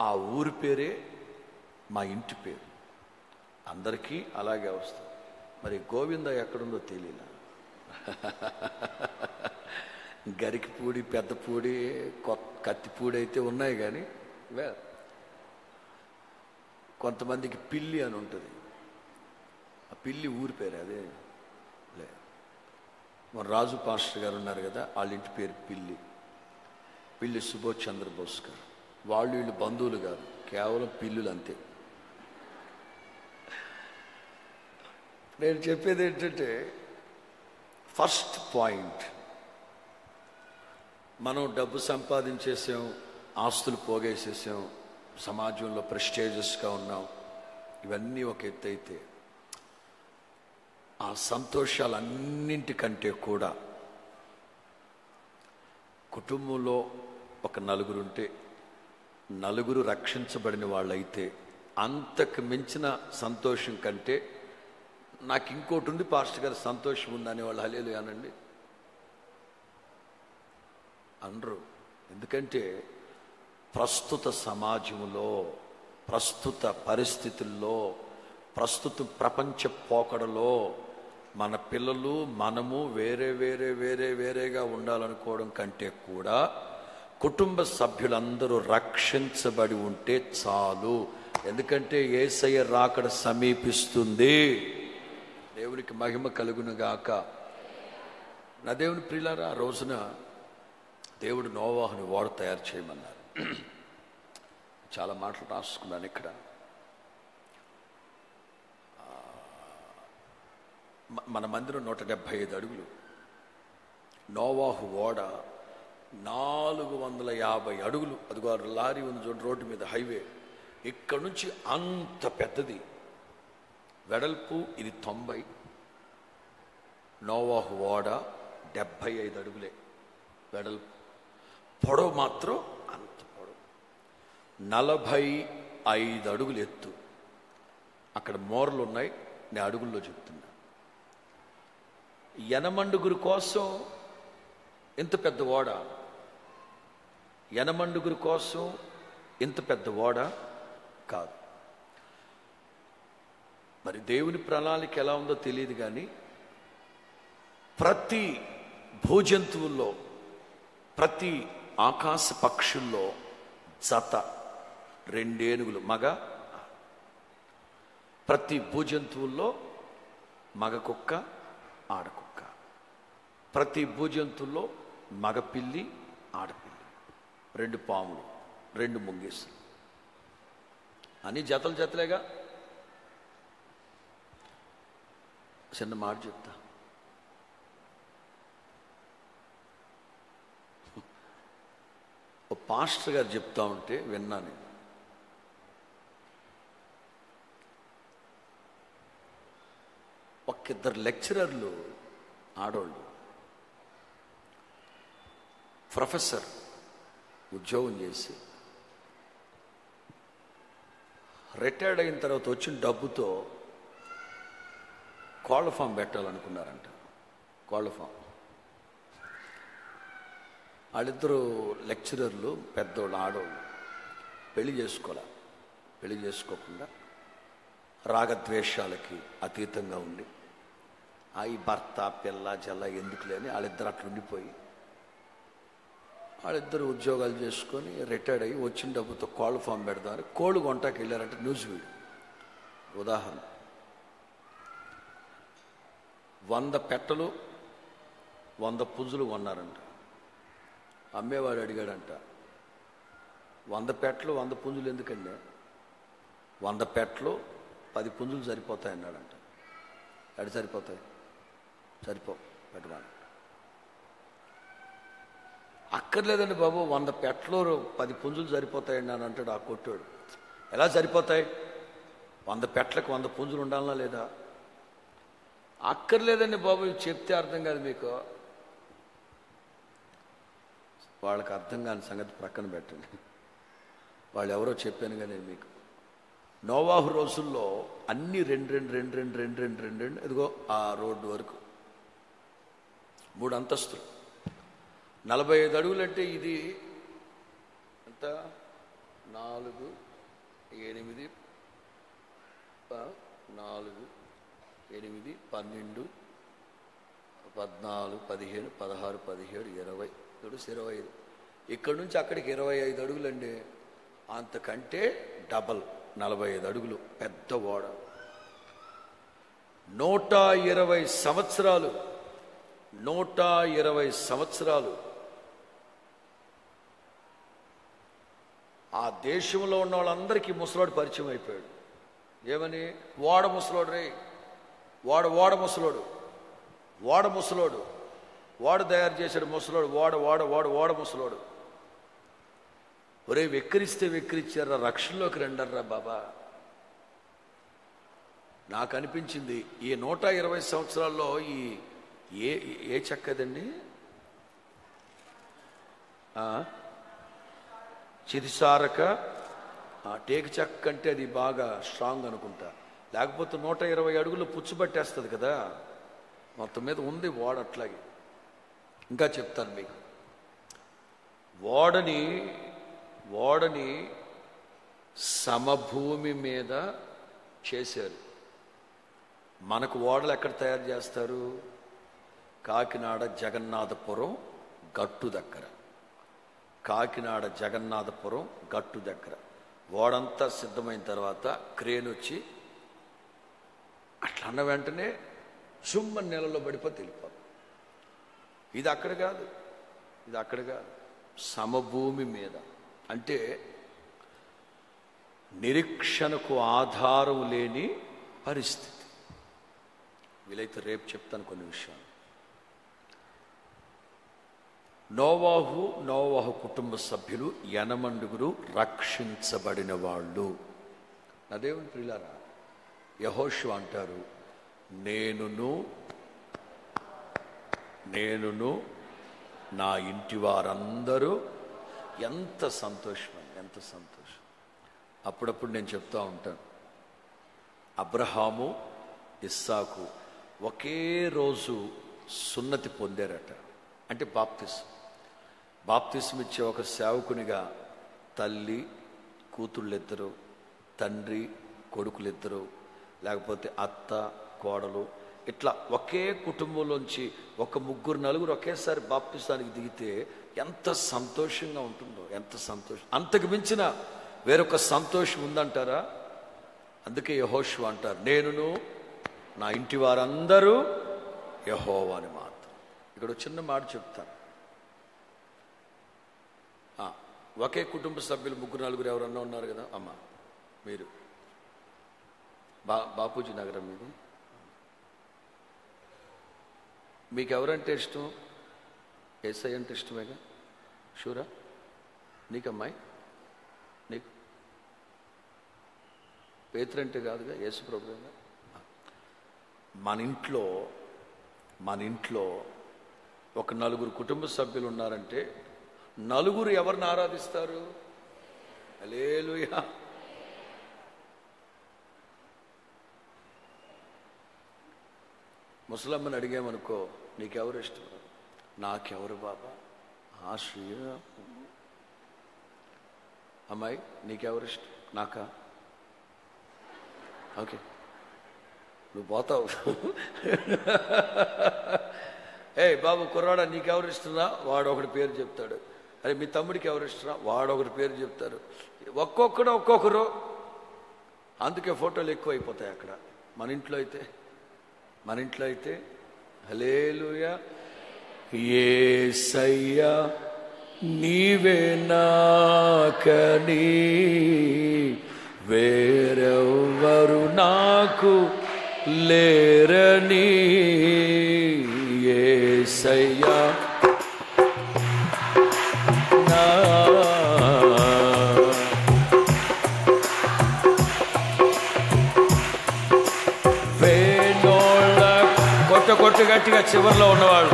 ఆ- ఊరి పేరే మా ఇంటి పేరు. అందరికీ అలాగే వస్తుంది మరి గోవింద ఎక్కడుందో తెలియలా గరికిపూడి పెద్దపూడి కొత్త కత్తిపూడి అయితే ఉన్నాయి కానీ వే కొంతమందికి పిల్లి అని ఉంటుంది. ఆ పిల్లి ఊరి పేరు అదే. లే. మన రాజు పాస్టర్ గారు ఉన్నారు కదా వాళ్ళ ఇంటి పేరు పిల్లి. పిల్లి సుభాష్ చంద్రబోస్ గారు వాళ్ళు వీళ్ళు బంధువులు కాదు కేవలం పిల్లులు అంతే. నేను చెప్పేది ఏంటంటే ఫస్ట్ పాయింట్ మనం డబ్బు సంపాదించేసాం ఆస్తులు పోగేసేసాం సమాజంలో ప్రెస్టేజస్గా ఉన్నాం ఇవన్నీ ఒక ఎత్తు అయితే ఆ సంతోషాలన్నింటికంటే కూడా కుటుంబంలో ఒక నలుగురు ఉంటే నలుగురు రక్షించబడిన వాళ్ళైతే అంతకు మించిన సంతోషం కంటే నాకు ఇంకోటి ఉంది పాస్టర్ గారు సంతోషం ఉందని వాళ్ళు హలేలు అనండి అనరు. ఎందుకంటే ప్రస్తుత సమాజంలో ప్రస్తుత పరిస్థితుల్లో ప్రస్తుత ప్రపంచ పోకడలో మన పిల్లలు మనము వేరే వేరే వేరే వేరేగా ఉండాలనుకోవడం కంటే కూడా కుటుంబ సభ్యులందరూ రక్షించబడి ఉంటే చాలు. ఎందుకంటే ఏసయ్య రాకడ సమీపిస్తుంది. దేవునికి మహిమ కలుగునుగాక నా దేవుని ప్రియులారా ఆ రోజున దేవుడు నోవాహుని వాడు తయారు చేయమన్నారు. చాలా మాటలు రాసుకున్నాను ఇక్కడ ఆ, మ- మన మందిరం నూట డెబ్భై ఐదు అడుగులు. నోవాహు ఓడ నాలుగు వందల యాభై అడుగులు. అదిగో లారీ ఉంది చూడండి రోడ్డు మీద హైవే. ఇక్కడ నుంచి అంత పెద్దది. వెడల్పు ఇది తొంభై. నోవాహు ఓడ డెబ్భై ఐదు అడుగులే వెడల్పు. పొడవు మాత్రం అంత పొడవు. నలభై ఐదు అడుగులు ఎత్తు. అక్కడ మోర్లు ఉన్నాయి నేను అడుగుల్లో చెప్తున్నా. యనమండుగురు కోసం ఇంత పెద్ద ఓడ? యనమండుగురు కోసం ఇంత పెద్ద ఓడ? కాదు. మరి దేవుని ప్రణాళిక ఎలా ఉందో తెలియదు కానీ ప్రతి భూజంతువుల్లో ప్రతి ఆకాశ పక్షుల్లో జత రెండేనుగులు. మగ ప్రతి భూజంతువుల్లో మగ కుక్క ఆడకుక్క ప్రతి భూజంతుల్లో మగపిల్లి ఆడపిల్లి. రెండు పాములు రెండు ముంగేసులు. అని జతలు జతలేగా? చిన్న మాట చెప్తా. ఓ పాస్టర్ గారు చెప్తా ఉంటే విన్నా నేను. ఒక్కిద్దరు లెక్చరర్లు ఆడోళ్ళు. ప్రొఫెసర్ ఉద్యోగం చేసి రిటైర్డ్ అయిన తర్వాత వచ్చిన డబ్బుతో కోళ్ళ ఫామ్ పెట్టాలనుకున్నారంట. కోళ్ళ ఫామ్. వాళ్ళిద్దరూ లెక్చరర్లు పెద్దోళ్ళు ఆడోళ్ళు. పెళ్ళి చేసుకోలే. పెళ్ళి చేసుకోకుండా రాగద్వేషాలకి అతీతంగా ఉండి ఆ ఈ భర్త పిల్ల జల్ల ఎందుకు లేని వాళ్ళిద్దరు అట్లా ఉండిపోయి వాళ్ళిద్దరు ఉద్యోగాలు చేసుకొని రిటైర్డ్ అయ్యి వచ్చిన డబ్బుతో కోళ్ళ ఫామ్ పెడతారు కోళ్ళు కొంటాకి వెళ్ళారంటే న్యూస్ వీడు ఉదాహరణ. వంద పెట్టలు వంద పుంజులు కొన్నారంట. అమ్మేవాడు అడిగాడంట వంద పెట్టలు వంద పుంజులు ఎందుకండి? వంద పెట్టలు పది పుంజులు సరిపోతాయి అన్నాడంట ఎడ సరిపోతాయి? సరిపో పెట్టమని. అక్కర్లేదండి బాబు వంద పెట్టలు పది పుంజులు సరిపోతాయండి అని అంటాడు ఆ కొట్టాడు. ఎలా సరిపోతాయి? వంద పెట్లకు వంద పుంజులు ఉండాలనా లేదా? అక్కర్లేదండి బాబు చెప్తే అర్థం కాదు మీకు. వాళ్ళకి అర్థం కాని సంగతి ప్రక్కన పెట్టండి. వాళ్ళు ఎవరో చెప్పాను కానీ మీకు. నోవాహు రోజుల్లో అన్ని రెండు రెండు రెండు రెండు రెండు రెండు రెండు రెండు ఇదిగో ఆ రోడ్డు వరకు మూడు అంతస్తులు. నలభై ఐదు అడుగులంటే ఇది ఎంత? నాలుగు ఎనిమిది నాలుగు ఎనిమిది పన్నెండు పద్నాలుగు పదిహేను పదహారు పదిహేడు ఇరవై. ఇప్పుడు ఇరవై ఐదు. ఇక్కడి నుంచి అక్కడికి ఇరవై ఐదు అడుగులండి అంతకంటే డబల్ నలభై ఐదు అడుగులు పెద్ద ఓడ. నూట ఇరవై సంవత్సరాలు. నూట ఇరవై సంవత్సరాలు ఆ దేశంలో ఉన్న వాళ్ళందరికీ ముసలోడు పరిచయం అయిపోయాడు. ఏమని? ఓడ ముసలోడు రే. ఓడ ఓడ ముసలోడు. ఓడ ముసలోడు. ఓడ తయారు చేశాడు ముసలోడు. ఓడ ఓడ ఓడ ఓడ ముసలోడు. ఒరే వెక్కిరిస్తే వెక్కిరిచ్చారా? రక్షణలోకి రండర్రా బాబా. నాకు అనిపించింది ఈ నూట ఇరవై సంవత్సరాల్లో ఈ ఏ ఏ చెక్కదండి? చిరిసారక ఆ, టేకు చెక్క అంటే అది బాగా స్ట్రాంగ్ అనుకుంటా. లేకపోతే నూట ఇరవై అడుగులు పుచ్చుబట్టేస్తుంది కదా. మొత్తం మీద ఉంది ఓడ అట్లాగే. ఇంకా చెప్తాను మీకు. ఓడని ఓడని సమభూమి మీద చేశారు. మనకు ఓడలు ఎక్కడ తయారు చేస్తారు? కాకినాడ జగన్నాథపురం గట్టు దగ్గర. కాకినాడ జగన్నాథపురం గట్టు దగ్గర. ఓడంతా సిద్ధమైన తర్వాత క్రేన్ వచ్చి అట్లా అన్న వెంటనే సుమ్మ నెలలో పడిపోతే తెలిపారు ఇది అక్కడ కాదు. ఇది అక్కడ కాదు. సమభూమి మీద. అంటే నిరీక్షణకు ఆధారం లేని పరిస్థితి. వీలైతే రేపు చెప్తాను కొన్ని విషయాలు. నోవాహు నోవాహు కుటుంబ సభ్యులు ఎనమండుగురు రక్షించబడిన వాళ్ళు. నా దేవుని ప్రియులారా యహోషు అంటారు నేనును నేనును నా ఇంటి వారందరూ ఎంత సంతోషం ఎంత సంతోషం. అప్పుడప్పుడు నేను చెప్తా ఉంటాను అబ్రహాము ఇస్సాకు ఒకే రోజు సున్నతి పొందారట అంటే బాప్తిస్ బాప్తిస్మిచ్చే ఇచ్చే ఒక సేవకునిగా తల్లి కూతుళ్ళిద్దరు తండ్రి కొడుకులిద్దరు లేకపోతే అత్త కోడలు ఇట్లా ఒకే కుటుంబంలోంచి ఒక ముగ్గురు నలుగురు ఒకేసారి బాప్తిస్తానికి దిగితే ఎంత సంతోషంగా ఉంటుందో ఎంత సంతోషం. అంతకు మించిన వేరొక సంతోషం ఉందంటారా? అందుకే యహోషు అంటారు నేనును నా ఇంటి వారందరూ యహోవా అని మాత్రం. ఇక్కడ ఒక చిన్న మాట చెప్తాను ఆ, ఒకే కుటుంబ సభ్యులు ముగ్గురు నలుగురు ఎవరన్నా ఉన్నారు కదా? అమ్మ మీరు. బా బాపూజీ నగరం మీది. మీకు ఎవరంటే ఇష్టం? ఎస్ఐ అంటే ఇష్టమేగా? షూరా? నీకమ్మాయి? నీకు? పేతురంటే కాదుగా? యేసు ప్రభుగా మన ఇంట్లో మన ఇంట్లో ఒక నలుగురు కుటుంబ సభ్యులు ఉన్నారంటే నలుగురు ఎవరిని ఆరాధిస్తారు? అలేలుయా ముసలమ్మని అడిగామనుకో నీకెవరు ఇష్టం? నాకెవరు బాబా? ఆశ్రయ అమ్మాయి నీకెవరు ఇష్టం? నాకా? ఓకే. నువ్వు పోతావు. ఏ బాబు కుర్రాడా నీకెవరు ఇస్తున్నా వాడు ఒకటి పేరు చెప్తాడు. అరే మీ తమ్ముడికి ఎవరు ఇష్టం వాడు పేరు చెప్తారు. ఒక్కొక్కడు ఒక్కొక్కరు. అందుకే ఫోటోలు ఎక్కువ అయిపోతాయి అక్కడ. మన ఇంట్లో అయితే. మన ఇంట్లో అయితే. హలేలుయా ఏసయ్యా నీవే నాకని. వేరెవ్వరు నాకు లేరని. ఏ సయ్యా గట్టిగా చివరిలో ఉన్నవాడు.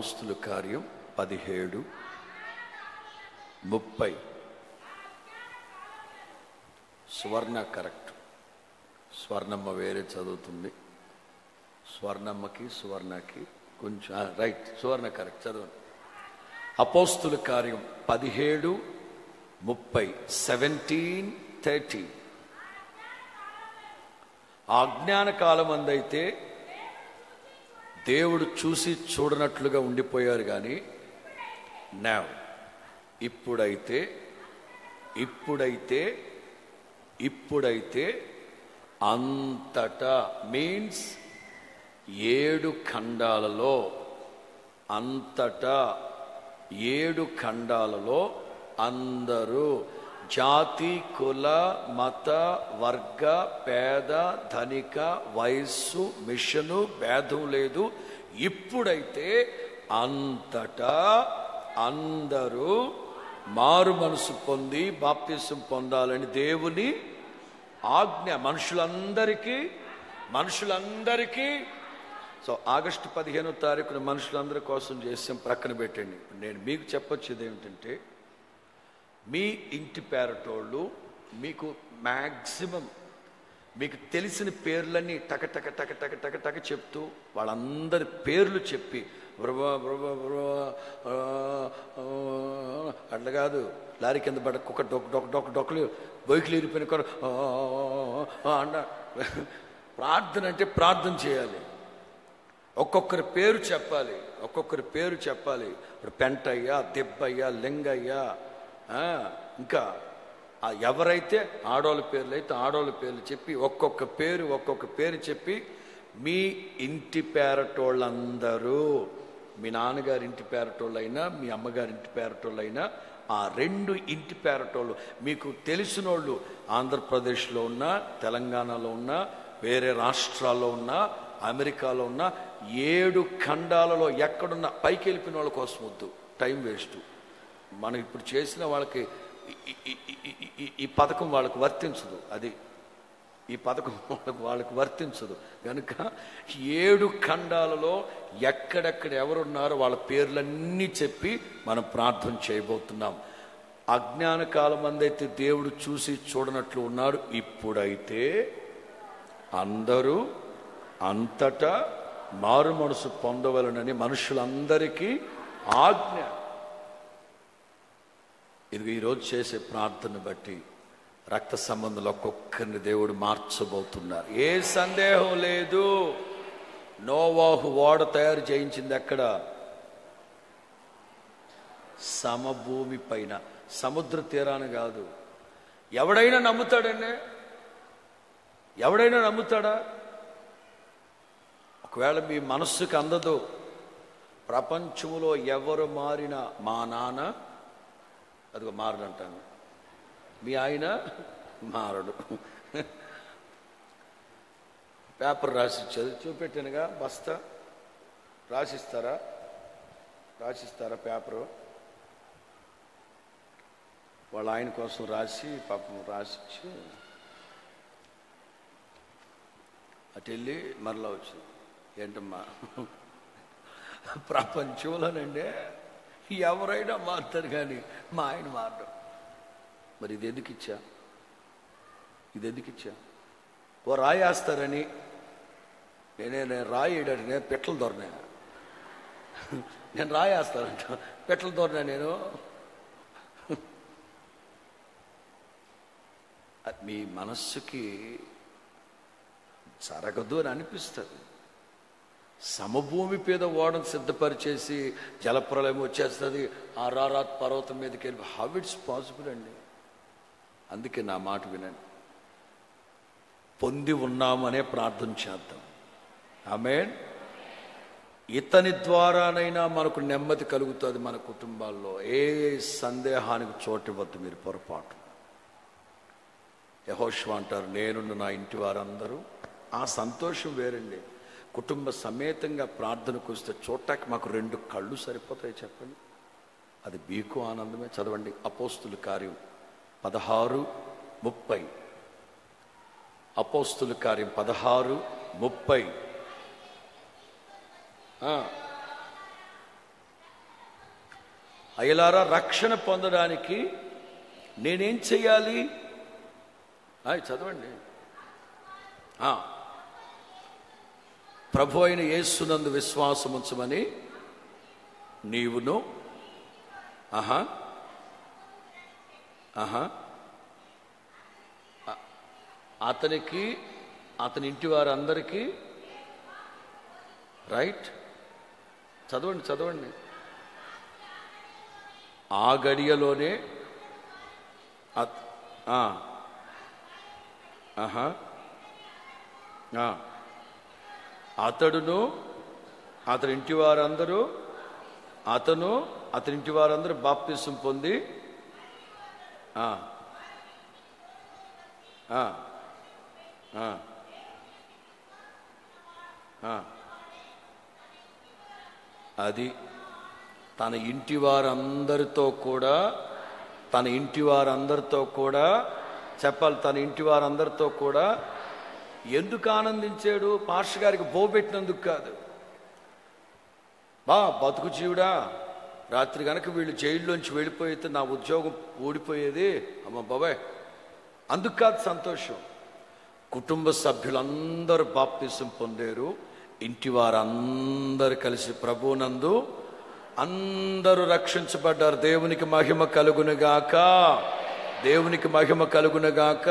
అపోస్తుల కార్యం పదిహేడు ముప్పై. స్వర్ణ కరెక్ట్. స్వర్ణమ్మ వేరే చదువుతుంది. స్వర్ణమ్మకి సువర్ణకి కొంచెం రైట్ సువర్ణ కరెక్ట్ చదవండి. అపోస్తుల కార్యం పదిహేడు ముప్పై సెవెంటీన్ థర్టీ. ఆజ్ఞాన కాలం అందైతే దేవుడు చూసి చూడనట్లుగా ఉండిపోయారు కానీ నా ఇప్పుడైతే ఇప్పుడైతే ఇప్పుడైతే అంతటా మీన్స్ ఏడు ఖండాలలో అంతటా ఏడు ఖండాలలో అందరూ జాతి కుల మత వర్గ పేద ధనిక వయస్సు మిషను భేదం లేదు. ఇప్పుడైతే అంతటా అందరూ మారు మనసు పొంది బాప్తిసం పొందాలని దేవుని ఆజ్ఞ మనుషులందరికీ మనుషులందరికీ. సో ఆగస్టు పదిహేనో తారీఖున మనుషులందరి కోసం చేసాం ప్రక్కన పెట్టండి. నేను మీకు చెప్పొచ్చేది ఏమిటంటే మీ ఇంటి పేరటోళ్ళు మీకు మ్యాక్సిమం మీకు తెలిసిన పేర్లన్నీ టక టక టక టక టక టక చెప్తూ వాళ్ళందరి పేర్లు చెప్పి బ్రవ బ్రవ బ్రవ అట్లా కాదు. లారీ కింద పడ కుక్క డొక్ డొక్ డొక్ డొక్కలు బైకులు ఇరిపోయిన కొర అన్న. ప్రార్థన అంటే ప్రార్థన చేయాలి. ఒక్కొక్కరి పేరు చెప్పాలి ఒక్కొక్కరి పేరు చెప్పాలి. ఇప్పుడు పెంటయ్య దెబ్బయ్య లింగయ్య ఇంకా ఎవరైతే ఆడోళ్ళ పేర్లు అయితే ఆడోళ్ళ పేర్లు చెప్పి ఒక్కొక్క పేరు ఒక్కొక్క పేరు చెప్పి మీ ఇంటి పేరటోళ్ళందరూ మీ నాన్నగారి ఇంటి పేరటోళ్ళైనా మీ అమ్మగారి ఇంటి పేరటోళ్ళైనా ఆ రెండు ఇంటి పేరటోళ్ళు. మీకు తెలిసినోళ్ళు ఆంధ్రప్రదేశ్లో ఉన్న తెలంగాణలో ఉన్న వేరే రాష్ట్రాల్లో ఉన్న అమెరికాలో ఉన్న ఏడు ఖండాలలో ఎక్కడున్న పైకి వెళ్ళిపోయిన వాళ్ళ కోసం వద్దు. Time waste. మనం ఇప్పుడు చేసిన వాళ్ళకి ఈ- పథకం వాళ్ళకు వర్తించదు. అది ఈ పథకం వాళ్ళకు వాళ్ళకు వర్తించదు. కనుక ఏడు ఖండాలలో ఎక్కడెక్కడ ఎవరున్నారో వాళ్ళ పేర్లన్నీ చెప్పి మనం ప్రార్థన చేయబోతున్నాం. అజ్ఞాన కాలం అందైతే దేవుడు చూసి చూడనట్లు ఉన్నాడు ఇప్పుడైతే అందరూ అంతటా మారు మనసు పొందవలనని మనుషులందరికీ ఆజ్ఞ. ఇది ఈరోజు చేసే ప్రార్థన బట్టి రక్త సంబంధాలు ఒక్కొక్కరిని దేవుడు మార్చబోతున్నారు. ఏ సందేహం లేదు. నోవాహు ఓడ తయారు చేయించింది ఎక్కడ? సమభూమి పైన. సముద్ర తీరాన కాదు. ఎవడైనా నమ్ముతాడండి? ఎవడైనా నమ్ముతాడా? ఒకవేళ మీ మనస్సుకు అందదు. ప్రపంచంలో ఎవరు మారినా మా నాన్న అదిగో మారడంటాను మీ ఆయన మారడు. పేపర్ రాసి చదివి చూపెట్టానుగా బస్తా. రాసిస్తారా? రాసిస్తారా పేపరు? వాళ్ళ ఆయన కోసం రాసి పాపం రాసిచ్చి అటు వెళ్ళి మరలా వచ్చింది. ఏంటమ్మా? ప్రపంచంలోనండి. ఎవరైనా మారుతారు కానీ మా ఆయన మారడం. మరి ఇది ఎందుకు ఇచ్చా? ఇది ఎందుకు ఇచ్చా? ఓ రాయేస్తారని నేనే నేను నేను పెట్టలు దొరనా. నేను రాయేస్తానంట. పెట్టలు దొరనా నేను. మీ మనస్సుకి జరగదు అని అనిపిస్తుంది. సమభూమి మీద ఓడను సిద్ధపరిచేసి జలప్రలయం వచ్చేస్తుంది. ఆ పర్వతం మీదకి వెళ్ళి హౌ ఇట్స్ పాసిబుల్ అండి? అందుకే నా మాట వినండి. పొంది ఉన్నామనే ప్రార్థన చేద్దాం. ఆమె ఇతని ద్వారానైనా మనకు నెమ్మది కలుగుతుంది మన కుటుంబాల్లో. ఏ సందేహానికి చోటివద్దు మీరు పొరపాటు. యహోష్ అంటారు నేను నా ఇంటి వారందరూ. ఆ సంతోషం వేరండి. కుటుంబ సమేతంగా ప్రార్థనకు వస్తే చూడటానికి మాకు రెండు కళ్ళు సరిపోతాయి చెప్పండి. అది మీకు ఆనందమే. చదవండి. అపోస్తుల కార్యం పదహారు ముప్పై. అపోస్తుల కార్యం పదహారు ముప్పై. అయలారా అయ్యలారా రక్షణ పొందడానికి నేనేం చేయాలి చదవండి. ప్రభు అయిన యేసునందు విశ్వాసముంచమని నీవును ఆహా ఆహా అతనికి అతని ఇంటి వారందరికీ రైట్ చదవండి చదవండి ఆ గడియలోనే అత్- ఆహా ఆ. అతడును అతని ఇంటి వారందరూ అతను అతని ఇంటి వారందరూ బాప్తిసం పొంది అది తన ఇంటి వారందరితో కూడా తన ఇంటి వారందరితో కూడా చెప్పాలి తన ఇంటి వారందరితో కూడా ఎందుకు ఆనందించాడు? పార్ష గారికి బో పెట్టినందుకు కాదు. బా బతుకు జీవుడా రాత్రి కనుక వీళ్ళు జైల్లోంచి వెళ్ళిపోయితే నా ఉద్యోగం ఊడిపోయేది. అమ్మ బాబాయ్ అందుకు కాదు సంతోషం. కుటుంబ సభ్యులందరూ బాప్తిసం పొందారు. ఇంటి వారందరు కలిసి ప్రభునందు అందరూ రక్షించబడ్డారు. దేవునికి మహిమ కలుగునుగాక. దేవునికి మహిమ కలుగునుగాక.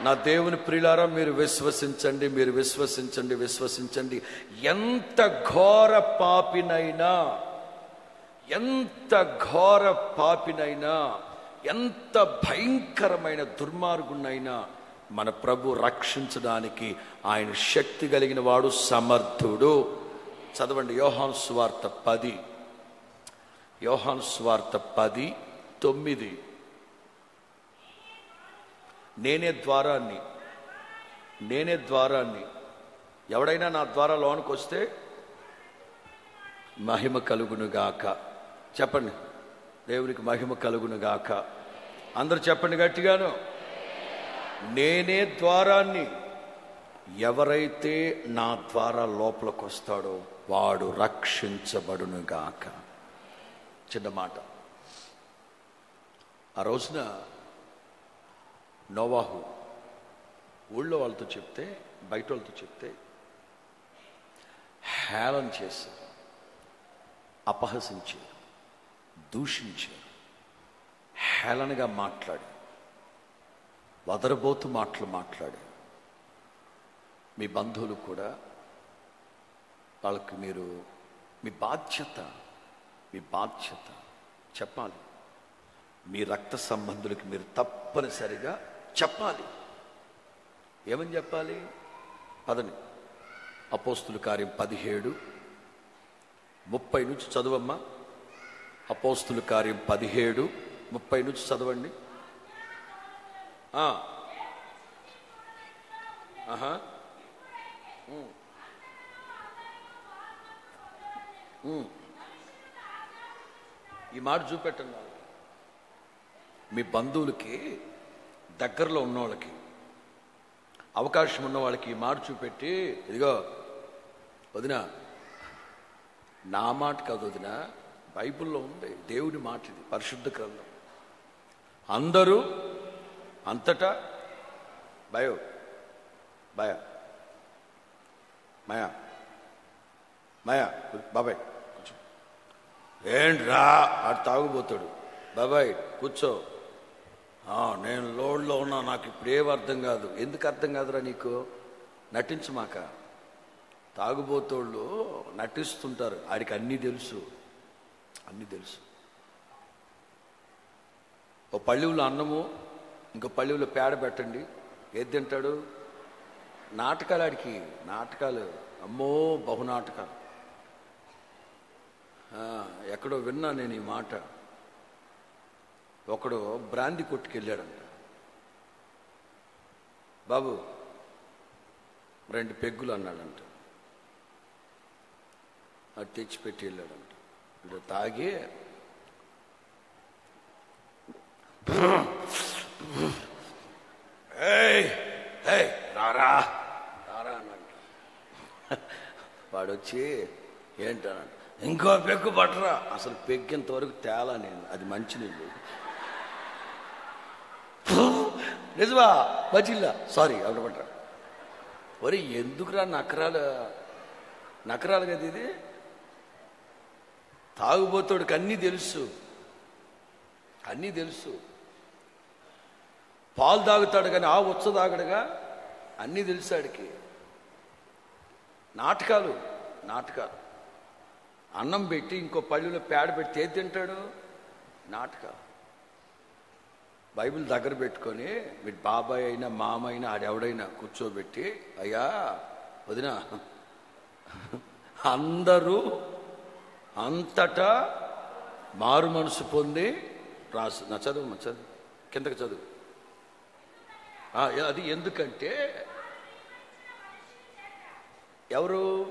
నా దేవుని ప్రిలారా మీరు విశ్వసించండి మీరు విశ్వసించండి విశ్వసించండి. ఎంత ఘోర పాపినైనా ఎంత ఘోర పాపినైనా ఎంత భయంకరమైన దుర్మార్గునైనా మన ప్రభు రక్షించడానికి ఆయన శక్తి కలిగిన వాడు సమర్థుడు. చదవండి యోహాన్ స్వార్త పది. యోహాన్ స్వార్త పది తొమ్మిది. నేనే ద్వారాన్ని నేనే ద్వారాన్ని. ఎవడైనా నా ద్వారా లోనికి వస్తే మహిమ కలుగునుగాక చెప్పండి దేవునికి మహిమ కలుగునుగాక అందరు చెప్పండి గట్టిగాను. నేనే ద్వారాన్ని ఎవరైతే నా ద్వారా లోపలికి వస్తాడో వాడు రక్షించబడునుగాక చిన్న మాట. ఆ రోజున నోవాహు. ఊళ్ళో వాళ్ళతో చెప్తే బయట వాళ్ళతో చెప్తే హేళన చేశారు అపహసించారు దూషించారు హేళనగా మాట్లాడి వదరబోతు మాటలు మాట్లాడి మీ బంధువులు కూడా వాళ్ళకి మీరు మీ బాధ్యత మీ బాధ్యత చెప్పాలి. మీ రక్త సంబంధులకి మీరు తప్పనిసరిగా చెప్పాలి. ఏమని చెప్పాలి? పదని. అపోస్తుల కార్యం పదిహేడు. ముప్పై నుంచి చదవమ్మా. అపోస్తుల కార్యం పదిహేడు. ముప్పై నుంచి చదవండి. ఆహా. ఈ మాట చూపెట్టండి. మీ బంధువులకి దగ్గరలో ఉన్న వాళ్ళకి అవకాశం ఉన్న వాళ్ళకి ఈ మాట చూపెట్టి ఇదిగో వదినా నా మాట కాదు వదిన బైబిల్లో ఉంది దేవుని మాట ఇది పరిశుద్ధ గ్రంథం. అందరూ అంతటా భయో భయ మయా మయా బాబాయ్ కూర్చో. ఏంట్రా ఆడు తాగుబోతాడు. బాబాయ్ కూర్చో. నేను లోడ్లో ఉన్నా నాకు ఇప్పుడు ఏం అర్థం కాదు. ఎందుకు అర్థం కాదురా నీకు? నటించమాక. తాగుబోతోళ్ళు నటిస్తుంటారు. ఆడికి అన్నీ తెలుసు. అన్నీ తెలుసు. ఓ పళ్ళువులో అన్నము ఇంకో పళ్ళువులో పేడ పెట్టండి. ఏది తింటాడు? నాటకాలు ఆడికి. నాటకాలు. అమ్మో బహునాటకాలు. ఎక్కడో విన్నా నేను ఈ మాట. ఒకడు బ్రాంది కొట్టుకెళ్ళాడంట. బాబు రెండు పెగ్గులు అన్నాడంట. అది తెచ్చిపెట్టి వెళ్ళాడంట. వీడు తాగి. ఏయ్ రారా రారా అన్నాడు వాడొచ్చి ఏంటన్నాడు? ఇంకో పెగ్గు పట్టరా. అసలు పెగ్గేంత వరకు తేలా నేను. అది మంచినీళ్ళు. నిజమా? బజిల్లా సారీ ఆవిడ మరి ఒరే ఎందుకురా నకరాలు? నకరాలు కదా ఇది? తాగుబోతాడికి అన్నీ తెలుసు. అన్నీ తెలుసు. పాలు తాగుతాడు కానీ ఆ ఉచ్చ తాగడుగా? అన్నీ తెలుసు ఆడికి. నాటకాలు నాటకాలు. అన్నం పెట్టి ఇంకో పళ్ళులో పేడ పెట్టి ఏది తింటాడు? నాటకాలు. బైబిల్ దగ్గర పెట్టుకొని మీ బాబాయ్ అయినా మామ అయినా ఆడెవడైనా కూర్చోబెట్టి అయ్యా వదిన అందరూ అంతటా మారు మనసు పొంది రాసు. నా చదువు మా చదువు. కిందకి చదువు. అది ఎందుకంటే ఎవరు?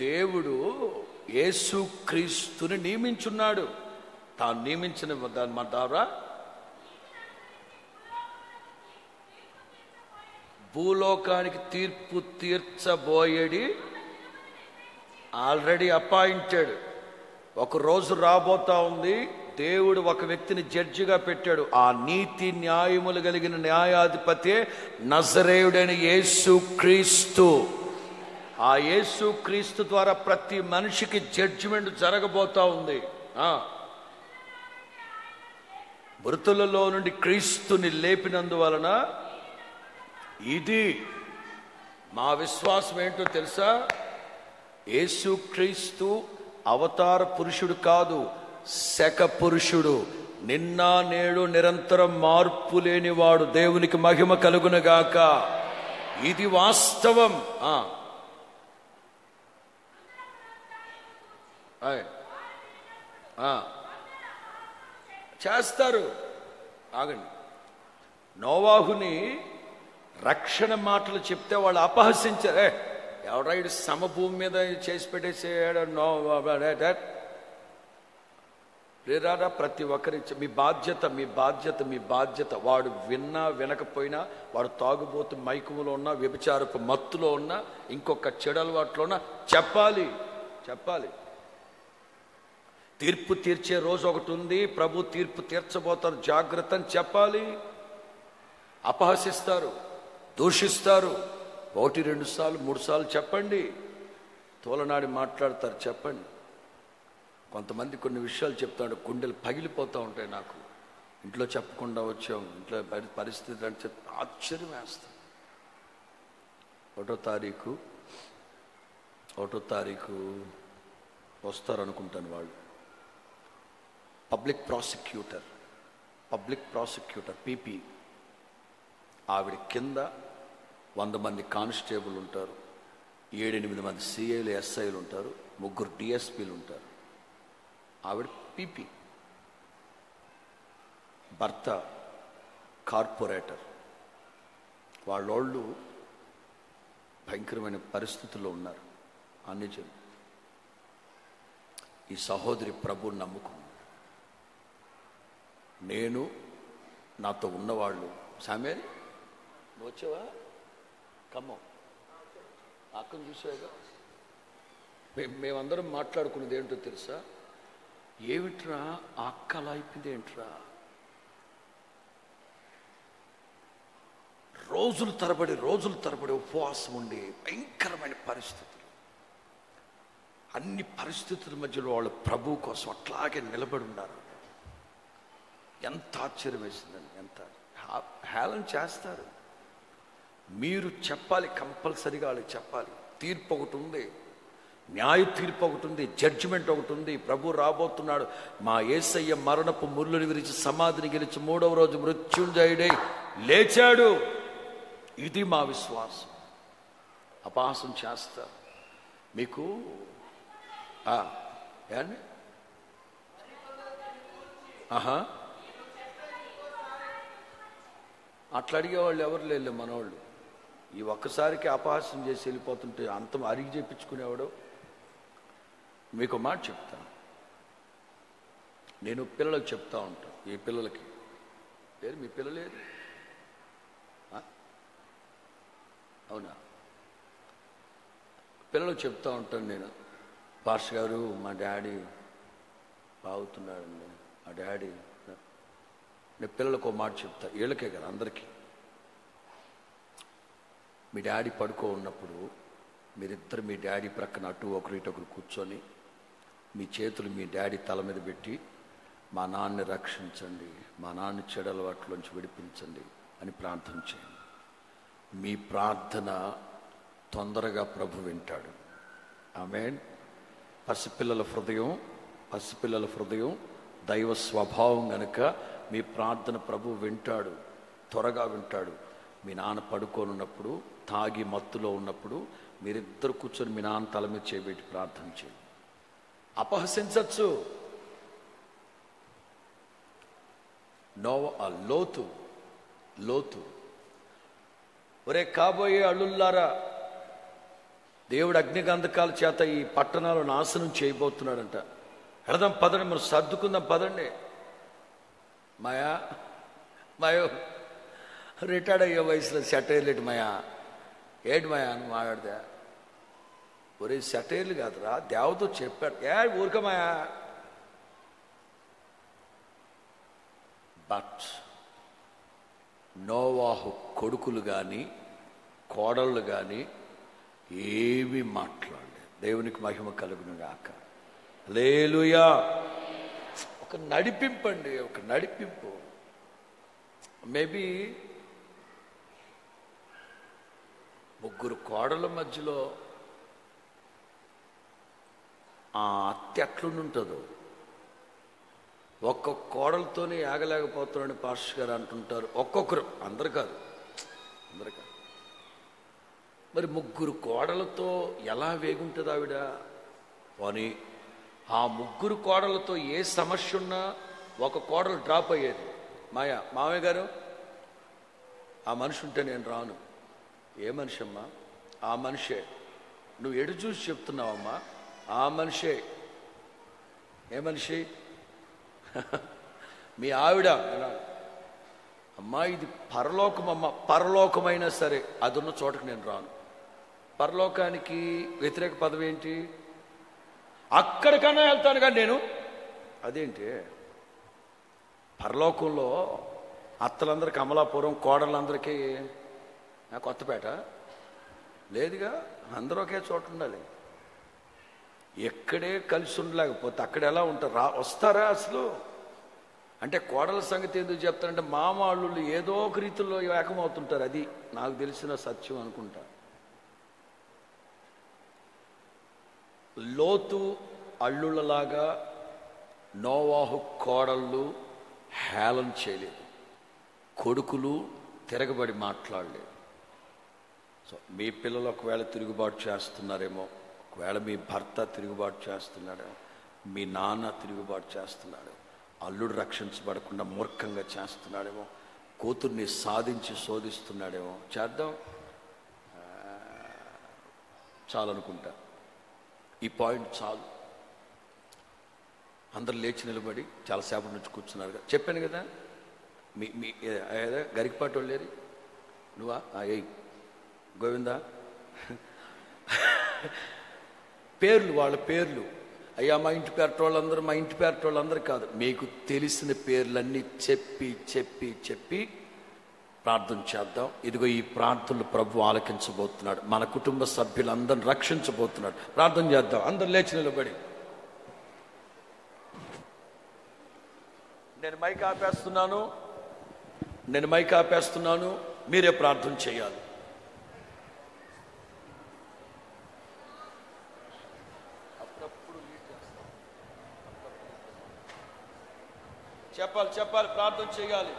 దేవుడు యేసుక్రీస్తుని నియమించున్నాడు. తాను నియమించిన దాని మన ద్వారా భూలోకానికి తీర్పు తీర్చబోయేడి ఆల్రెడీ అపాయింటెడ్ ఒక రోజు రాబోతా ఉంది దేవుడు ఒక వ్యక్తిని జడ్జిగా పెట్టాడు. ఆ నీతి న్యాయములు కలిగిన న్యాయాధిపతి నజరేయుడైన యేసు క్రీస్తు. ఆ యేసు క్రీస్తు ద్వారా ప్రతి మనిషికి జడ్జిమెంట్ జరగబోతా ఉంది. మృతులలో నుండి క్రీస్తుని లేపినందువలన ఇది మా విశ్వాసం ఏంటో తెలుసా? యేసుక్రీస్తు అవతార పురుషుడు కాదు శక పురుషుడు నిన్న నేడు నిరంతరం మార్పు లేనివాడు దేవునికి మహిమ కలుగునగాక. ఇది వాస్తవం. ఆయ్. చేస్తారు. ఆగండి. నోవాహుని రక్షణ మాటలు చెప్తే వాళ్ళు అపహసించరే. "ఏ, సమభూమి మీద చేసి పెట్టేసేయాడు నో లేరారా ప్రతి ఒక్కరి మీ బాధ్యత మీ బాధ్యత మీ బాధ్యత. వాడు విన్నా వినకపోయినా వాడు తాగుబోతు మైకుములో ఉన్నా వ్యభిచారపు మత్తులో ఉన్నా ఇంకొక చెడలవాట్లో ఉన్నా చెప్పాలి చెప్పాలి. తీర్పు తీర్చే రోజు ఒకటి ఉంది. ప్రభు తీర్పు తీర్చబోతారు. జాగ్రత్త అని చెప్పాలి. అపహసిస్తారు. దూషిస్తారు. ఒకటి రెండు సార్లు మూడు సార్లు చెప్పండి. తోలనాడి మాట్లాడతారు చెప్పండి. కొంతమంది కొన్ని విషయాలు చెప్తాడు గుండెలు పగిలిపోతూ ఉంటాయి నాకు. ఇంట్లో చెప్పకుండా వచ్చాం ఇంట్లో పరిస్థితి అని చెప్పి ఆశ్చర్యం వేస్తాం ఒకటో తారీఖు ఒకటో తారీఖు వస్తారనుకుంటాను వాళ్ళు. Public prosecutor public prosecutor PP. ఆవిడ కింద వంద మంది కానిస్టేబుల్ ఉంటారు ఏడెనిమిది మంది సిఐలు ఎస్ఐలు ఉంటారు ముగ్గురు డిఎస్పీలు ఉంటారు. ఆవిడ పీపీ. భర్త కార్పొరేటర్. వాళ్ళోళ్ళు భయంకరమైన పరిస్థితుల్లో ఉన్నారు. అన్ని జనులు ఈ సహోదరి ప్రభు నమ్ముకుంది నేను నాతో ఉన్నవాళ్ళు. సామే నువ్వు వచ్చావా? ఖమ్మం. అక్కను చూసావుగా? మేము మేమందరం మాట్లాడుకున్నది ఏంటో తెలుసా? ఏమిట్రా ఆ అక్క అలా అయిపోయింది ఏంట్రా? రోజులు తరబడి రోజులు తరబడి ఉపవాసం ఉండి భయంకరమైన పరిస్థితులు. అన్ని పరిస్థితుల మధ్యలో వాళ్ళు ప్రభు కోసం అట్లాగే నిలబడి ఉన్నారు. ఎంత ఆశ్చర్యం వేసిందండి ఎంత. హేళన చేస్తారు. మీరు చెప్పాలి కంపల్సరిగా వాళ్ళకి చెప్పాలి. తీర్పు ఒకటి ఉంది. న్యాయ తీర్పు ఒకటి ఉంది. జడ్జిమెంట్ ఒకటి ఉంది. ప్రభు రాబోతున్నాడు. మా ఏసయ్య మరణపు ముళ్ళుని విరిచి సమాధిని గెలిచి మూడవ రోజు మృత్యుంజయుడై లేచాడు. ఇది మా విశ్వాసం. అపహాసం చేస్తారు. మీకు? ఏమండి? ఏండి ఆహా. అట్లా అడిగేవాళ్ళు ఎవరు లేరు మనవాళ్ళు ఈ ఒక్కసారికి అపహాస్యం చేసి వెళ్ళిపోతుంటే అంత అరిగి చేపించుకునేవాడు? మీకు ఒక మాట చెప్తాను నేను పిల్లలకు చెప్తా ఉంటాను ఈ పిల్లలకి. లేదు మీ పిల్లలేదు అవునా? పిల్లలకు చెప్తా ఉంటాను నేను. పాస్ గారు మా డాడీ బాగుతున్నాడండి మా డాడీ నేను పిల్లలకు ఒక మాట చెప్తా వీళ్ళకే కదా అందరికీ. మీ డాడీ పడుకో ఉన్నప్పుడు మీరిద్దరు మీ డాడీ ప్రక్కన అటు ఒకరు ఇటు ఒకరు కూర్చొని మీ చేతులు మీ డాడీ తల మీద పెట్టి మా నాన్నని రక్షించండి మా నాన్న చెడు అలవాట్లోంచి విడిపించండి అని ప్రార్థన చేయండి. మీ ప్రార్థన తొందరగా ప్రభు వింటాడు. ఆమెన్. పసిపిల్లల హృదయం పసిపిల్లల హృదయం దైవ స్వభావం గనుక మీ ప్రార్థన ప్రభు వింటాడు త్వరగా వింటాడు. మీ నాన్న పడుకోనున్నప్పుడు తాగి మత్తులో ఉన్నప్పుడు మీరిద్దరు కూర్చొని మీ నాన్న తల మీద చేయబెట్టి ప్రార్థన చేయండి. అపహసించచ్చు. నో ఆ లోతు లోతు. ఒరే కాబోయే అల్లుల్లారా దేవుడు అగ్నిగంధకాల చేత ఈ పట్టణాలు నాశనం చేయబోతున్నాడంట. వెళదాం పదండి మనం సర్దుకుందాం పదండి. మాయా మాయో రిటైర్డ్ అయ్యే వయసులో సెటైర్లేట్ మాయా? ఏంటి మా అని మాట్లాడితే ఒరే సెటైర్లు కాదురా దేవతో చెప్పాడు. ఏ ఊరికమాయా బట్ నోవాహు కొడుకులు కానీ కోడళ్ళు కానీ ఏవి మాట్లాడలేదు. దేవునికి మహిమ కలుగును గాక లేలుయా ఒక నడిపింపండి ఒక నడిపింపు. మేబీ ముగ్గురు కోడల మధ్యలో ఆ అత్త ఎట్లుంటుందో ఒక్కొక్క కోడలతోనే ఆగలేకపోతున్నాడని పాస్టర్ గారు అంటుంటారు. ఒక్కొక్కరు. అందరు కాదు. అందరు కాదు. మరి ముగ్గురు కోడలతో ఎలా వేగుంటుంది ఆవిడ? పోనీ ఆ ముగ్గురు కోడలతో ఏ సమస్య ఉన్నా ఒక కోడలు డ్రాప్ అయ్యేది. మాయా మామయ్య గారు? ఆ మనిషి ఉంటే నేను రాను. ఏ మనిషి అమ్మా ఆ మనిషే. నువ్వు ఎడు చూసి చెప్తున్నావమ్మా? ఆ మనిషే. ఏ మనిషి? మీ ఆవిడ. అమ్మా ఇది పరలోకం అమ్మ పరలోకమైనా సరే అది ఉన్న నేను రాను. పరలోకానికి వ్యతిరేక పదవి ఏంటి? అక్కడికన్నా వెళ్తాను కానీ నేను. అదేంటి? పరలోకంలో అత్తలందరికీ అమలాపురం కోడలందరికీ కొత్తపేట? లేదుగా అందరూ ఒకే చోట ఉండాలి. ఎక్కడే కలిసి ఉండలేకపోతే అక్కడ ఎలా ఉంటారు? రా వస్తారా అసలు? అంటే కోడల సంగతి ఎందుకు చెప్తారంటే మామాళ్ళు ఏదో ఒక రీతిలో ఏకమవుతుంటారు. అది నాకు తెలిసిన సత్యం అనుకుంటా. లోతు అల్లుళ్ళలాగా నోవాహు కోడళ్ళు హేళన చేయలేదు. కొడుకులు తిరగబడి మాట్లాడలేదు. సో మీ పిల్లలు ఒకవేళ తిరుగుబాటు చేస్తున్నారేమో ఒకవేళ మీ భర్త తిరుగుబాటు చేస్తున్నాడేమో మీ నాన్న తిరుగుబాటు చేస్తున్నాడు అల్లుడు రక్షించబడకుండా మూర్ఖంగా చేస్తున్నాడేమో కూతుర్ని సాధించి శోధిస్తున్నాడేమో చేద్దాం. చాలనుకుంటా. ఈ పాయింట్ చాలు. అందరు లేచి నిలబడి చాలాసేపటి నుంచి కూర్చున్నారు చెప్పాను కదా మీ మీ గరికపాటు గరికపాటి వాళ్ళు లేరు? నువ్వా? ఆ, గోవిందా? పేర్లు వాళ్ళ పేర్లు. అయ్యా మా ఇంటి పేరటోళ్ళందరూ మా ఇంటి పేరట వాళ్ళందరూ కాదు. మీకు తెలిసిన పేర్లన్నీ చెప్పి చెప్పి చెప్పి ప్రార్థన చేద్దాం. ఇదిగో ఈ ప్రార్థనలు ప్రభు ఆలకించబోతున్నాడు. మన కుటుంబ సభ్యులందరిని రక్షించబోతున్నాడు. ప్రార్థన చేద్దాం. అందరు లేచి నిలబడి. నేను మైక్ ఆపేస్తున్నాను. నేను మైక్ ఆపేస్తున్నాను. మీరే ప్రార్థన చేయాలి. చెప్పాలి చెప్పాలి ప్రార్థన చేయాలి.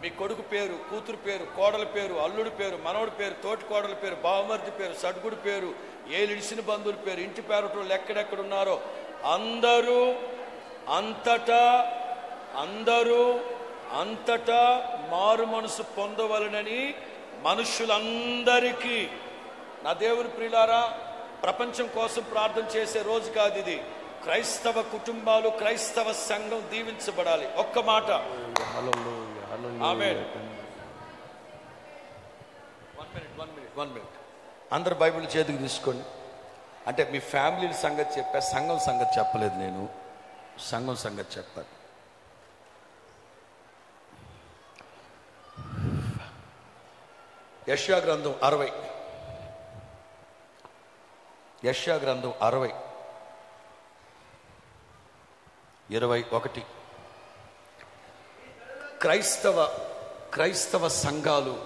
మీ కొడుకు పేరు కూతురు పేరు కోడల పేరు అల్లుడి పేరు మనవడి పేరు తోటి కోడల పేరు బావమర్ది పేరు సడ్గుడి పేరు ఏలిడిసిన బంధువుల పేరు ఇంటి పేరటోళ్ళు ఎక్కడెక్కడున్నారో అందరూ అంతటా అందరూ అంతటా మారు మనసు పొందవలనని మనుషులందరికీ నా దేవుని ప్రియులారా ప్రపంచం కోసం ప్రార్థన చేసే రోజు కాదు ఇది. క్రైస్తవ కుటుంబాలు క్రైస్తవ సంఘం దీవించబడాలి. ఒక్క మాట. ఆమేన్. One minute one minute one minute అందరు బైబిల్ చేతికి తీసుకోండి. అంటే మీ ఫ్యామిలీ సంగతి చెప్పా సంఘం సంగతి చెప్పలేదు నేను. సంఘం సంగతి చెప్పాను యష్యా గ్రంథం అరవై. యష్యా గ్రంథం అరవై. ఇరవై ఒకటి. క్రైస్తవ క్రైస్తవ సంఘాలు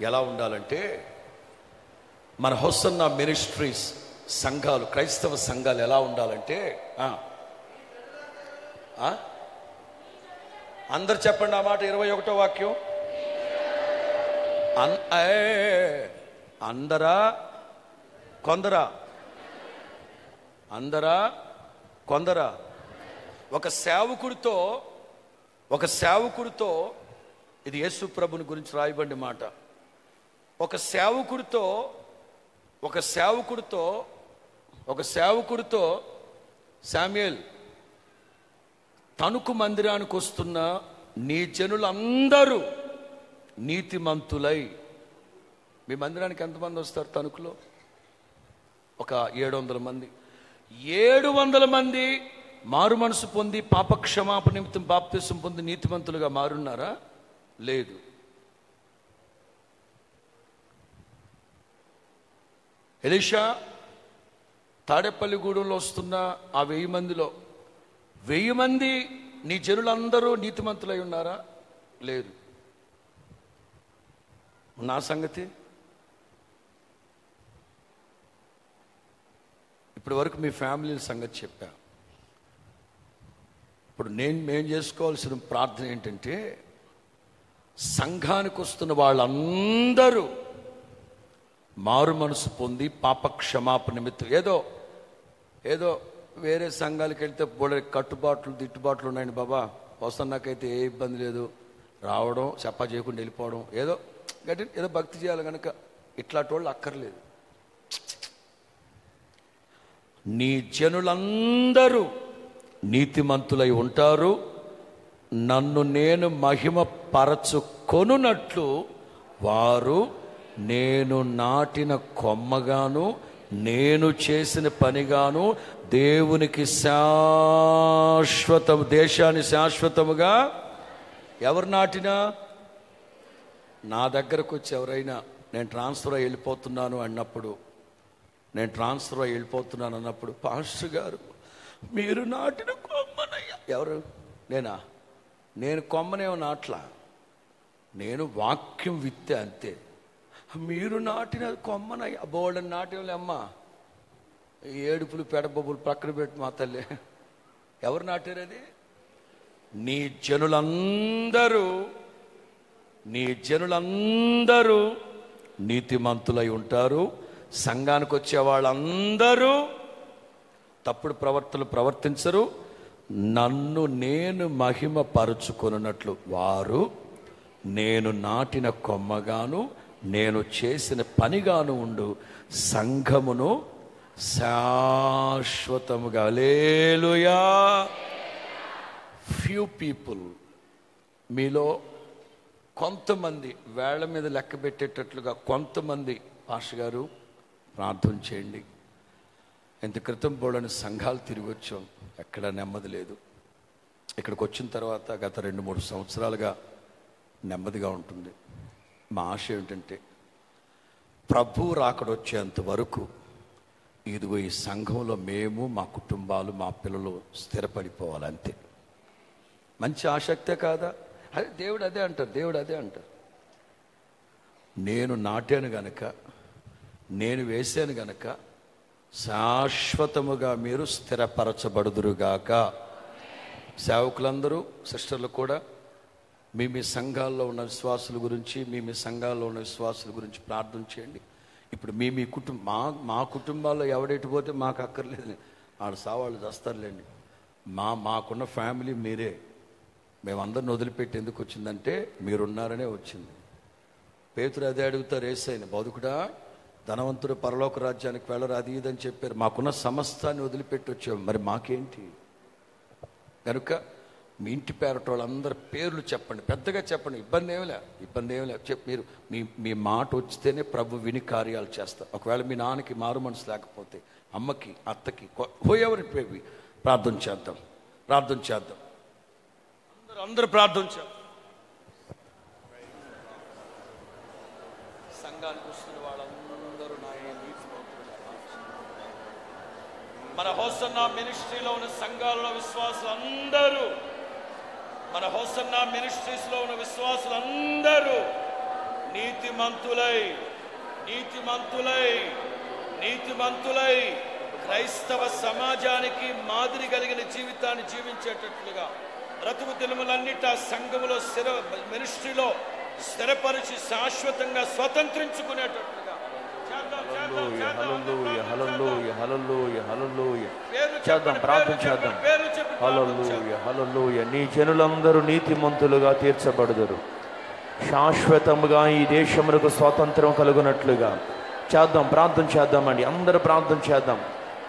ఎలా ఉండాలంటే మన హొసన్న మినిస్ట్రీస్ సంఘాలు క్రైస్తవ సంఘాలు ఎలా ఉండాలంటే అందరు చెప్పండి ఆ మాట ఇరవై ఒకటో వాక్యం. అందరా కొందరా? అందరా కొందరా? ఒక సేవకుడితో ఒక సేవకుడితో ఇది యేసు ప్రభుని గురించి రాయబడిన మాట. ఒక సేవకుడితో ఒక సేవకుడితో ఒక సేవకుడితో శామ్యుయల్ తణుకు మందిరానికి వస్తున్న నీ జనులందరూ నీతిమంతులై మీ మందిరానికి ఎంతమంది వస్తారు తణుకులో? ఒక ఏడు వందల మంది. ఏడు వందల మంది మారు మనసు పొంది పాపక్షమాపణ నిమిత్తం బాప్తిసం పొంది నీతిమంతులుగా మారున్నారా? లేదు. ఎలిషా తాడేపల్లిగూడెంలో వస్తున్న ఆ వెయ్యి మందిలో వెయ్యి మంది నీ జనులందరూ నీతిమంతులై ఉన్నారా? లేరు నా సంగతి? ఇప్పటి వరకు మీ ఫ్యామిలీ సంగతి చెప్పా. ఇప్పుడు నేను మేము చేసుకోవాల్సిన ప్రార్థన ఏంటంటే సంఘానికి వస్తున్న వాళ్ళందరూ మారు మనసు పొంది పాప క్షమాపణ నిమిత్తం. ఏదో ఏదో వేరే సంఘాలకు వెళ్తే బోడ కట్టుబాట్లు దిట్టుబాట్లు ఉన్నాయండి బాబా. వస్తున్నాకైతే ఏ ఇబ్బంది లేదు. రావడం చెప్పా చేయకుండా వెళ్ళిపోవడం ఏదో గట్టి ఏదో భక్తి చేయాలి కనుక ఇట్లాంటి వాళ్ళు అక్కర్లేదు. నీ జనులందరూ నీతిమంతులై ఉంటారు. నన్ను నేను మహిమ పరచుకొనున్నట్లు వారు నేను నాటిన కొమ్మగాను నేను చేసిన పనిగాను దేవునికి శాశ్వతం దేశాన్ని శాశ్వతముగా ఎవరు నాటినా? నా దగ్గరకు వచ్చి ఎవరైనా నేను ట్రాన్స్ఫర్ అయి వెళ్ళిపోతున్నాను అన్నప్పుడు నేను ట్రాన్స్ఫర్ అయి వెళ్ళిపోతున్నాను అన్నప్పుడు పాస్టర్ గారు మీరు నాటిన కొమ్మనయ్యా. ఎవరు? నేనా? నేను కొమ్మనేమో నాట్లా నేను వాక్యం విత్తే అంతే. మీరు నాటిన కొమ్మనయ్యా. బోళ్ళని నాటేవాళ్ళు అమ్మా. ఏడుపులు పెడబొబ్బులు ప్రక్కన పెట్టి మా తల్లి. ఎవరు నాటారు అది? నీ జనులందరూ నీ జనులందరూ నీతిమంతులై ఉంటారు. సంఘానికి వచ్చే వాళ్ళందరూ తప్పుడు ప్రవర్తనలు ప్రవర్తించరు. నన్ను నేను మహిమ పరుచుకొనున్నట్లు వారు నేను నాటిన కొమ్మగాను నేను చేసిన పనిగాను ఉండు. సంఘమును శాశ్వతముగా. లేలుయా ఫ్యూ పీపుల్ మీలో కొంతమంది వేళ్ళ మీద లెక్క పెట్టేటట్లుగా కొంతమంది పాష గారు ప్రార్థన చేయండి. ఇంత క్రితం పోలని సంఘాలు తిరిగి వచ్చాం. ఎక్కడ నెమ్మది లేదు. ఇక్కడికి వచ్చిన తర్వాత గత రెండు మూడు సంవత్సరాలుగా నెమ్మదిగా ఉంటుంది. మా ఆశ ఏమిటంటే ప్రభు రాకడొచ్చేంత వరకు ఇదిగో ఈ సంఘంలో మేము మా కుటుంబాలు మా పిల్లలు స్థిరపడిపోవాలి అంతే. మంచి ఆసక్తే కాదా? అదే దేవుడు అదే అంటారు దేవుడు అదే అంటారు నేను నాటాను గనక నేను వేసాను గనక శాశ్వతముగా మీరు స్థిరపరచబడుదురుగాక. సేవకులందరూ సిస్టర్లు కూడా మీ మీ సంఘాల్లో ఉన్న విశ్వాసుల గురించి మీ మీ సంఘాల్లో ఉన్న విశ్వాసుల గురించి ప్రార్థన చేయండి. ఇప్పుడు మీ మీ కుటుంబ మా మా కుటుంబాల్లో ఎవడెటు పోతే మాకు అక్కర్లేదు ఆడ సావాళ్ళు చేస్తారులేండి. మా మాకున్న ఫ్యామిలీ మీరే. మేమందరిని వదిలిపెట్టి ఎందుకు వచ్చిందంటే మీరున్నారనే వచ్చింది. పేతురు అదే అడుగుతారు ఏసైన బౌదుకుడా ధనవంతుడు పరలోక రాజ్యానికి వెళ్ళరు అది ఇదని చెప్పారు. మాకున్న సమస్తాన్ని వదిలిపెట్టి వచ్చాం మరి మాకేంటి? కనుక మీ ఇంటి పేరట వాళ్ళందరి పేర్లు చెప్పండి. పెద్దగా చెప్పండి. ఇబ్బంది ఏమి ఇబ్బంది ఏమి లే చెప్పి మీరు మీ మీ మాట వచ్చితేనే ప్రభు విని కార్యాలు చేస్తారు ఒకవేళ మీ నాన్నకి మారు మనసు లేకపోతే అమ్మకి అత్తకి పోయేవరి పేవి ప్రార్థన చేద్దాం. ప్రార్థన చేద్దాం. అందరూ అందరూ ప్రార్థన చేద్దాం. సంఘానికి వస్తున్న వాళ్ళందరూ నాయన నీతిమంతులుగా మార్చండి. మన హోసన్న మినిస్ట్రీలో ఉన్న సంఘాలలో విశ్వాసులందరూ మన హోసన్న మినిస్ట్రీస్లో ఉన్న విశ్వాసులందరూ నీతిమంతులై నీతిమంతులై నీతిమంతులై క్రైస్తవ సమాజానికి మాదిరి కలిగిన జీవితాన్ని జీవించేటట్లుగా బ్రతుకు ఆ సంఘములో స్థిర మినిస్ట్రీలో స్థిరపరిచి శాశ్వతంగా స్వతంత్రించుకునేటట్లు చేద్దాం, చేద్దాం, చేద్దాం. హల్లెలూయ హల్లెలూయ హల్లెలూయ హల్లెలూయ పేర్లు చేద్దాం. చెప్పండి, ప్రార్థన చేద్దాం. హల్లెలూయ హల్లెలూయ నీ జనులందరూ నీతిమంతులుగా తీర్చబడుదురు. శాశ్వతముగా ఈ దేశములకు స్వాతంత్రం కలుగునట్లుగా. చేద్దాం ప్రార్థన చేద్దామండి. అందరూ ప్రార్థన చేద్దాం.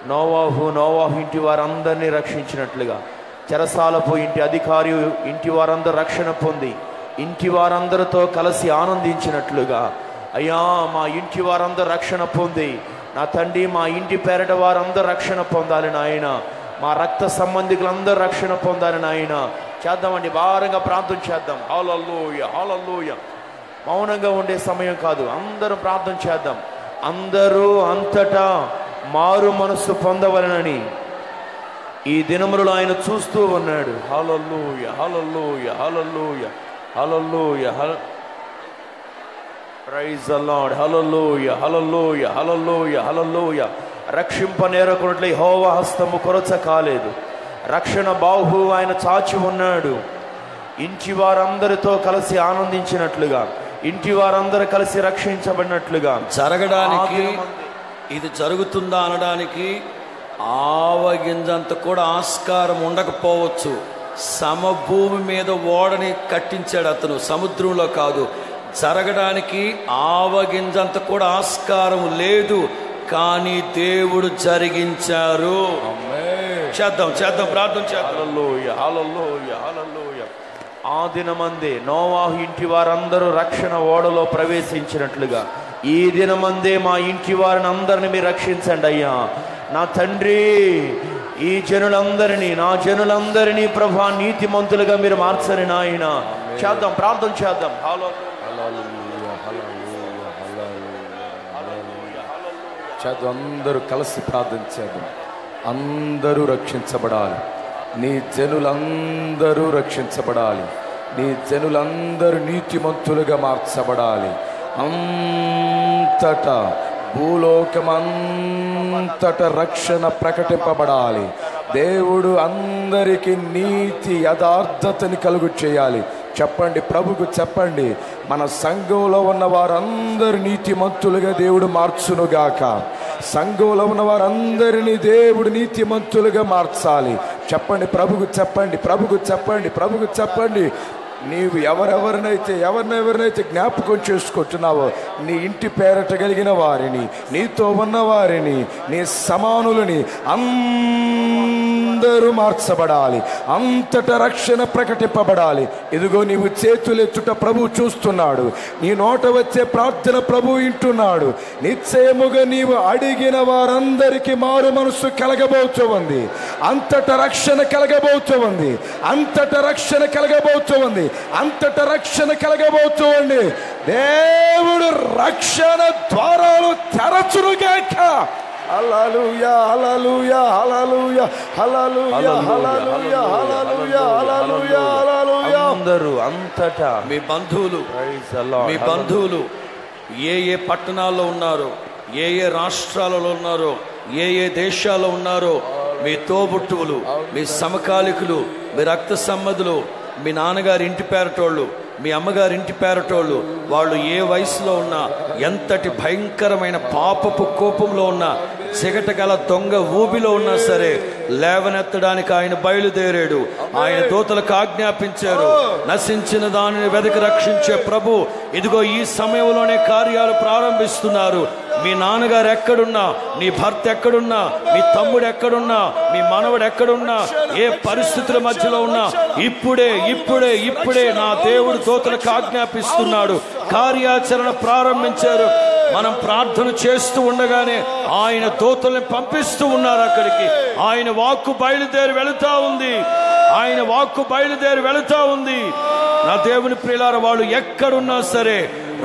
నోవాహు నోవాహు ఇంటి వారందరినీ రక్షించినట్లుగా. చెరసాలపు ఇంటి అధికారి ఇంటి వారందరూ రక్షణ పొంది ఇంటి వారందరితో కలిసి ఆనందించినట్లుగా. అయ్యా మా ఇంటి వారందరూ రక్షణ పొంది. నా తండ్రి మా ఇంటి పేరట వారందరూ రక్షణ పొందాలి నాయన. మా రక్త సంబంధికులందరూ రక్షణ పొందాలని నాయన. చేద్దామండి భారంగా ప్రార్థన చేద్దాం. Hallelujah hallelujah. మౌనంగా ఉండే సమయం కాదు అందరం ప్రార్థన చేద్దాం. అందరూ అంతటా మారు మనస్సు పొందవలనని ఈ దినములలో ఆయన చూస్తూ ఉన్నాడు. Hallelujah hallelujah hallelujah hallelujah హల praise the Lord hallelujah hallelujah హలలోయ హలలోయ రక్షింప నేరకున్నట్లు హోవ హస్తము కొరచ కాలేదు. రక్షణ బాహు ఆయన చాచి ఉన్నాడు. ఇంటి వారందరితో కలిసి ఆనందించినట్లుగా ఇంటి వారందరూ కలిసి రక్షించబడినట్లుగా. జరగడానికి. ఇది జరుగుతుందా అనడానికి ఆవగింజంత కూడా ఆస్కారం ఉండకపోవచ్చు. సమభూమి మీద ఓడని కట్టించాడు అతను. సముద్రంలో కాదు జరగడానికి ఆవగింజంత కూడా ఆస్కారం లేదు. కానీ దేవుడు జరిగించారు. చేద్దాం చేద్దాం ప్రార్థన చేద్దాం. ఆ దినమందే నోవాహు ఇంటి వారందరూ రక్షణ ఓడలో ప్రవేశించినట్లుగా. ఈ దినమందే మా ఇంటి వారిని అందరిని మీరు రక్షించండి అయ్యా. నా తండ్రి ఈ జనులందరినీ నా జనులందరినీ ప్రభా నీతిమంతులుగా మీరు మార్చని నాయన. చేద్దాం ప్రార్థన చేద్దాం. హల్లెలూయ చదువు అందరూ కలిసి ప్రార్థించేద్దాం అందరూ రక్షించబడాలి. నీ జనులందరూ రక్షించబడాలి. నీ జనులందరూ నీతిమంతులుగా మార్చబడాలి. అంతటా భూలోకమంతట రక్షణ ప్రకటింపబడాలి. దేవుడు అందరికీ నీతి యథార్థతని కలుగు చేయాలి. చెప్పండి ప్రభుకు చెప్పండి. మన సంఘంలో ఉన్న వారందరు నీతిమంతులుగా దేవుడు మార్చునుగాక. సంఘంలో ఉన్న వారందరినీ దేవుడు నీతిమంతులుగా మార్చాలి. చెప్పండి ప్రభుకు చెప్పండి ప్రభుకు చెప్పండి ప్రభుకు చెప్పండి. నీవు ఎవరెవరినైతే ఎవరినెవరినైతే జ్ఞాపకం చేసుకుంటున్నావో నీ ఇంటి పేరట కలిగిన వారిని నీతో ఉన్న వారిని నీ సమానులని అందరూ మార్చబడాలి. అంతట రక్షణ ప్రకటింపబడాలి. ఇదిగో నీవు చేతులెత్తుట ప్రభు చూస్తున్నాడు. నీ నోట వచ్చే ప్రార్థన ప్రభు వింటున్నాడు. నిశ్చయముగా నీవు అడిగిన వారందరికీ మారు మనసు కలగబోతుంది అంతట రక్షణ కలగబోతుంది అంతట రక్షణ కలగబోతుంది అంతట రక్షణ కలగబోతూ ఉంది దేవుడు రక్షణ ద్వారాలు తెరచునుగాక హల్లెలూయా హల్లెలూయా హల్లెలూయా హల్లెలూయా హల్లెలూయా హల్లెలూయా హల్లెలూయా హల్లెలూయా అందరూ అంతటా మీ బంధువులు. మీ బంధువులు ఏ ఏ పట్టణాల్లో ఉన్నారో ఏ ఏ రాష్ట్రాలలో ఉన్నారో ఏ ఏ దేశాల్లో ఉన్నారో మీ తోబుట్టువులు మీ సమకాలికులు మీ రక్త సంబంధులు మీ నాన్నగారి ఇంటి పేరటోళ్ళు మీ అమ్మగారి ఇంటి పేరటోళ్ళు వాళ్ళు ఏ వయసులో ఉన్నా ఎంతటి భయంకరమైన పాపపు కోపంలో ఉన్నా చిగట గల దొంగ ఊబిలో ఉన్నా సరే లేవనెత్తడానికి ఆయన బయలుదేరాడు. ఆయన దూతలకు ఆజ్ఞాపించారు. నశించిన దానిని వెదకి రక్షించే ప్రభు ఇదిగో ఈ సమయంలోనే కార్యాలు ప్రారంభిస్తున్నారు. మీ నాన్నగారు ఎక్కడున్నా నీ భర్త ఎక్కడున్నా మీ తమ్ముడు ఎక్కడున్నా మీ మనవడు ఎక్కడున్నా ఏ పరిస్థితుల మధ్యలో ఉన్నా ఇప్పుడే ఇప్పుడే ఇప్పుడే నా దేవుడు దూతలకు ఆజ్ఞాపిస్తున్నాడు. కార్యాచరణ ప్రారంభించారు. మనం ప్రార్థన చేస్తూ ఉండగానే ఆయన దూతల్ని పంపిస్తూ ఉన్నారు అక్కడికి. ఆయన వాక్కు బయలుదేరి వెళుతా ఉంది. ఆయన వాక్కు బయలుదేరి వెళుతా ఉంది. నా దేవుని ప్రియులార వాళ్ళు ఎక్కడున్నా సరే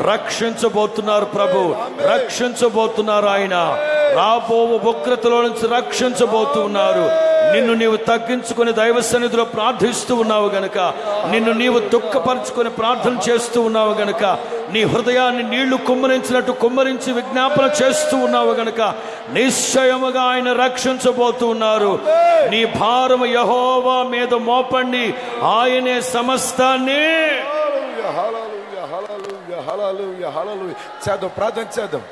రక్షించబోతున్నారు ప్రభు. రక్షించబోతున్నారు ఆయన. రాబో ఉగ్రతలో నుంచి రక్షించబోతున్నారు నిన్ను నీవు తగ్గించుకొని దైవ సన్నిధిలో ప్రార్థిస్తూ ఉన్నావు గనుక. నిన్ను నీవు దుఃఖపరుచుకొని ప్రార్థన చేస్తూ ఉన్నావు గనుక. నీ హృదయాన్ని నీళ్ళు కుమ్మరించినట్టు కుమ్మరించి విజ్ఞాపన చేస్తూ ఉన్నావు గనుక. నిశ్చయముగా ఆయన రక్షించబోతూ ఉన్నారు. నీ భారము యహోవా మీద మోపండి. ఆయనే సమస్తాన్ని. హల్లెలూయా హలలుయ చేద్దాం ప్రార్థన చేద్దాం.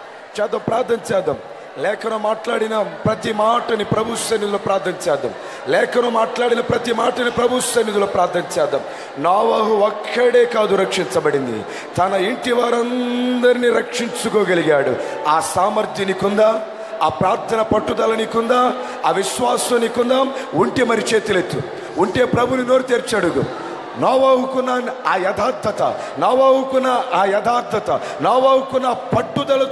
చేద్దాం ప్రార్థన చేద్దాం. లేఖనం మాట్లాడిన ప్రతి మాటని ప్రభు సన్నిధిలో ప్రార్థన చేద్దాం. లేఖనం మాట్లాడిన ప్రతి మాటని ప్రభు సన్నిధిలో ప్రార్థన చేద్దాం. నావాహు ఒక్కడే కాదు రక్షించబడింది. తన ఇంటి వారందరినీ రక్షించుకోగలిగాడు. ఆ సామర్థ్యం నీకుందా? ఆ ప్రార్థన పట్టుదల నీకుందా? ఆ విశ్వాసం నీకుందా? ఉంటే మరి చేతులెత్తు. ఉంటే ప్రభుని నోరు తెరిచడుగు అడుగు నోవాహుకున్న ఆ యథార్థత నోవాహుకున్న ఆ యథార్థత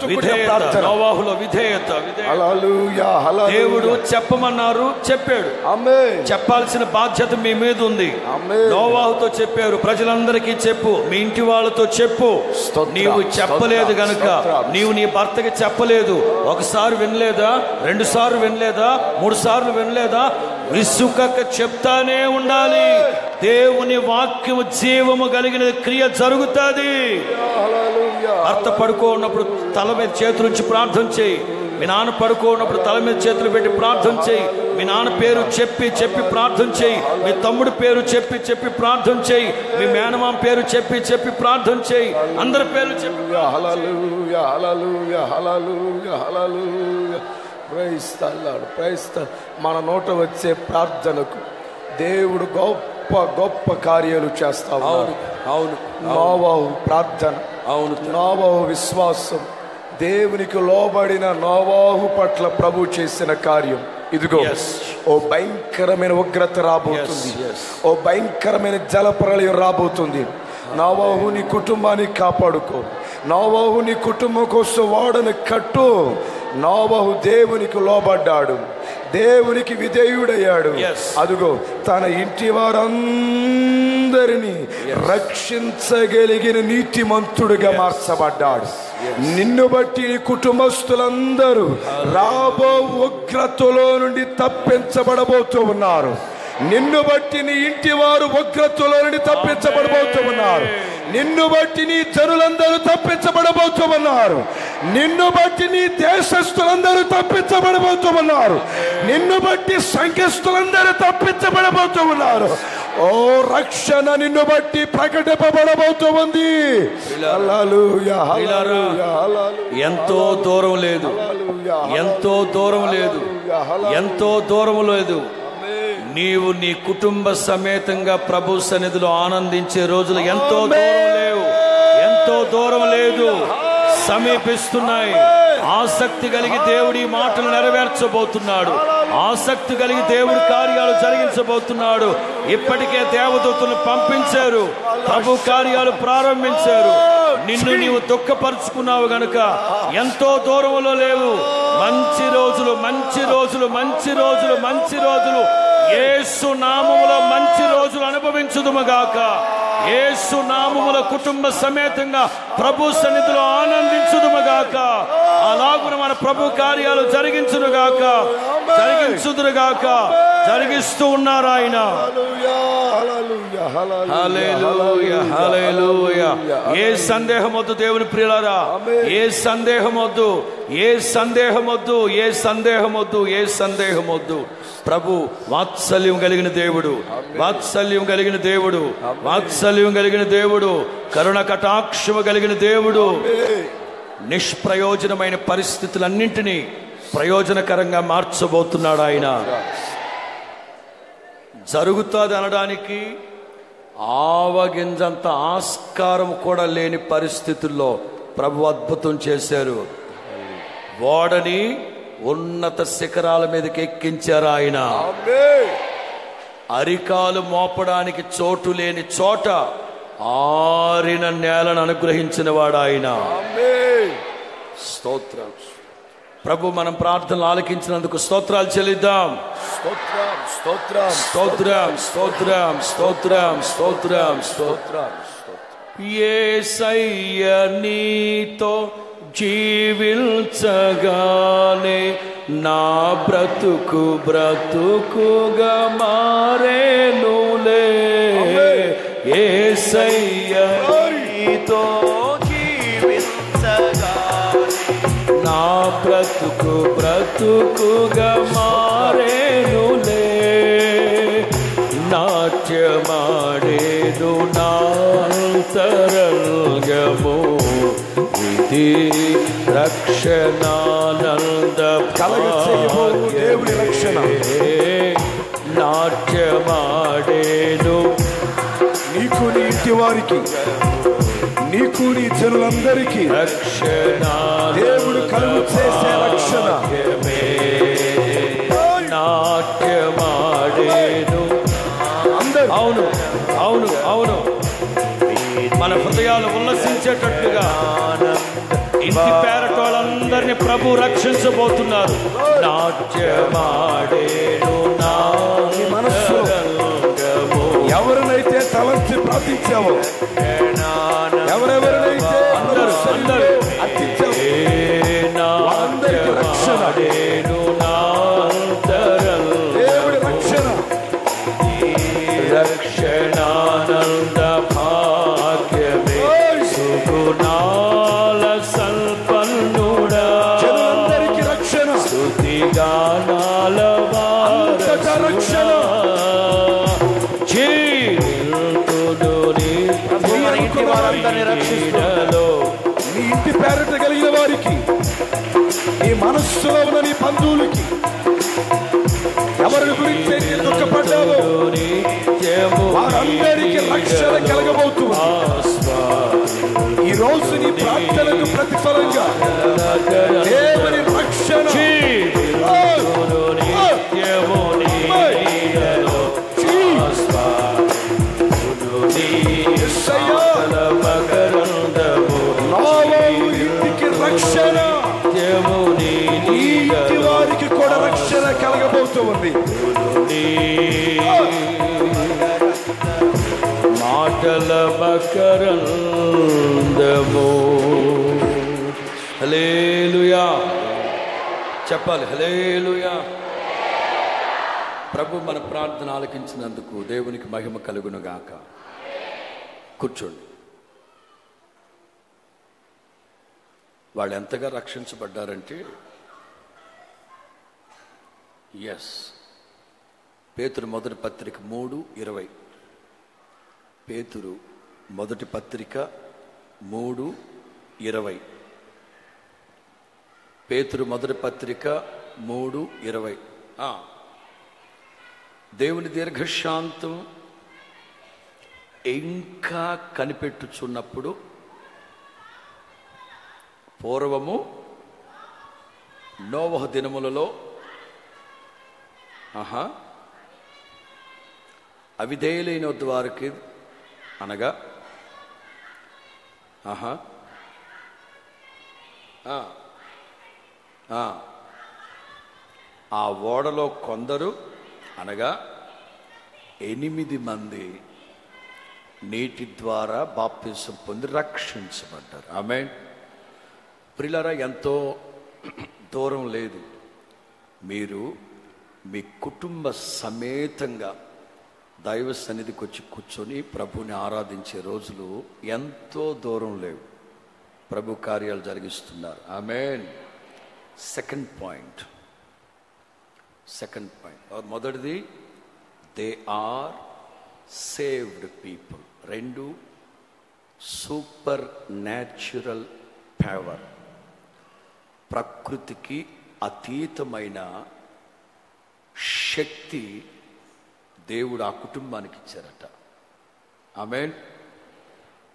విధేయత ప్రార్థన నోవాహులో విధేయత విధేయత. హల్లెలూయా, హల్లెలూయా. దేవుడు చెప్పమన్నారు చెప్పాడు ఆమేన్. చెప్పాల్సిన బాధ్యత మీ మీద ఉంది ఆమేన్. నోవాహుతో చెప్పారు ప్రజలందరికీ చెప్పు మీ ఇంటి వాళ్ళతో చెప్పు నీవు చెప్పలేదు గనుక. నీవు నీ భర్తకి చెప్పలేదు ఒకసారి వినలేదా రెండు సార్లు వినలేదా మూడు సార్లు వినలేదా విసుకక చెప్తానే ఉండాలి. దేవుని వాక్యము జీవము కలిగిన క్రియ జరుగుతుంది. భర్త పడుకో ఉన్నప్పుడు తల మీద చేతులు ఉంచి ప్రార్థన చేయి. మీ నాన్న పడుకో ఉన్నప్పుడు తల మీద చేతులు పెట్టి ప్రార్థన చేయి. మీ నాన్న పేరు చెప్పి చెప్పి ప్రార్థన చేయి. మీ తమ్ముడు పేరు చెప్పి చెప్పి ప్రార్థన చేయి. మీ మేనమామ పేరు చెప్పి చెప్పి ప్రార్థన చేయి. అందరి పేరు చెప్పి praise the- మన నోట వచ్చే ప్రార్థనకు దేవుడు గొప్ప గొప్ప కార్యాలు చేస్తా అవును అవును నోవాహు ప్రార్థన అవును. నోవాహు విశ్వాసం దేవునికి లోబడిన నోవాహు పట్ల ప్రభు చేసిన కార్యం. ఇదిగో. ఓ భయంకరమైన ఉగ్రత రాబోతుంది. ఓ భయంకరమైన జల ప్రళయం రాబోతుంది. నోవాహు నీ కుటుంబాన్ని కాపాడుకో. నోవాహు నీ కుటుంబం కోసం వాడని కట్టు. నోవాహు దేవునికి లోబడ్డాడు. దేవునికి విధేయుడయ్యాడు. అదుగో తన ఇంటి వారందరినీ రక్షించగలిగిన నీతిమంతుడిగా మార్చబడ్డాడు. నిన్ను బట్టి కుటుంబస్తులందరూ రాబో ఉగ్రతలో నుండి తప్పించబడబోతూ ఉన్నారు. నిన్ను బట్టి నీ ఇంటి వారు ఉగ్రతలో నుండి తప్పించబడబోతూ ఉన్నారు నిన్ను బట్టి నీ జనులందరూ తప్పించబడబోతూ ఉన్నారు నిన్ను బట్టి నీ దేశస్తులందరూ తప్పించబడబోతూ ఉన్నారు నిన్ను బట్టి సంఖ్యస్తులందరూ తప్పించబడబోతూ ఉన్నారు ఓ రక్షణ నిన్ను బట్టి ప్రకటింపబడబోతూ ఉంది హల్లెలూయా, హల్లెలూయా, హల్లెలూయా, ఎంతో దూరం లేదు. ఎంతో దూరం లేదు. ఎంతో దూరం లేదు. నీవు నీ కుటుంబ సమేతంగా ప్రభు సన్నిధిలో ఆనందించే రోజులు ఎంతో దూరం లేవు. ఎంతో దూరం లేదు. సమీపిస్తున్నాయి. ఆసక్తి కలిగి దేవుడి మాటలు నెరవేర్చబోతున్నాడు. ఆసక్తి కలిగి దేవుడి కార్యాలు జరిగించబోతున్నాడు. ఇప్పటికే దేవదూతలను పంపించారు. ప్రభు కార్యాలు ప్రారంభించారు. నిన్ను నీవు దుఃఖపరుచుకున్నావు గనుక ఎంతో దూరంలో లేవు. మంచి రోజులు మంచి రోజులు మంచి రోజులు మంచి రోజులు. యేసు నామములో మంచి రోజులు అనుభవించుదుముగాక. యేసు నామముల కుటుంబ సమేతంగా ప్రభు సన్నిధిలో ఆనందించుదుముగాక అలాగున మన ప్రభు కార్యాలు జరిగించునుగాక. జరిగించుదురుగాక. జరిగిస్తూ ఉన్నారు ఆయన. ఏ సందేహం వద్దు దేవుని ప్రియులారా. ఏ సందేహం వద్దు ఏ సందేహం వద్దు ఏ సందేహం వద్దు ఏ సందేహం వద్దు ప్రభు వాత్సల్యం కలిగిన దేవుడు వాత్సల్యం కలిగిన దేవుడు వాత్సల్యం కలిగిన దేవుడు కరుణ కటాక్షము కలిగిన దేవుడు. నిష్ప్రయోజనమైన పరిస్థితులన్నింటినీ ప్రయోజనకరంగా మార్చబోతున్నాడు ఆయన. జరుగుతుంది అనడానికి ఆవగింజంత ఆస్కారం కూడా లేని పరిస్థితుల్లో ప్రభు అద్భుతం చేశారు. ఓడని ఉన్నత శిఖరాల మీదకి ఎక్కించారు ఆయన. అరికాలు మోపడానికి చోటు లేని చోట ఆరిన నేలను అనుగ్రహించిన వాడు ఆయన. స్తోత్రం. ప్రభు మనం ప్రార్థనలు ఆలకించినందుకు స్తోత్రాలు చెల్లిద్దాం. స్తోత్రం స్తోత్రం స్తోత్రం స్తోత్రం స్తోత్రం. స్తోత్రం స్తోత్రం. ఏసయ్య నీతో జీవించగానే నా బ్రతుకు బ్రతుకుగా మారేనులే. ఏసయ్య నీతో నా బ్రతుకు బ్రతుకుగా మారేనులే. నాట్యమాడేను నాంతరంగము ఇది రక్షణానంద దేవుని రక్షణ. నాట్యమాడేను. నీకు నీ ఇంటి వారికి నీకు నీ జనులందరికీ రక్షణ దేవుడు కలుగు చేసే రక్షణ. నాట్యమాడేను. అందరూ. అవును అవును అవును. మన హృదయాలు ఉల్లసించేటట్లుగా ఇంటి పేరట వాళ్ళందరినీ ప్రభు రక్షించబోతున్నారు నాట్యమాడేను ఎవరినైతే తలంచి ప్రార్థించావో ఎవరెవరినైతే అందరూ, అందరూ. అర్పించావో వారందరికీ రక్షణ. వారందరికీ రక్షణ కలగబోతుంది చెప్పాలి. హలేలుయా ప్రభు మన ప్రార్థన ఆలకించినందుకు దేవునికి మహిమ కలుగును గాక కూర్చోండి. వాళ్ళు ఎంతగా రక్షించబడ్డారంటే ఎస్ పేతురు మొదటి పత్రిక మూడు ఇరవై. పేతురు మొదటి పత్రిక మూడు ఇరవై. పేతురు మొదటి పత్రిక మూడు ఇరవై. దేవుని దీర్ఘశాంతం ఇంకా కనిపెట్టుచున్నప్పుడు పూర్వము నోవహ దినములలో ఆహా అవిధేయులైన వారికి అనగా ఆహా ఆ, ఓడలో కొందరు అనగా ఎనిమిది మంది నీటి ద్వారా బాప్తిసం పొంది రక్షించబడ్డారు. ఆమె ప్రిలరా ఎంతో దూరం లేదు. మీరు మీ కుటుంబ సమేతంగా దైవ సన్నిధికి వచ్చి కూర్చొని ప్రభుని ఆరాధించే రోజులు ఎంతో దూరం లేవు. ప్రభు కార్యాలు జరిగిస్తున్నారు. Amen. Second point. Second point. మొదటిది దే ఆర్ సేవ్డ్ పీపుల్. రెండు సూపర్ న్యాచురల్ పవర్. ప్రకృతికి అతీతమైన శక్తి దేవుడు ఆ కుటుంబానికి ఇచ్చారట. ఆమె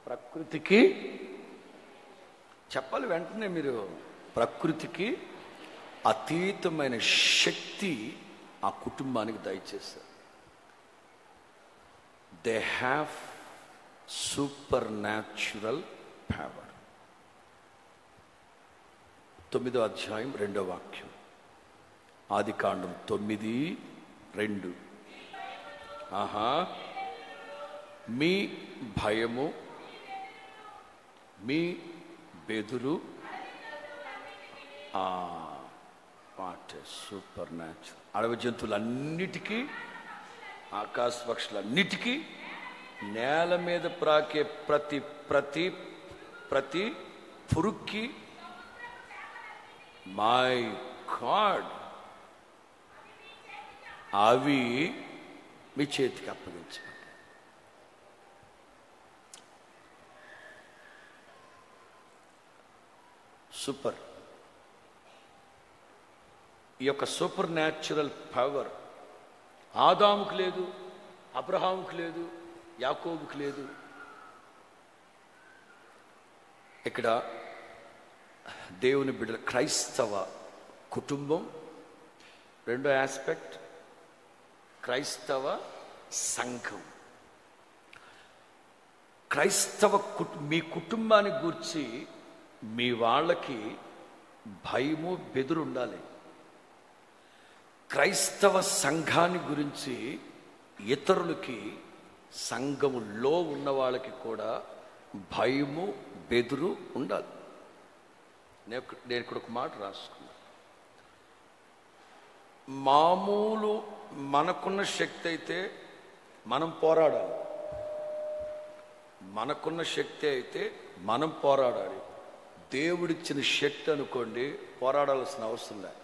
ప్రకృతికి చెప్పాలి వెంటనే మీరు. ప్రకృతికి అతీతమైన శక్తి ఆ కుటుంబానికి దయచేశారు. They have super natural power తొమ్మిదో అధ్యాయం రెండో వాక్యం. ఆది కాండం తొమ్మిది రెండు. ఆహా. మీ భయము మీ బెదురు వాట్ సూపర్ న్యాచురల్. అడవి జంతువులన్నిటికీ ఆకాశ పక్షులన్నిటికీ నేల మీద ప్రాకే ప్రతి ప్రతి ప్రతి పురుక్కి మై గాడ్. అవి మీ చేతికి అప్పగించబడ్డాయి. సూపర్. ఈ యొక్క సూపర్ న్యాచురల్ పవర్ ఆదాముకు లేదు అబ్రహాముకు లేదు యాకోబుకు లేదు. ఇక్కడ దేవుని బిడ్డల క్రైస్తవ కుటుంబం రెండో ఆస్పెక్ట్ క్రైస్తవ సంఘం. క్రైస్తవ మీ కుటుంబాన్ని గూర్చి మీ వాళ్ళకి భయము బెదురు ఉండాలి. క్రైస్తవ సంఘాన్ని గురించి ఇతరులకి సంఘములో ఉన్న వాళ్ళకి కూడా భయము బెదురు ఉండాలి. నేను నేను ఇక్కడ ఒక మాట రాసుకున్నా. మామూలు మనకున్న శక్తి అయితే మనం పోరాడాలి. మనకున్న శక్తి అయితే మనం పోరాడాలి. దేవుడిచ్చిన శక్తి అనుకోండి పోరాడాల్సిన అవసరం లేదు.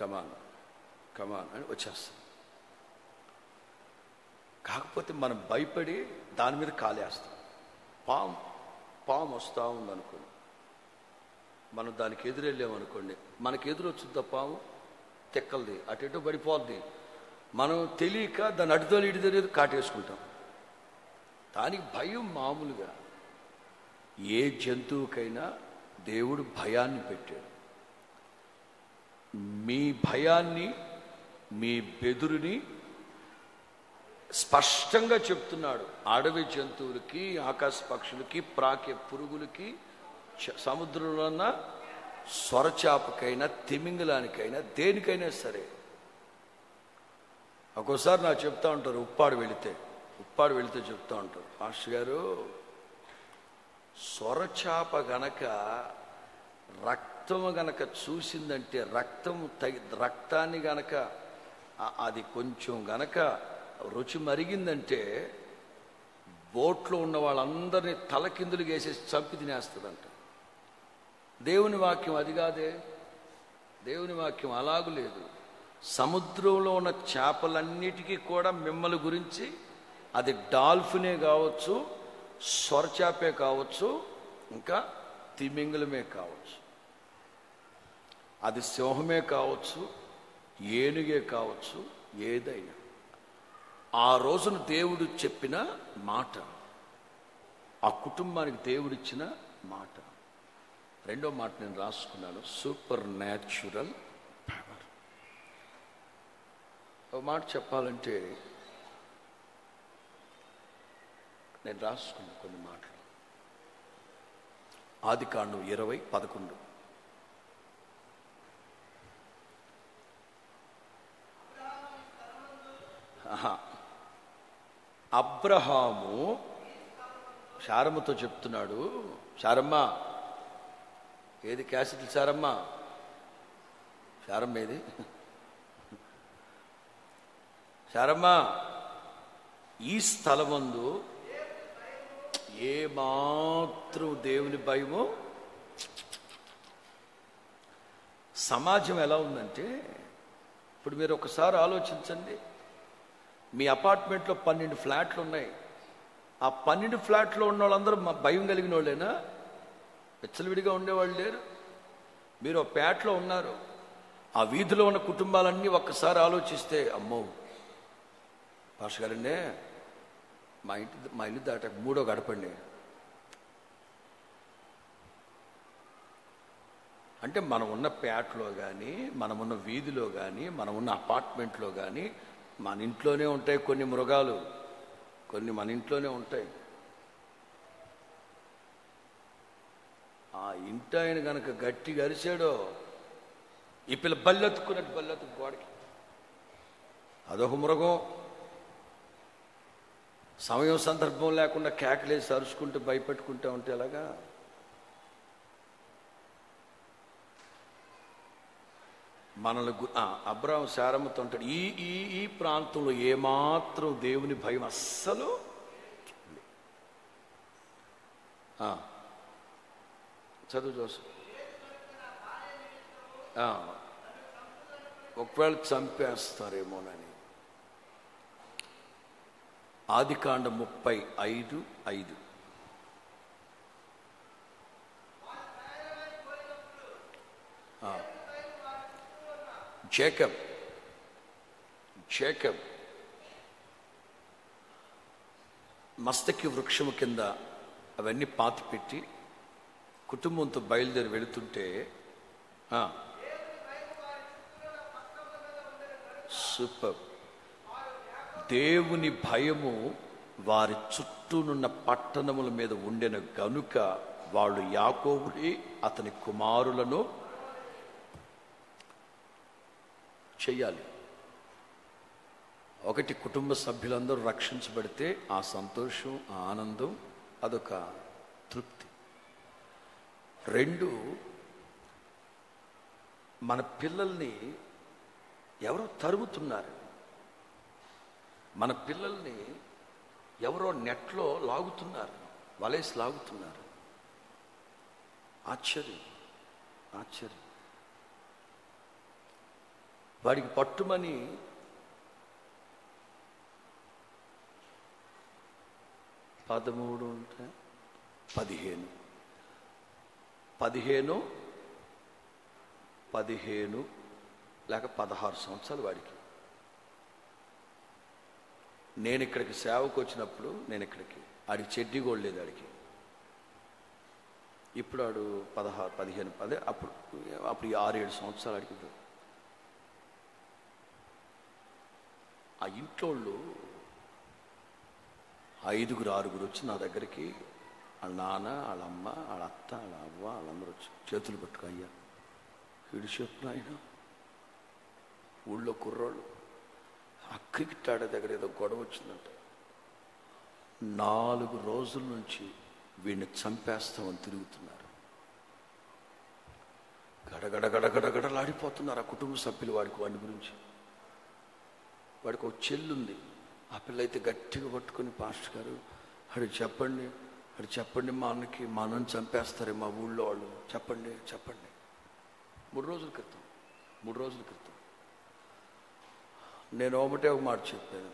కమాన్ కమాన్ అని వచ్చేస్తాం. కాకపోతే మనం భయపడి దాని మీద కాలేస్తాం. పాము పాము వస్తూ ఉందనుకోండి. మనం దానికి ఎదురెళ్ళామనుకోండి మనకి ఎదురు వచ్చిందా పాము? తెక్కలది అటు ఇటు పడిపోద్ది. మనం తెలియక దాన్ని అటుదోలు ఇటు తెలియదు కాటేసుకుంటాం. దానికి భయం మామూలుగా. ఏ జంతువుకైనా దేవుడు భయాన్ని పెట్టాడు. మీ భయాన్ని మీ బెదురుని స్పష్టంగా చెప్తున్నాడు. అడవి జంతువులకి ఆకాశ పక్షులకి ప్రాకే పురుగులకి చ- సముద్రంలో ఉన్న స్వరచాపకైనా తిమింగలానికైనా దేనికైనా సరే. ఒక్కోసారి నాకు చెప్తా ఉంటారు ఉప్పాడు వెళితే. ఉప్పాడు వెళితే చెప్తా ఉంటారు. మాస్టర్ గారు స్వరచాప గనక రక్తము గనక చూసిందంటే రక్తం తగి రక్తాన్ని గనక అది కొంచెం గనక రుచి మరిగిందంటే బోట్లో ఉన్న వాళ్ళందరినీ తలకిందులు వేసేసి చంపి తినేస్తుందంట. దేవుని వాక్యం అది కాదే. దేవుని వాక్యం అలాగు లేదు. సముద్రంలో ఉన్న చేపలన్నిటికీ కూడా మిమ్మల్ని గురించి అది డాల్ఫినే కావచ్చు స్వరచాపే కావచ్చు ఇంకా తిమింగులమే కావచ్చు. అది సింహమే కావచ్చు ఏనుగే కావచ్చు ఏదైనా. ఆ రోజున దేవుడు చెప్పిన మాట ఆ కుటుంబానికి దేవుడిచ్చిన మాట. రెండో మాట నేను రాసుకున్నాను సూపర్ న్యాచురల్ పవర్ ఒక మాట చెప్పాలంటే నేను రాసుకున్నా కొన్ని మాటలు. ఆది కాండం ఇరవై పదకొండు. అబ్రహాము శారమ్మతో చెప్తున్నాడు శారమ్మ ఏది క్యాసెట్లు శారమ్మ శారమ్మ ఏది? శారమ్మ ఈ స్థలమందు ఏమాత్రం దేవుని భయమో సమాజం ఎలా ఉందంటే ఇప్పుడు మీరు ఒకసారి ఆలోచించండి. మీ అపార్ట్మెంట్లో పన్నెండు ఫ్లాట్లు ఉన్నాయి. ఆ పన్నెండు ఫ్లాట్లో ఉన్న వాళ్ళందరూ భయం కలిగిన వాళ్ళేనా విచ్చలవిడిగా ఉండేవాళ్ళు లేరు. మీరు ఆ పేటలో ఉన్నారు. ఆ వీధిలో ఉన్న కుటుంబాలన్నీ ఒక్కసారి ఆలోచిస్తే అమ్మో పాష గారండి మా ఇంటి మా ఇల్లు దాట మూడో గడపండి. అంటే మనం ఉన్న పేటలో కానీ మనం ఉన్న వీధిలో కానీ మనం ఉన్న అపార్ట్మెంట్లో కానీ మన ఇంట్లోనే ఉంటాయి కొన్ని మృగాలు కొన్ని మన ఇంట్లోనే ఉంటాయి. ఆ ఇంటి ఆయన గనక గట్టిగా అరిచాడో ఈ పిల్ల బల్లెత్తుకున్నట్టు బల్లెత్తు గోడకి. అదొక మృగం. సమయం సందర్భం లేకుండా కేకలేసి అరుచుకుంటూ భయపెట్టుకుంటూ ఉంటే ఎలాగా? మనల్ని అబ్రాహం శారమ్మతో అంటాడు ఈ ఈ ఈ ప్రాంతంలో ఏమాత్రం దేవుని భయం అస్సలు చదువు చూసు. ఒకవేళ చంపేస్తారేమోనని. ఆదికాండ ముప్పై ఐదు ఐదు. Jacob. జేకబ్ మస్తకి వృక్షము కింద అవన్నీ పాతి పెట్టి కుటుంబంతో బయలుదేరి వెళుతుంటే సూపర్ దేవుని భయము వారి చుట్టూనున్న పట్టణముల మీద ఉండిన గనుక వాళ్ళు యాకోబుని అతని కుమారులను చెయ్యాలి ఒకటి కుటుంబ సభ్యులందరూ రక్షించబడితే ఆ సంతోషం ఆ ఆనందం అదొక తృప్తి. రెండు మన పిల్లల్ని ఎవరో తరుముతున్నారు. మన పిల్లల్ని ఎవరో నెట్లో లాగుతున్నారు. వలేసి లాగుతున్నారు. ఆశ్చర్యం ఆశ్చర్యం. వాడికి పట్టుమని పదమూడు ఉంటే పదిహేను. పదిహేను పదిహేను లేక పదహారు సంవత్సరాలు వాడికి. నేను ఇక్కడికి సేవకు వచ్చినప్పుడు నేను ఇక్కడికి. ఆడికి చెడ్డి కూడా లేదు ఆడికి. ఇప్పుడు ఆడు పదహారు పదిహేను పదే అప్పుడు అప్పుడు ఆరు ఏడు సంవత్సరాలు ఆడికి ఇప్పుడు. ఆ ఇంట్లోళ్ళు ఐదుగురు ఆరుగురు వచ్చి నా దగ్గరికి వాళ్ళ నాన్న వాళ్ళ అమ్మ వాళ్ళ అత్త వాళ్ళ అవ్వ వాళ్ళందరూ వచ్చి చేతులు పట్టుకు అయ్యా వీడు చెప్పిన ఆయన ఊళ్ళో కుర్రోళ్ళు ఆ క్రికెట్ ఆడే దగ్గర ఏదో గొడవ వచ్చిందంట. నాలుగు రోజుల నుంచి వీడిని చంపేస్తామని తిరుగుతున్నారు. గడగడ గడగడగడలాడిపోతున్నారు ఆ కుటుంబ సభ్యులు వాడికి వాడి గురించి. వాడికి ఒక చెల్లుంది. ఆ పిల్ల అయితే గట్టిగా పట్టుకొని పాస్టర్ గారు అడు చెప్పండి అడు చెప్పండి మా అన్నకి మా అన్నని చంపేస్తారే మా ఊళ్ళో వాళ్ళు. చెప్పండి చెప్పండి. మూడు రోజుల క్రితం మూడు రోజుల క్రితం. నేను ఒకటే ఒక మాట చెప్పాను.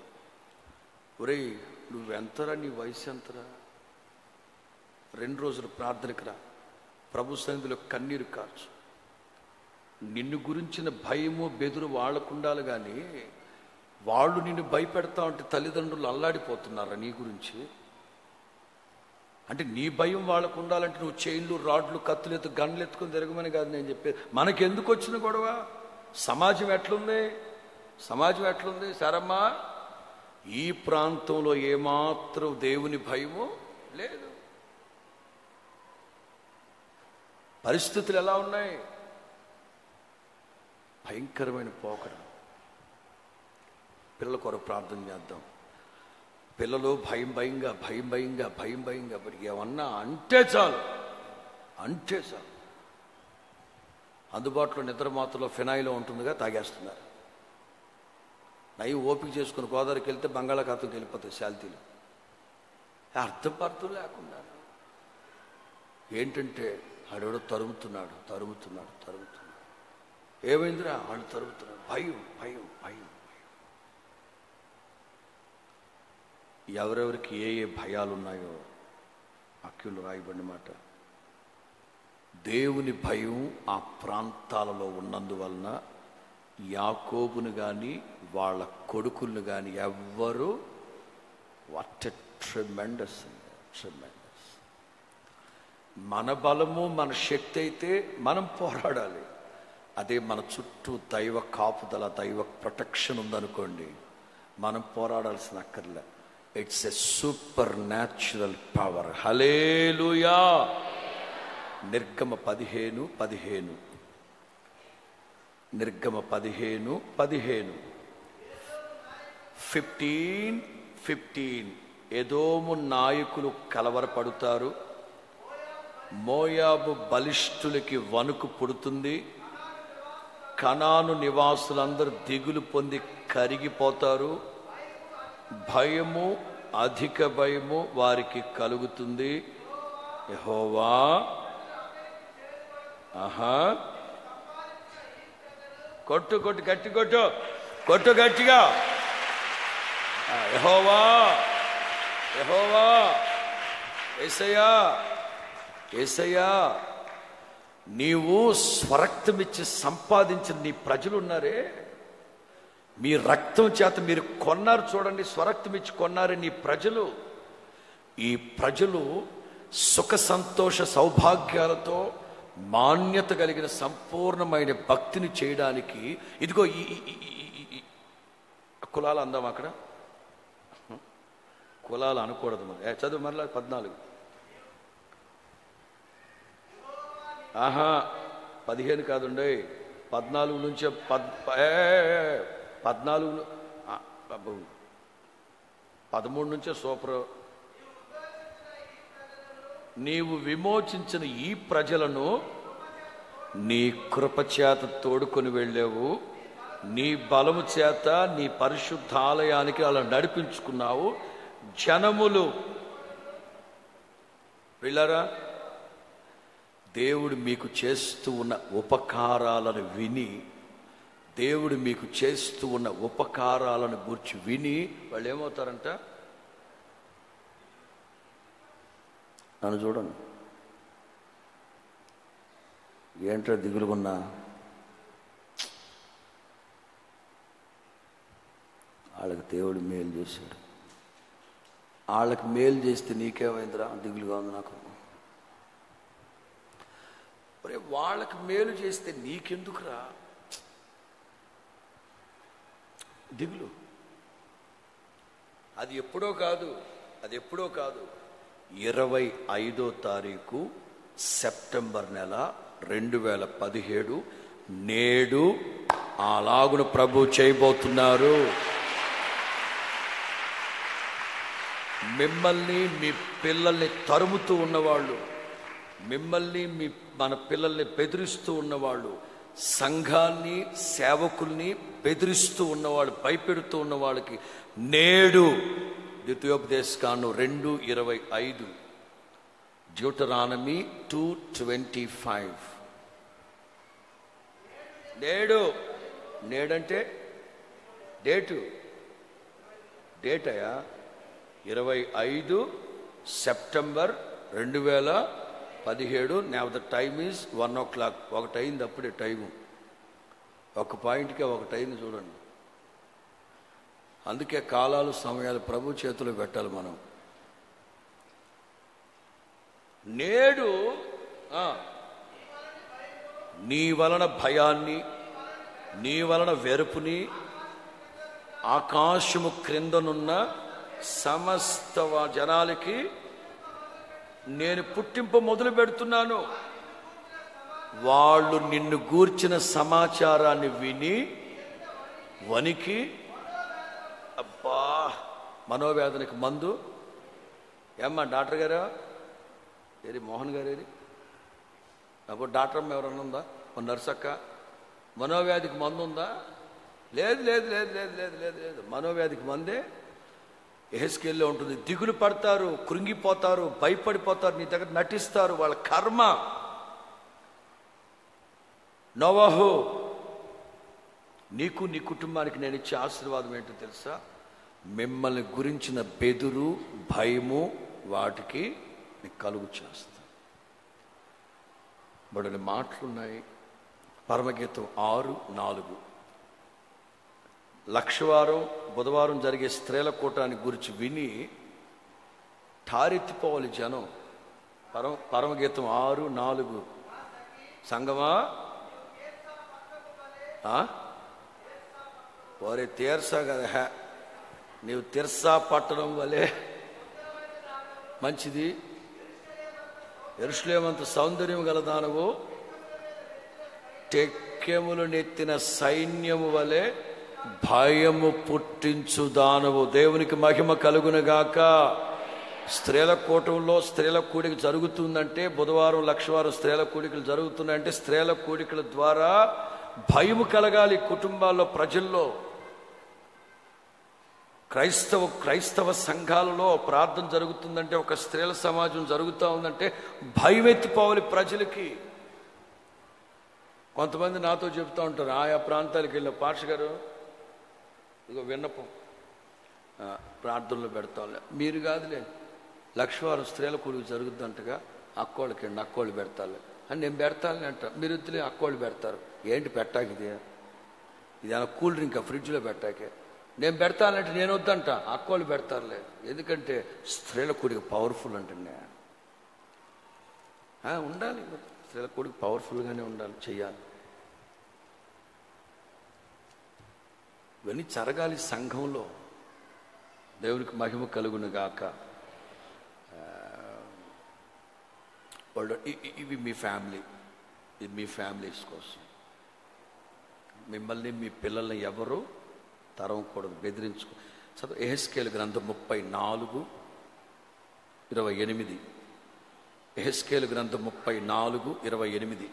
ఒరేయ్ నువ్వెంతరా నీ వయసు ఎంతరా? రెండు రోజులు ప్రార్థనకు రా. ప్రభు సన్నిధిలో కన్నీరు కార్చు. నిన్ను గురించిన భయము బెదురు వాళ్ళకు ఉండాలి కానీ వాళ్ళు నిన్ను భయపెడతా ఉంటే తల్లిదండ్రులు అల్లాడిపోతున్నారా నీ గురించి? అంటే నీ భయం వాళ్ళకు ఉండాలంటే నువ్వు చైన్లు రాడ్లు కత్తులు ఎత్తు గన్లు ఎత్తుకొని తిరగమని కాదు నేను చెప్పేది. మనకెందుకు వచ్చిన గొడవ? సమాజం ఎట్లుంది? సమాజం ఎట్లుంది? సరమ్మా ఈ ప్రాంతంలో ఏమాత్రం దేవుని భయము లేదు. పరిస్థితులు ఎలా ఉన్నాయి? భయంకరమైన పోకడం. పిల్లల కొరకు ప్రార్థన చేద్దాం. పిల్లలు భయం భయంగా భయం భయంగా భయం భయంగా మరి ఏమన్నా అంటే చాలు. అంటే చాలు. అందుబాటులో నిద్ర మాత్రలో ఫినాయిలో ఉంటుందిగా తాగేస్తున్నారు. నై ఓపిక చేసుకుని గోదావరికి వెళ్తే బంగాళాఖాతంకి వెళ్ళిపోతాయి శాల్తీలు అర్థం పర్థం లేకుండా. ఏంటంటే ఆడెవడో తరుగుతున్నాడు తరుగుతున్నాడు తరుగుతున్నాడు ఏమైందిరా? వాళ్ళు తరుగుతున్నాడు భయం భయం భయం. ఎవరెవరికి ఏ ఏ భయాలు ఉన్నాయో అక్యులు రాయబడిన మాట. దేవుని భయం ఆ ప్రాంతాలలో ఉన్నందువలన యాకోబును కానీ వాళ్ళ కొడుకులను కానీ ఎవ్వరు వాట్ ట్రిమెండస్ ట్రిమెండస్. మన బలము మన శక్తి అయితే మనం పోరాడాలి. అదే మన చుట్టూ దైవ కాపుదల దైవ ప్రొటెక్షన్ ఉందనుకోండి మనం పోరాడాల్సిన అక్కర్లే. It's a super natural power hallelujah నిర్గమ పదిహేను పదిహేను నిర్గమ పదిహేను పదిహేను ఫిఫ్టీన్ ఫిఫ్టీన్ ఎదోము నాయకులు కలవరపడుతారు మోయాబు బలిష్ఠులకి వణుకు పుడుతుంది కణాను నివాసులందరూ దిగులు పొంది కరిగిపోతారు భయము అధిక భయము వారికి కలుగుతుంది. యహోవా. ఆహా. కొట్టు కొట్టు గట్టి కొట్టు. కొట్టు గట్టిగా. యహోవా యహోవా. యెహోవా. ఏసయ్యా. ఏసయ్యా. నీవు స్వరక్తమిచ్చి సంపాదించిన నీ ప్రజలు ఉన్నారే మీ రక్తం చేత మీరు కొన్నారు చూడండి స్వరక్తం ఇచ్చి కొన్నారని నీ ప్రజలు. ఈ ప్రజలు సుఖ సంతోష సౌభాగ్యాలతో మాన్యత కలిగిన సంపూర్ణమైన భక్తిని చేయడానికి ఇదిగో ఈ కులాలు అందాం అక్కడ? కులాలు అనకూడదు మరి. చదువు మరలా పద్నాలుగు. ఆహా పదిహేను కాదుండే పద్నాలుగు నుంచి పద్ పద్నాలుగు పదమూడు నుంచే సూపర్. నీవు విమోచించిన ఈ ప్రజలను నీ కృపచేత తోడుకొని వెళ్ళావు. నీ బలము చేత నీ పరిశుద్ధ ఆలయానికి అలా నడిపించుకున్నావు. జనములు వెళ్ళారా? దేవుడు మీకు చేస్తూ ఉన్న ఉపకారాలను విని దేవుడు మీకు చేస్తూ ఉన్న ఉపకారాలను గురించి విని వాళ్ళు ఏమవుతారంట నన్ను చూడండి. ఏంట్రా దిగులుగున్నా? వాళ్ళకి దేవుడు మేలు చేశాడు. వాళ్ళకి మేలు చేస్తే నీకేమైందిరా? దిగులుగా ఉంది నాకు. మరి వాళ్ళకి మేలు చేస్తే నీకెందుకురా? దిగులు. అది ఎప్పుడో కాదు అది ఎప్పుడో కాదు. ఇరవై ఐదో తారీఖు సెప్టెంబర్ నెల రెండు వేల పదిహేడు నేడు అలాగును ప్రభు చేయబోతున్నారు. మిమ్మల్ని మీ పిల్లల్ని తరుముతూ ఉన్నవాళ్ళు మిమ్మల్ని మీ మన పిల్లల్ని బెదిరిస్తూ ఉన్నవాళ్ళు సంఘాన్ని సేవకుల్ని బెదిరిస్తూ ఉన్నవాళ్ళు భయపెడుతూ ఉన్న వాళ్ళకి నేడు ద్వితీయోపదేశకాను రెండు ఇరవై ఐదు. Deuteronomy two twenty five. నేడు. నేడంటే డేటు. డేటయా? ఇరవై ఐదు సెప్టెంబర్ రెండు వేల పదిహేడు now the time is one o'clock ఒకటి అయింది అప్పుడే టైము. ఒక పాయింట్కే ఒకటి అయింది చూడండి. అందుకే కాలాలు సమయాలు ప్రభు చేతిలో పెట్టాలి మనం. నేడు నీ వలన భయాన్ని నీ వలన వెరుపుని ఆకాశము క్రిందనున్న సమస్త జనాలకి నేను పుట్టింపు మొదలు పెడుతున్నాను. వాళ్ళు నిన్ను గూర్చిన సమాచారాన్ని విని వనికి అబ్బా మనోవేదనకి మందు. ఏమ్మా డాక్టర్ గారా? ఏది మోహన్ గారు అప్పుడు డాక్టర్ అమ్మ ఎవరన్నా ఉందా? ఓ నర్సక్క మనోవ్యాధికి మందు ఉందా? లేదు లేదు లేదు లేదు లేదు లేదు లేదు. మనోవ్యాధికి మందే. ఎహెస్కేల్లో ఉంటుంది దిగులు పడతారు కృంగిపోతారు భయపడిపోతారు నీ దగ్గర నటిస్తారు వాళ్ళ కర్మ. నోవాహు నీకు నీ కుటుంబానికి నేను ఇచ్చే ఆశీర్వాదం ఏంటో తెలుసా? మిమ్మల్ని గురించిన బెదురు భయము వాటికి నీకు కలుగు చేస్తా. బడని మాటలున్నాయి. పరమగీతం ఆరు నాలుగు. లక్షవారం బుధవారం జరిగే స్త్రీల కూటాన్ని గురించి విని ఠారెత్తిపోవాలి జనం. పరమ పరమగీతం ఆరు నాలుగు. సంగమా? ఆ? ఓరే తీర్సా కదా. హే. నీవు తీర్సా పట్టడం వలే మంచిది. ఎరుషులేమంత సౌందర్యం గల దానవు. టెక్కెములు నెత్తిన సైన్యము వలె భయము పుట్టించు దానవు. దేవునికి మహిమ కలుగునగాక స్త్రీల కూటంలో స్త్రీల కూడిక జరుగుతుందంటే బుధవారం లక్షవారం స్త్రీల కూడికలు జరుగుతున్నాయంటే స్త్రీల కూడికల ద్వారా భయము కలగాలి కుటుంబాల్లో ప్రజల్లో. క్రైస్తవ క్రైస్తవ సంఘాలలో ప్రార్థన జరుగుతుందంటే ఒక స్త్రీల సమాజం జరుగుతూ ఉందంటే భయం ఎత్తిపోవాలి ప్రజలకి. కొంతమంది నాతో చెప్తూ ఉంటారు ఆయా ప్రాంతాలకు వెళ్ళిన పాష గారు ఇదిగో విన్నపం. ప్రార్థనలు పెడతాం మీరు కాదులే. లక్షవారం స్త్రీల కూడికి జరుగుద్దంటగా అక్కోళ్ళకి అక్కోళ్ళు పెడతాలే అని నేను పెడతానని అంట. మీరు వద్దులే అక్కోళ్ళు పెడతారు. ఏంటి పెట్టాక ఇది? ఇది కూల్ డ్రింక్? ఫ్రిడ్జ్లో పెట్టాకే. నేను పెడతానంటే నేను వద్దంట. అక్కోళ్ళు పెడతారులే. ఎందుకంటే స్త్రీల కూడికి పవర్ఫుల్ అంటండి ఉండాలి. స్త్రీల కూడికి పవర్ఫుల్గానే ఉండాలి. చెయ్యాలి. ఇవన్నీ జరగాలి సంఘంలో. దేవునికి మహిమ కలుగును గాక. వాళ్ళు ఇవి మీ ఫ్యామిలీ. ఇది మీ ఫ్యామిలీస్ కోసం. మిమ్మల్ని మీ పిల్లల్ని ఎవరు తరవకూడదు బెదిరించుకో. చదువు ఎహెస్కేల్ గ్రంథం ముప్పై నాలుగు ఇరవై ఎనిమిది. ఎహెస్కేల్ గ్రంథం ముప్పై నాలుగు ఇరవై ఎనిమిది.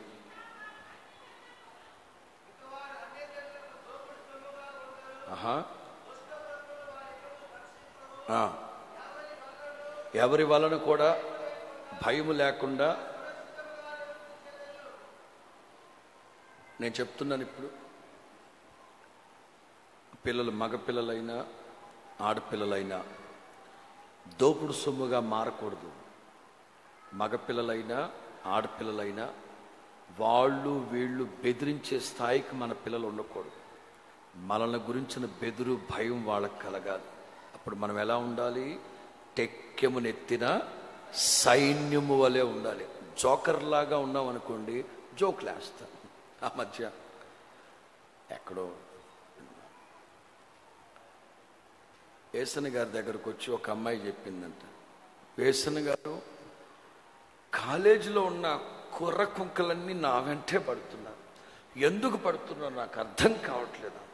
ఆహా. ఎవరి వలన కూడా భయము లేకుండా నేను చెప్తున్నాను ఇప్పుడు. పిల్లలు మగపిల్లలైనా ఆడపిల్లలైనా దోపుడు సొమ్ముగా మారకూడదు. మగపిల్లలైనా ఆడపిల్లలైనా వాళ్ళు వీళ్ళు బెదిరించే స్థాయికి మన పిల్లలు ఉండకూడదు. మనల్ని గురించిన బెదురు భయం వాళ్ళకి కలగాలి. అప్పుడు మనం ఎలా ఉండాలి? టెక్కెము నెత్తిన సైన్యము వలె ఉండాలి. జోకర్ లాగా ఉన్నాం అనుకోండి జోకులేస్తాం ఆ మధ్య ఎక్కడో వేసన గారి దగ్గరకు వచ్చి ఒక అమ్మాయి చెప్పిందంట. వేసన గారు కాలేజీలో ఉన్న కుర్ర కుంకలన్నీ నా వెంటే పడుతున్నారు. ఎందుకు పడుతున్నారు నాకు అర్థం కావట్లేదు?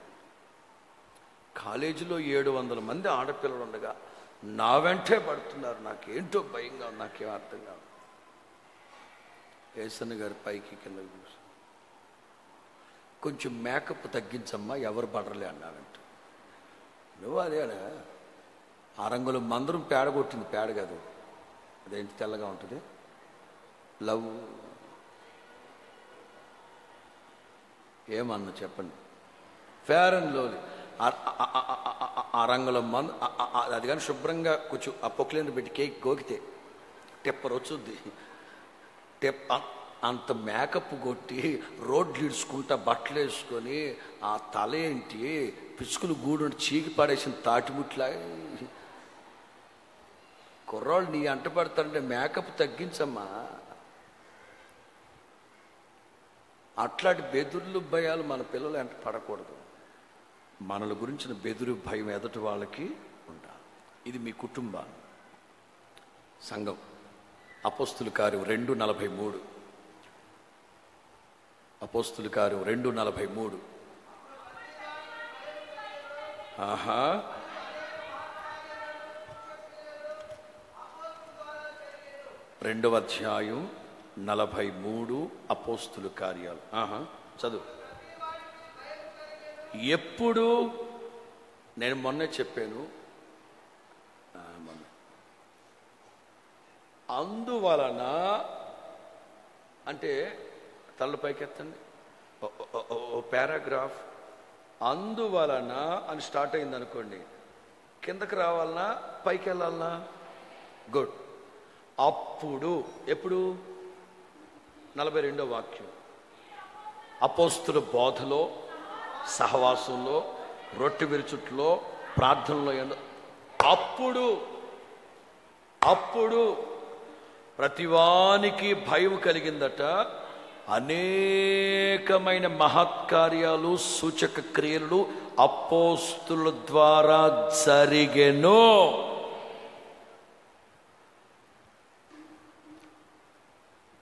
కాలేజీలో ఏడు వందల మంది ఆడపిల్లలు ఉండగా నా వెంటే పడుతున్నారు. నాకేంటో భయంగా ఉంది నాకేం అర్థం కాదు. ఏసన్న గారి పైకి కింద చూసి కొంచెం మేకప్ తగ్గించమ్మా ఎవరు పడరలే వెంట. నువ్వు అదే ఆ రంగులో మందరం పేడ కొట్టింది పేడ కాదు. అదేంటి తెల్లగా ఉంటుంది? లవ్. ఏమన్నా చెప్పండి. ఫేర్ అండ్ లోలీ ఆ రంగులో మందు అది కానీ శుభ్రంగా కొంచెం ఆ పొక్లేని పెట్టి కేక్ గోకితే టెప్పర్ వచ్చుద్ది. టెప్ అంత మేకప్ కొట్టి రోడ్లు ఇడుచుకుంటా బట్టలు వేసుకొని ఆ తల ఏంటి పిచ్చుకులు గూడు చీకి పడేసిన తాటిముట్లా. కుర్రాళ్ళు నీ అంట పడతారంటే మేకప్ తగ్గించమ్మా. అట్లాంటి బెదుర్లు భయాలు మన పిల్లలు ఎంట పడకూడదు. మనల గురించిన బెదురు భయం ఎదుటి వాళ్ళకి ఉండాలి. ఇది మీ కుటుంబం. సంఘం. అపోస్తుల కార్యం రెండు నలభై మూడు. అపోస్తుల కార్యం రెండు నలభై మూడు. ఆహా. రెండవ అధ్యాయం నలభై మూడు అపోస్తుల కార్యాలు. ఆహా. చదువు. ఎప్పుడు? నేను మొన్నే చెప్పాను. మొన్న. అందువలన అంటే తల్ల పైకెత్తండి. ఓ- ఓ పారాగ్రాఫ్. అందువలన అని స్టార్ట్ అయింది అనుకోండి కిందకి రావాలనా పైకి వెళ్ళాలనా గుడ్. అప్పుడు ఎప్పుడు? నలభై రెండో వాక్యం. అపోస్తుల బోధలో సహవాసంలో రొట్టె విరుచుట్లో ప్రార్థనలో అప్పుడు అప్పుడు ప్రతివానికి భయం కలిగిందట. అనేకమైన మహత్కార్యాలు సూచక క్రియలు అపోస్తుల ద్వారా జరిగెను.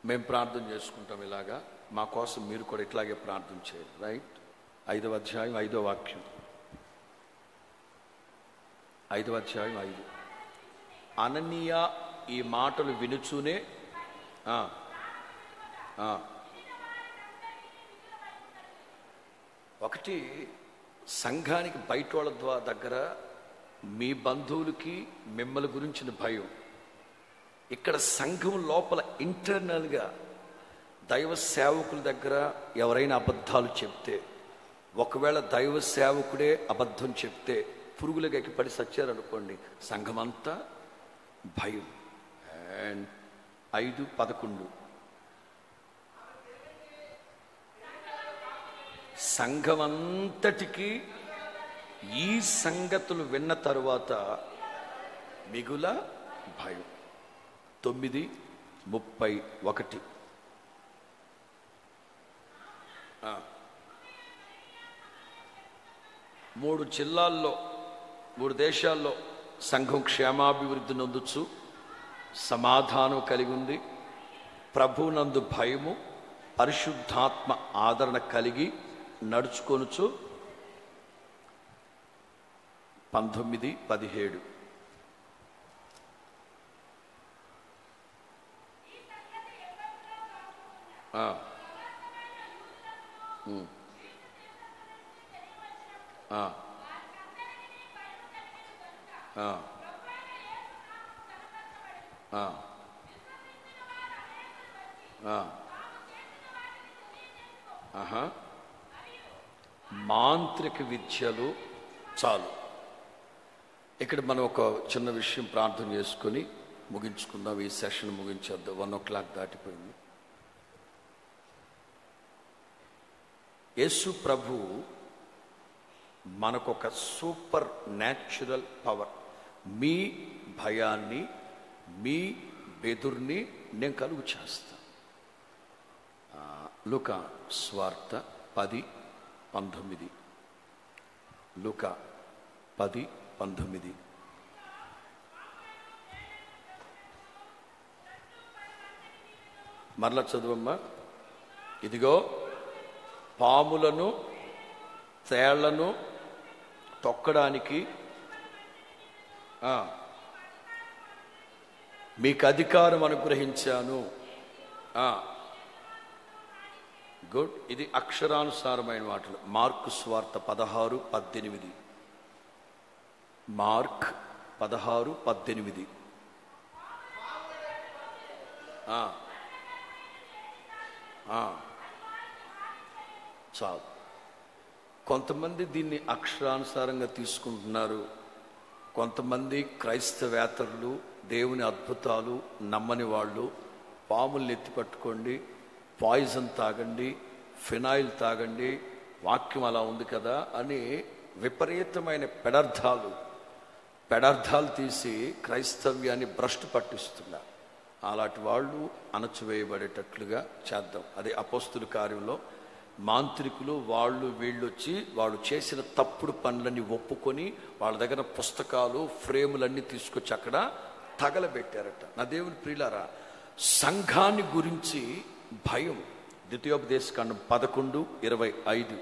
మేము ప్రార్థన చేసుకుంటాం ఇలాగా. మా కోసం మీరు కూడా ఇట్లాగే ప్రార్థన చేయాలి రైట్? ఐదవ అధ్యాయం ఐదో వాక్యం. ఐదవ అధ్యాయం ఐదు. అననీయ ఈ మాటలు వినుచూనే ఒకటి సంఘానికి బయట వాళ్ళ ద్వారా దగ్గర మీ బంధువులకి మిమ్మల్ని గురించిన భయం. ఇక్కడ సంఘం లోపల ఇంటర్నల్గా దైవ సేవకుల దగ్గర ఎవరైనా అబద్ధాలు చెప్తే ఒకవేళ దైవ సేవకుడే అబద్ధం చెప్తే పురుగులకు ఎక్కిపడి సచ్చారనుకోండి సంఘమంతా భయం. అండ్ ఐదు పదకొండు. సంఘమంతటికి ఈ సంగతులు విన్న తరువాత మిగుల భయం. తొమ్మిది ముప్పై ఒకటి. మూడు జిల్లాల్లో మూడు దేశాల్లో సంఘం క్షేమాభివృద్ధి నొందుచు సమాధానం కలిగి ఉంది ప్రభునందు భయము పరిశుద్ధాత్మ ఆదరణ కలిగి నడుచుకొనుచు. పంతొమ్మిది పదిహేడు. ఆ. మాంత్రిక విద్యలు చాలు. ఇక్కడ మనం ఒక చిన్న విషయం ప్రార్థన చేసుకొని ముగించుకుందాం. ఈ సెషన్ ముగించేద్దాం. వన్ ఓ క్లాక్ దాటిపోయింది. యేసు ప్రభు మనకొక సూపర్ న్యాచురల్ పవర్. మీ భయాన్ని మీ బెదుర్ని నేను కలుగు చేస్తాను లుక స్వార్థ పది పంతొమ్మిది. లుక పది పంతొమ్మిది. మరలా చదువమ్మా. ఇదిగో పాములను తేళ్ళను తొక్కడానికి మీకు అధికారం అనుగ్రహించాను. గుడ్. ఇది అక్షరానుసారమైన మాటలు. మార్కు స్వార్థ పదహారు పద్దెనిమిది. మార్క్ పదహారు పద్దెనిమిది. చాలు. కొంతమంది దీన్ని అక్షరానుసారంగా తీసుకుంటున్నారు. కొంతమంది క్రైస్తవేతరులు దేవుని అద్భుతాలు నమ్మని వాళ్ళు పాముల్ని ఎత్తి పట్టుకోండి పాయిజన్ తాగండి ఫినాయిల్ తాగండి వాక్యం అలా ఉంది కదా అని విపరీతమైన పెడర్థాలు. పెడర్థాలు తీసి క్రైస్తవ్యాన్ని భ్రష్టు పట్టిస్తున్నారు. అలాంటి వాళ్ళు అణచివేయబడేటట్లుగా చేద్దాం. అదే అపోస్తుల కార్యంలో మాంత్రికులు వాళ్ళు వీళ్ళు వచ్చి వాళ్ళు చేసిన తప్పుడు పనులన్నీ ఒప్పుకొని వాళ్ళ దగ్గర పుస్తకాలు ఫ్రేములన్నీ తీసుకొచ్చి అక్కడ తగలబెట్టారట. నా దేవుని ప్రియులారా సంఘాన్ని గురించి భయం. ద్వితీయోపదేశకాండం పదకొండు ఇరవై ఐదు.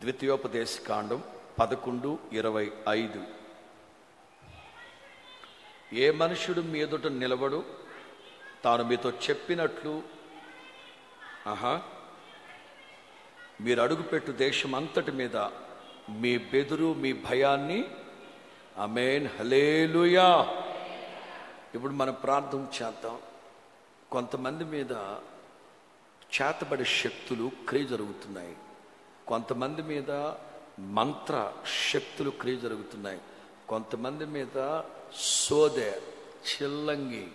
ద్వితీయోపదేశకాండం పదకొండు ఇరవై ఐదు. ఏ మనుషుడు మీ ఎదుట నిలబడు తాను మీతో చెప్పినట్లు ఆహా మీరు అడుగుపెట్టు దేశం అంతటి మీద మీ బెదురు మీ భయాన్ని అమేన్ హలేలుయా ఇప్పుడు మనం ప్రార్థన చేద్దాం. కొంతమంది మీద చేతబడి శక్తులు క్రియ జరుగుతున్నాయి. కొంతమంది మీద మంత్ర శక్తులు క్రియ జరుగుతున్నాయి. కొంతమంది మీద సోదె చిల్లంగి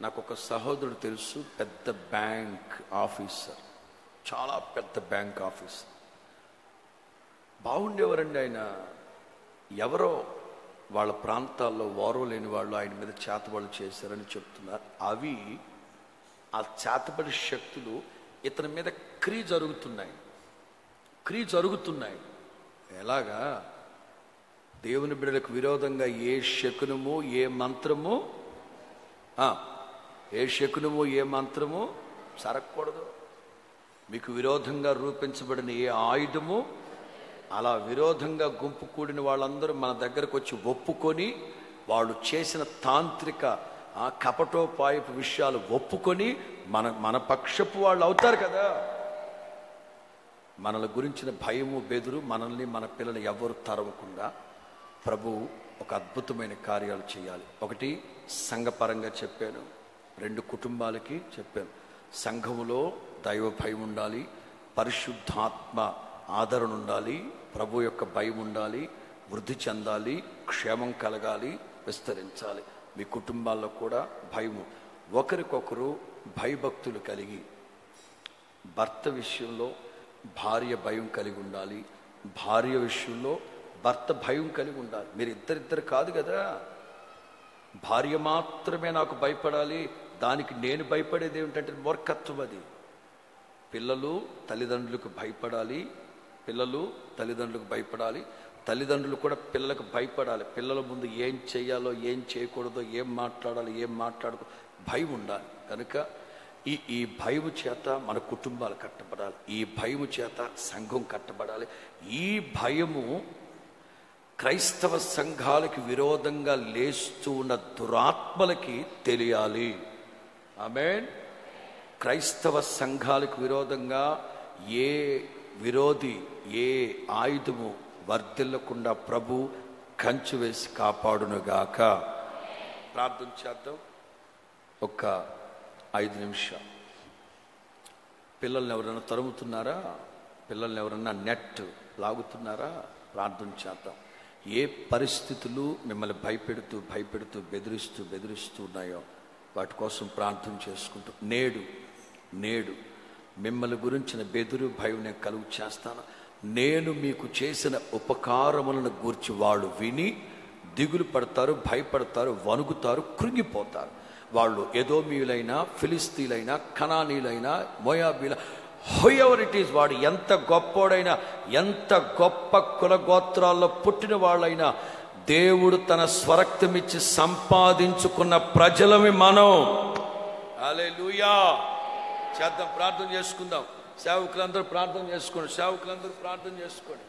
నాకు ఒక సహోదరుడు తెలుసు పెద్ద బ్యాంక్ ఆఫీసర్. చాలా పెద్ద బ్యాంక్ ఆఫీస్. బాగుండేవారండి ఆయన. ఎవరో వాళ్ళ ప్రాంతాల్లో ఓరవ లేని వాళ్ళు ఆయన మీద చేతబడులు చేశారని చెప్తున్నారు. అవి ఆ చేతబడి శక్తులు ఇతని మీద క్రీ జరుగుతున్నాయి. క్రీ జరుగుతున్నాయి. ఎలాగా? దేవుని బిడ్డలకు విరోధంగా ఏ శకునము ఏ మంత్రము ఏ శకునము ఏ మంత్రము సరగకూడదు మీకు విరోధంగా రూపించబడిన ఏ ఆయుధము అలా విరోధంగా గుంపు కూడిన వాళ్ళందరూ మన దగ్గరకు వచ్చి ఒప్పుకొని వాళ్ళు చేసిన తాంత్రిక ఆ కపటోపాయపు విషయాలు ఒప్పుకొని మన మన పక్షపు వాళ్ళు అవుతారు కదా. మనల గురించిన భయము బెదురు మనల్ని మన పిల్లలు ఎవరు తరవకుండా ప్రభు ఒక అద్భుతమైన కార్యాలు చేయాలి. ఒకటి సంఘపరంగా చెప్పాను. రెండు కుటుంబాలకి చెప్పాను. సంఘములో దైవ భయం ఉండాలి పరిశుద్ధాత్మ ఆదరణ ఉండాలి ప్రభు యొక్క భయం ఉండాలి వృద్ధి చెందాలి క్షేమం కలగాలి విస్తరించాలి. మీ కుటుంబాల్లో కూడా భయము. ఒకరికొకరు భయభక్తులు కలిగి భర్త విషయంలో భార్య భయం కలిగి ఉండాలి భార్య విషయంలో భర్త భయం కలిగి ఉండాలి. మీరు ఇద్దరిద్దరు కాదు కదా. భార్య మాత్రమే నాకు భయపడాలి దానికి నేను భయపడేది ఏమిటంటే మూర్ఖత్వం అది. పిల్లలు తల్లిదండ్రులకు భయపడాలి పిల్లలు తల్లిదండ్రులకు భయపడాలి తల్లిదండ్రులు కూడా పిల్లలకు భయపడాలి. పిల్లల ముందు ఏం చేయాలో ఏం చేయకూడదో ఏం మాట్లాడాలి ఏం మాట్లాడకూడదు భయం ఉండాలి. కనుక ఈ ఈ భయము చేత మన కుటుంబాలు కట్టబడాలి. ఈ భయము చేత సంఘం కట్టబడాలి. ఈ భయము క్రైస్తవ సంఘాలకి విరోధంగా లేస్తూ ఉన్న దురాత్మలకి తెలియాలి. ఆమెన్. క్రైస్తవ సంఘాలకు విరోధంగా ఏ విరోధి ఏ ఆయుధము వర్ధిల్లకుండా ప్రభు కంచు వేసి కాపాడునుగాక. ప్రార్థన చేద్దాం. ఒక ఐదు నిమిషాలు. పిల్లల్ని ఎవరైనా తరుముతున్నారా? పిల్లల్ని ఎవరన్నా నెట్ లాగుతున్నారా? ప్రార్థన చేద్దాం. ఏ పరిస్థితులు మిమ్మల్ని భయపెడుతూ భయపెడుతూ బెదిరిస్తూ బెదిరిస్తూ ఉన్నాయో వాటి కోసం ప్రార్థన చేసుకుంటూ నేడు నేడు మిమ్మల్ని గురించిన బెదురు భయం నేను కలుగు చేస్తాను. నేను మీకు చేసిన ఉపకారములను గూర్చి వాళ్ళు విని దిగులు పడతారు భయపడతారు వణుకుతారు కృంగిపోతారు. వాళ్ళు ఎదోమీయులైనా ఫిలిస్తీలైనా కణానీలైనా మోయాబీల హోయవర్ ఇట్ ఈస్ వాడు ఎంత గొప్పోడైనా ఎంత గొప్ప కులగోత్రాల్లో పుట్టిన వాళ్ళైనా దేవుడు తన స్వరక్తమిచ్చి సంపాదించుకున్న ప్రజలమి మనం. హల్లెలూయా. చేద్దాం ప్రార్థన చేసుకుందాం. సేవకులందరూ ప్రార్థన చేసుకోండి. సేవకులందరూ ప్రార్థన చేసుకోండి.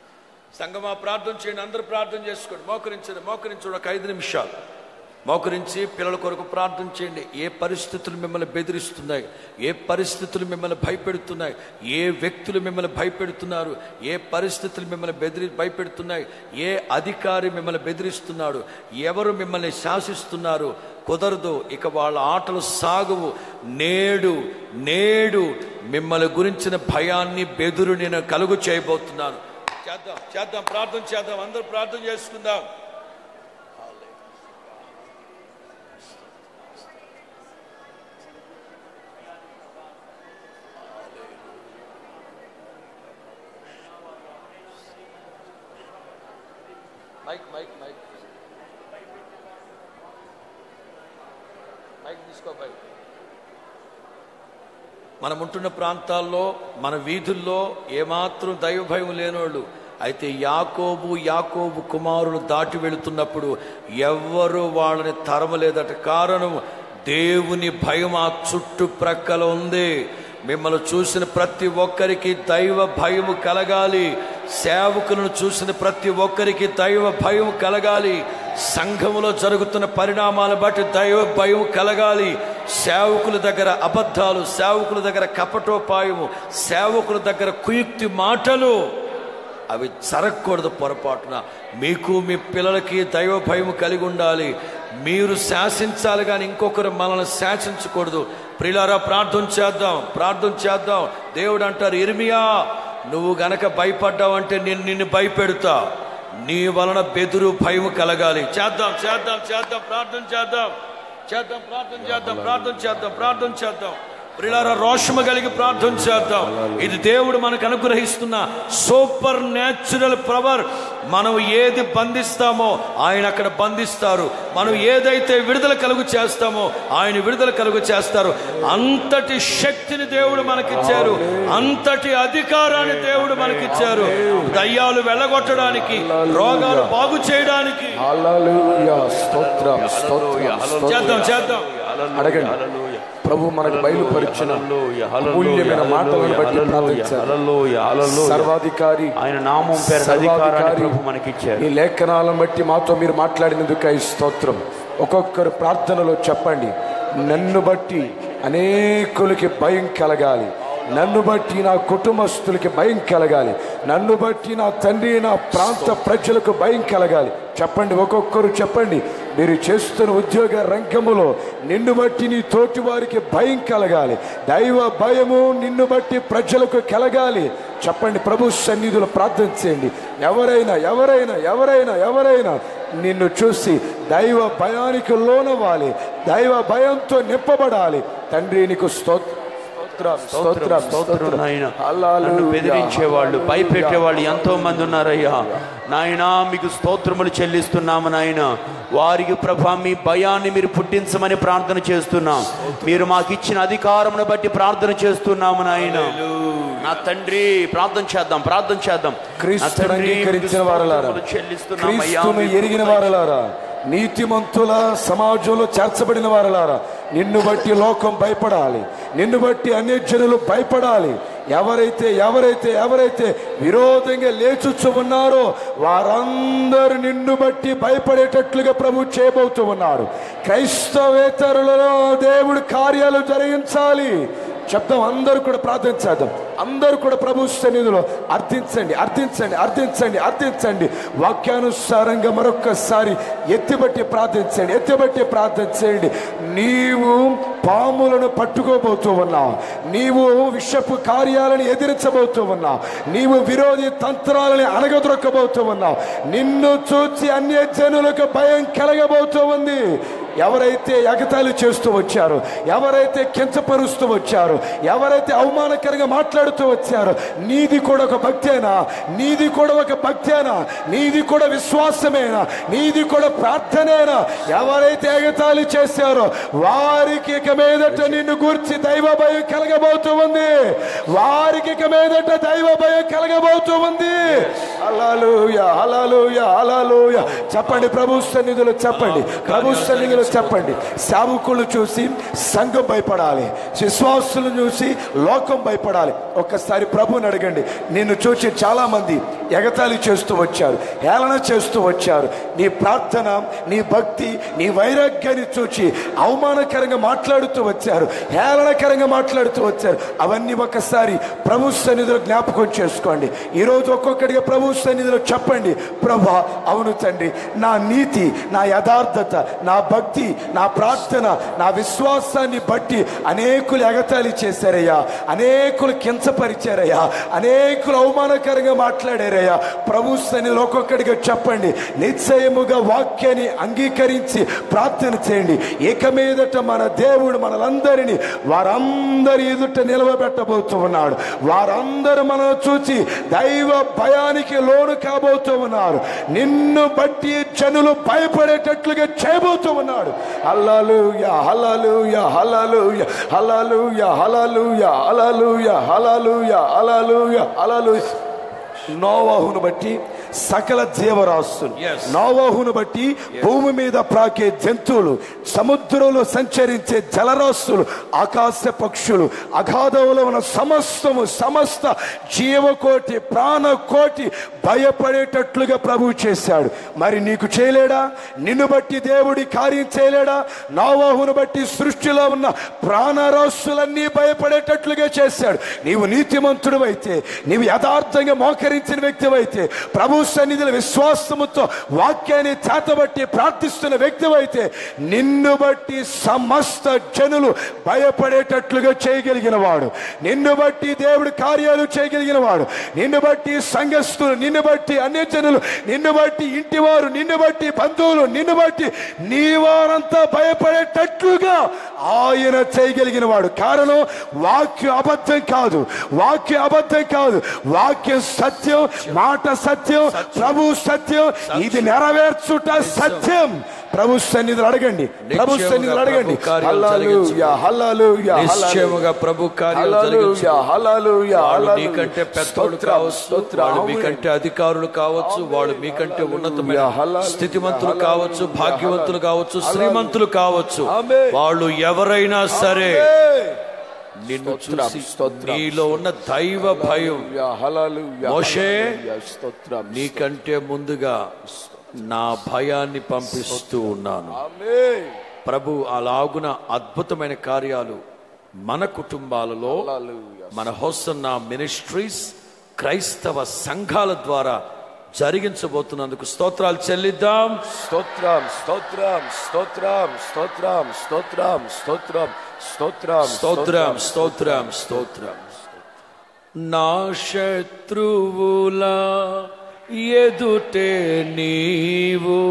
సంగమా ప్రార్థన చేయండి అందరూ ప్రార్థన చేసుకోండి. మోకరించండి మోకరించండి. ఒక ఐదు నిమిషాలు. మోకరించి పిల్లల కొరకు ప్రార్థన చేయండి. ఏ పరిస్థితులు మిమ్మల్ని బెదిరిస్తున్నాయి? ఏ పరిస్థితులు మిమ్మల్ని భయపెడుతున్నాయి? ఏ వ్యక్తులు మిమ్మల్ని భయపెడుతున్నారు? ఏ పరిస్థితులు మిమ్మల్ని బెదిరి భయపెడుతున్నాయి? ఏ అధికారి మిమ్మల్ని బెదిరిస్తున్నాడు? ఎవరు మిమ్మల్ని శాసిస్తున్నారు? కుదరదు ఇక వాళ్ళ ఆటలు సాగువు. నేడు నేడు మిమ్మల్ని గురించిన భయాన్ని బెదురు నేను కలుగు చేయబోతున్నాను. చేద్దాం చేద్దాం ప్రార్థన చేద్దాం అందరూ ప్రార్థన చేసుకుందాం. మైక్ మైక్ మైక్ మనం ఉంటున్న ప్రాంతాల్లో మన వీధుల్లో ఏమాత్రం దైవ భయం లేనోళ్ళు అయితే యాకోబు యాకోబు కుమారులు దాటి వెళుతున్నప్పుడు ఎవ్వరు వాళ్ళని తరమలేదట. కారణం దేవుని భయం ఆ చుట్టుప్రక్కల ఉంది. మిమ్మల్ని చూసిన ప్రతి ఒక్కరికి దైవ భయము కలగాలి. సేవకులను చూసిన ప్రతి ఒక్కరికి దైవ భయం కలగాలి. సంఘములో జరుగుతున్న పరిణామాలను బట్టి దైవ భయం కలగాలి. సేవకుల దగ్గర అబద్ధాలు సేవకుల దగ్గర కపటోపాయము సేవకుల దగ్గర కుయుక్తి మాటలు అవి జరగకూడదు పొరపాటున. మీకు మీ పిల్లలకి దైవ భయం కలిగి ఉండాలి. మీరు శాసించాలి కానీ ఇంకొకరు మనల్ని శాసించకూడదు. ప్రిలారా ప్రార్థన చేద్దాం ప్రార్థన చేద్దాం. దేవుడు అంటారు ఇర్మియా నువ్వు గనక భయపడ్డావంటే నేను నిన్ను భయపెడతా. నీ వలన బెదురు భయం కలగాలి. చేద్దాం చేద్దాం చేద్దాం ప్రార్థన చేద్దాం. చేద్దాం ప్రార్థన చేద్దాం ప్రార్థన చేద్దాం ప్రార్థన చేద్దాం. ప్రిలార రోషము కలిగి ప్రార్థన చేద్దాం. ఇది దేవుడు మనకు అనుగ్రహిస్తున్న సూపర్ న్యాచురల్ పవర్. మనం ఏది బంధిస్తామో ఆయన అక్కడ బంధిస్తారు. మనం ఏదైతే విడుదల కలుగు చేస్తామో ఆయన విడుదల కలుగు చేస్తారు. అంతటి శక్తిని దేవుడు మనకిచ్చారు. అంతటి అధికారాన్ని దేవుడు మనకిచ్చారు. దయ్యాలు వెళ్ళగొట్టడానికి రోగాలు బాగు చేయడానికి. హల్లెలూయా స్తోత్రం స్తోత్రం. చేద్దాం చేద్దాం. అడగండి. ప్రభు మనకు బయలుపరిచిన అమూల్యమైన మాటలను బట్టి సర్వాధికారి ఆయన నామం పేరు మనకిచ్చారు. ఈ లేఖనాలను బట్టి మాతో మీరు మాట్లాడినందుకు ఈ స్తోత్రం. ఒక్కొక్కరు ప్రార్థనలో చెప్పండి. నన్ను బట్టి అనేకులకి భయం కలగాలి. నన్ను బట్టి నా కుటుంబస్తులకి భయం కలగాలి. నన్ను బట్టి నా తండ్రి నా ప్రాంత ప్రజలకు భయం కలగాలి. చెప్పండి ఒక్కొక్కరు చెప్పండి. మీరు చేస్తున్న ఉద్యోగ రంగములో నిన్ను బట్టి నీ తోటి వారికి భయం కలగాలి. దైవ భయము నిన్ను బట్టి ప్రజలకు కలగాలి. చెప్పండి ప్రభు సన్నిధులు ప్రార్థన చేయండి. ఎవరైనా ఎవరైనా ఎవరైనా ఎవరైనా నిన్ను చూసి దైవ భయానికి లోనవ్వాలి. దైవ భయంతో నింపబడాలి. తండ్రి నీకు స్తోత్రం. స్తోత్రం స్తోత్రం నాయన. నన్ను బెదిరించేవాళ్ళు భయపెట్టేవాళ్ళు ఎంతో మంది ఉన్నారయ్యా. నాయనా మీకు స్తోత్రములు చెల్లిస్తున్నాము నాయన. వారికి ప్రభా మీ భయాన్ని మీరు పుట్టించమని ప్రార్థన చేస్తున్నాం. మీరు మాకు ఇచ్చిన అధికారమును బట్టి ప్రార్థన చేస్తున్నాము నాయన. నా తండ్రి ప్రార్థన చేద్దాం ప్రార్థన చేద్దాం. నా క్రీస్తును తండ్రి, మీకు అంగీకరించిన వారలారా. స్తోత్రములు చెల్లిస్తున్నామయ్యా. క్రీస్తును మీకు ఎరిగిన వారలారా. నీతిమంతుల సమాజంలో చేర్చబడిన వారలారా నిన్ను బట్టి లోకం భయపడాలి. నిన్ను బట్టి అన్ని జనులు భయపడాలి. ఎవరైతే ఎవరైతే ఎవరైతే విరోధంగా లేచుచ్చు ఉన్నారో వారందరూ నిన్ను బట్టి భయపడేటట్లుగా ప్రభు చేయబోతూ ఉన్నాడు క్రైస్తవేతరులలో దేవుడు కార్యాలు జరిగించాలి. చెప్తాం అందరూ కూడా ప్రార్థన చేద్దాం. అందరూ కూడా ప్రభు సన్నిధిలో అర్థించండి అర్థించండి అర్థించండి అర్థించండి. వాక్యానుసారంగా మరొక్కసారి ఎత్తిబట్టి ప్రార్థించండి ఎత్తిబట్టి ప్రార్థన చేయండి. నీవు పాములను పట్టుకోబోతూ ఉన్నావు. నీవు విషపు కార్య కార్యాలను ఎదిరించబోతూ ఉన్నావు నీవు విరోధి తంత్రాలని అణగదొక్కబోతూ ఉన్నావు నిన్ను చూచి అన్య జనులకు భయం కలగబోతూ ఉంది ఎవరైతే ఎగతాళి చేస్తూ వచ్చారో ఎవరైతే కించపరుస్తూ వచ్చారో ఎవరైతే అవమానకరంగా మాట్లాడుతూ వచ్చారో నీది కూడా ఒక భక్తేనా? నీది కూడా ఒక భక్తేనా? నీది కూడా విశ్వాసమేనా? నీది కూడా ప్రార్థనేనా? ఎవరైతే ఎగతాళి చేశారో వారికి ఇక మీదట నిన్ను గురించి దైవ భయం కలగబోతూ ఉంది. వారికి ఇక మీదట దైవ భయం కలగబోతూ ఉంది. అలాలుయ అలాలుయ అలాలుయ చెప్పండి ప్రభు సన్నిధిలో చెప్పండి. ప్రభు సన్నిధిలో చెప్పండి. సేవకులు చూసి సంఘం భయపడాలి. విశ్వాసులు చూసి లోకం భయపడాలి. ఒక్కసారి ప్రభుని అడగండి. నిన్ను చూసి చాలామంది ఎగతాళి చేస్తూ వచ్చారు హేళన చేస్తూ వచ్చారు. నీ ప్రార్థన నీ భక్తి నీ వైరాగ్యాన్ని చూచి అవమానకరంగా మాట్లాడుతూ వచ్చారు హేళనకరంగా మాట్లాడుతూ వచ్చారు. అవన్నీ ఒకసారి ప్రభు సన్నిధిలో జ్ఞాపకం చేసుకోండి. ఈరోజు ఒక్కొక్కడిగా ప్రభు సన్నిధిలో చెప్పండి ప్రభా అవును తండ్రి నా నీతి నా యథార్థత నా భక్తి నా ప్రార్థన నా విశ్వాసాన్ని బట్టి అనేకులు ఎగతాళి చేశారయ్యా అనేకులు కించపరిచారయ్యా అనేకులు అవమానకరంగా మాట్లాడారయ్యా. ప్రభు సన్నిధిలో ఒక్కొక్కడిగా చెప్పండి. నిశ్చయముగా వాక్యాన్ని అంగీకరించి ప్రార్థన చేయండి. ఇక మీదట మన దేవుడు మనలందరినీ వారందరి ఎదుట నిలవబెట్టబోతూ ఉన్నాడు. వారందరూ మనల్ని చూచి దైవ భయానికి లోను కాబోతూ ఉన్నారు. నిన్ను బట్టి జనులు భయపడేటట్లుగా చేయబోతూ ఉన్నాడు. హల్లెలూయ హల్లెలూయ హల్లెలూయ హల్లెలూయ హల్లెలూయ హల్లెలూయ హల్లెలూయ హల్లెలూయ హల్లెలూయ. नोवाहुन बट्टी సకల జీవరాశులు. నోవాహును బట్టి భూమి మీద ప్రాకే జంతువులు సముద్రంలో సంచరించే జలరాశులు ఆకాశ పక్షులు అగాధంలో ఉన్న సమస్తము సమస్త జీవకోటి ప్రాణకోటి భయపడేటట్లుగా ప్రభువు చేశాడు. మరి నీకు చేయలేడా? నిన్ను బట్టి దేవుడి కార్యం చేయలేడా? నోవాహును బట్టి సృష్టిలో ఉన్న ప్రాణరాశులన్నీ భయపడేటట్లుగా చేశాడు. నీవు నీతిమంతుడు అయితే నీవు యథార్థంగా మోకరించిన వ్యక్తి అయితే ప్రభు సన్నిధిలో విశ్వాసముతో వాక్యాన్ని చేతబట్టి ప్రార్థిస్తున్న వ్యక్తివైతే నిన్ను బట్టి సమస్త జనులు భయపడేటట్లుగా చేయగలిగిన వాడు నిన్ను బట్టి దేవుడు కార్యాలు చేయగలిగిన వాడు నిన్ను బట్టి సంఘస్థులు నిన్ను బట్టి అన్య జనులు నిన్ను బట్టి ఇంటివారు నిన్ను బట్టి బంధువులు నిన్ను బట్టి నీ వారంతా భయపడేటట్లుగా ఆయన చేయగలిగిన వాడు కారణం వాక్యం అబద్ధం కాదు. వాక్యం అబద్ధం కాదు. వాక్యం సత్యం మాట సత్యం ప్రభు సత్యం. ఇది నెరవేర్చుట సత్యం. ప్రభు సన్నిధులు అడగండి. ప్రభు సన్నిధులు అడగండి. ప్రభు నిశ్చయముగా. మీకంటే కావచ్చు. వాళ్ళు అవునండి. మీకంటే అధికారులు కావచ్చు. వాళ్ళు మీకంటే ఉన్నతమైన స్థితిమంతులు కావచ్చు భాగ్యవంతులు కావచ్చు. శ్రీమంతులు కావచ్చు. వాళ్ళు ఎవరైనా సరే. నిన్ను చూసి. నీలో ఉన్న దైవ భయం మోషే. నీకంటే ముందుగా నా భయాన్ని పంపిస్తూ ఉన్నాను. ప్రభు అలాగున అద్భుతమైన కార్యాలు మన కుటుంబాలలో. మన హోసన్న మినిస్ట్రీస్ క్రైస్తవ సంఘాల ద్వారా జరిగించబోతున్నందుకు స్తోత్రాలు చెల్లిద్దాం స్తోత్రం స్తోత్రం స్తోత్రం స్తోత్రం స్తోత్రం స్తోత్రం స్తోత్రం స్తోత్రం స్తోత్రం స్తోత్రం నా శత్రువుల ఎదుటే నీవు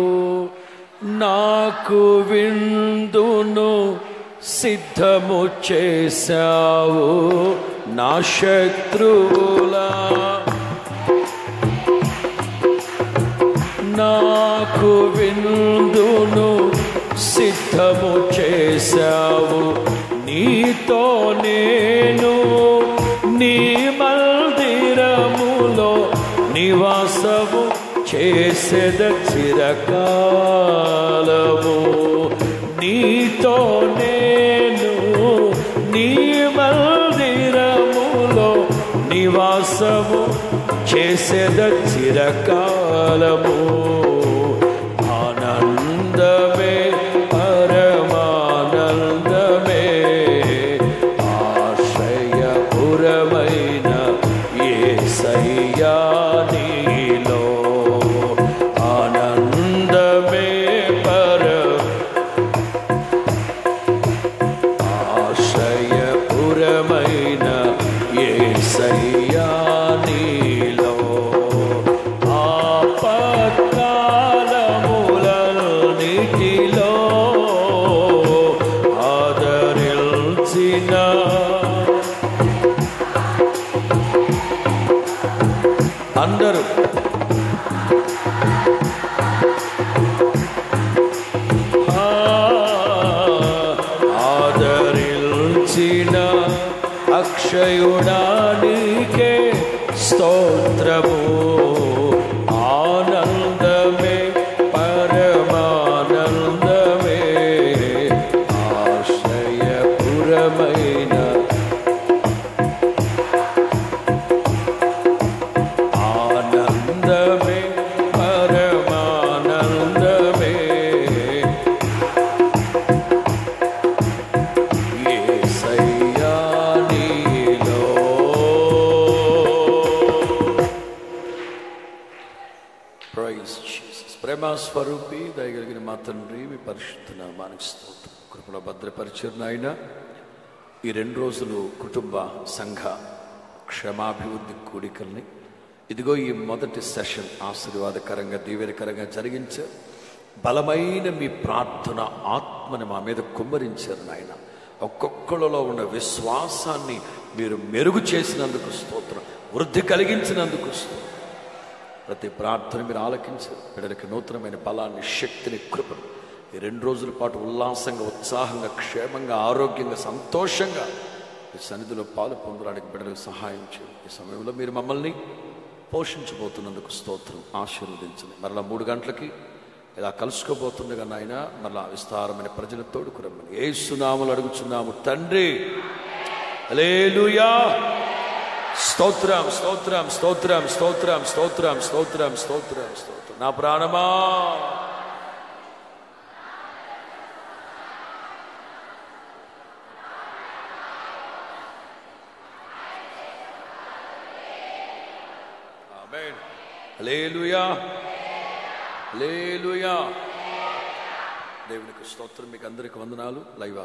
నాకు విందును సిద్ధము చేశావు నా శత్రువులా నాకు విందును సిద్ధము చేశావు. నీతో నేను నీ మందిరములో నివాసము చేసేద చిరకాలము. నీతో నేను నీ మందిరములో నివాసము చేసేద చిరకాలము കാലമോ పరిశుద్ధ నామానికి స్తోత్రం. కృపణ భద్రపరిచారు నాయన. ఈ రెండు రోజులు కుటుంబ సంఘ క్షమాభివృద్ధి కూడికల్ని. ఇదిగో ఈ మొదటి సెషన్ ఆశీర్వాదకరంగా దీవెనకరంగా జరిగించారు బలమైన మీ ప్రార్థన ఆత్మని మా మీద కుమ్మరించారు నాయన. ఒక్కొక్కళ్ళలో ఉన్న విశ్వాసాన్ని మీరు మెరుగు చేసినందుకు స్తోత్రం వృద్ధి కలిగించినందుకు స్తోత్రం. ప్రతి ప్రార్థన మీరు ఆలకించారు. బిడ్డలకి నూతనమైన బలాన్ని శక్తిని కృపను ఈ రెండు రోజుల పాటు ఉల్లాసంగా ఉత్సాహంగా క్షేమంగా ఆరోగ్యంగా సంతోషంగా ఈ సన్నిధిలో పాలు పొందడానికి బిడ్డలకు సహాయం చేయండి. ఈ సమయంలో మీరు మమ్మల్ని పోషించబోతున్నందుకు స్తోత్రం ఆశీర్వదించండి. మరలా మూడు గంటలకి ఇలా కలుసుకోబోతుండగా నాయన మరలా విస్తారమైన ప్రజలు తోడుకురమ్మని. ఏ సునాములు అడుగుచున్నాము. తండ్రి హల్లెలూయా! స్తోత్రం స్తోత్రం స్తోత్రం స్తోత్రం స్తోత్రం స్తోత్రం స్తోత్రం స్తోత్రం. నా ప్రాణమా ఆమేన్ హల్లెలూయా. హల్లెలూయా. దేవునికి స్తోత్రం. మీకు అందరికి వందనాలు. లైవ్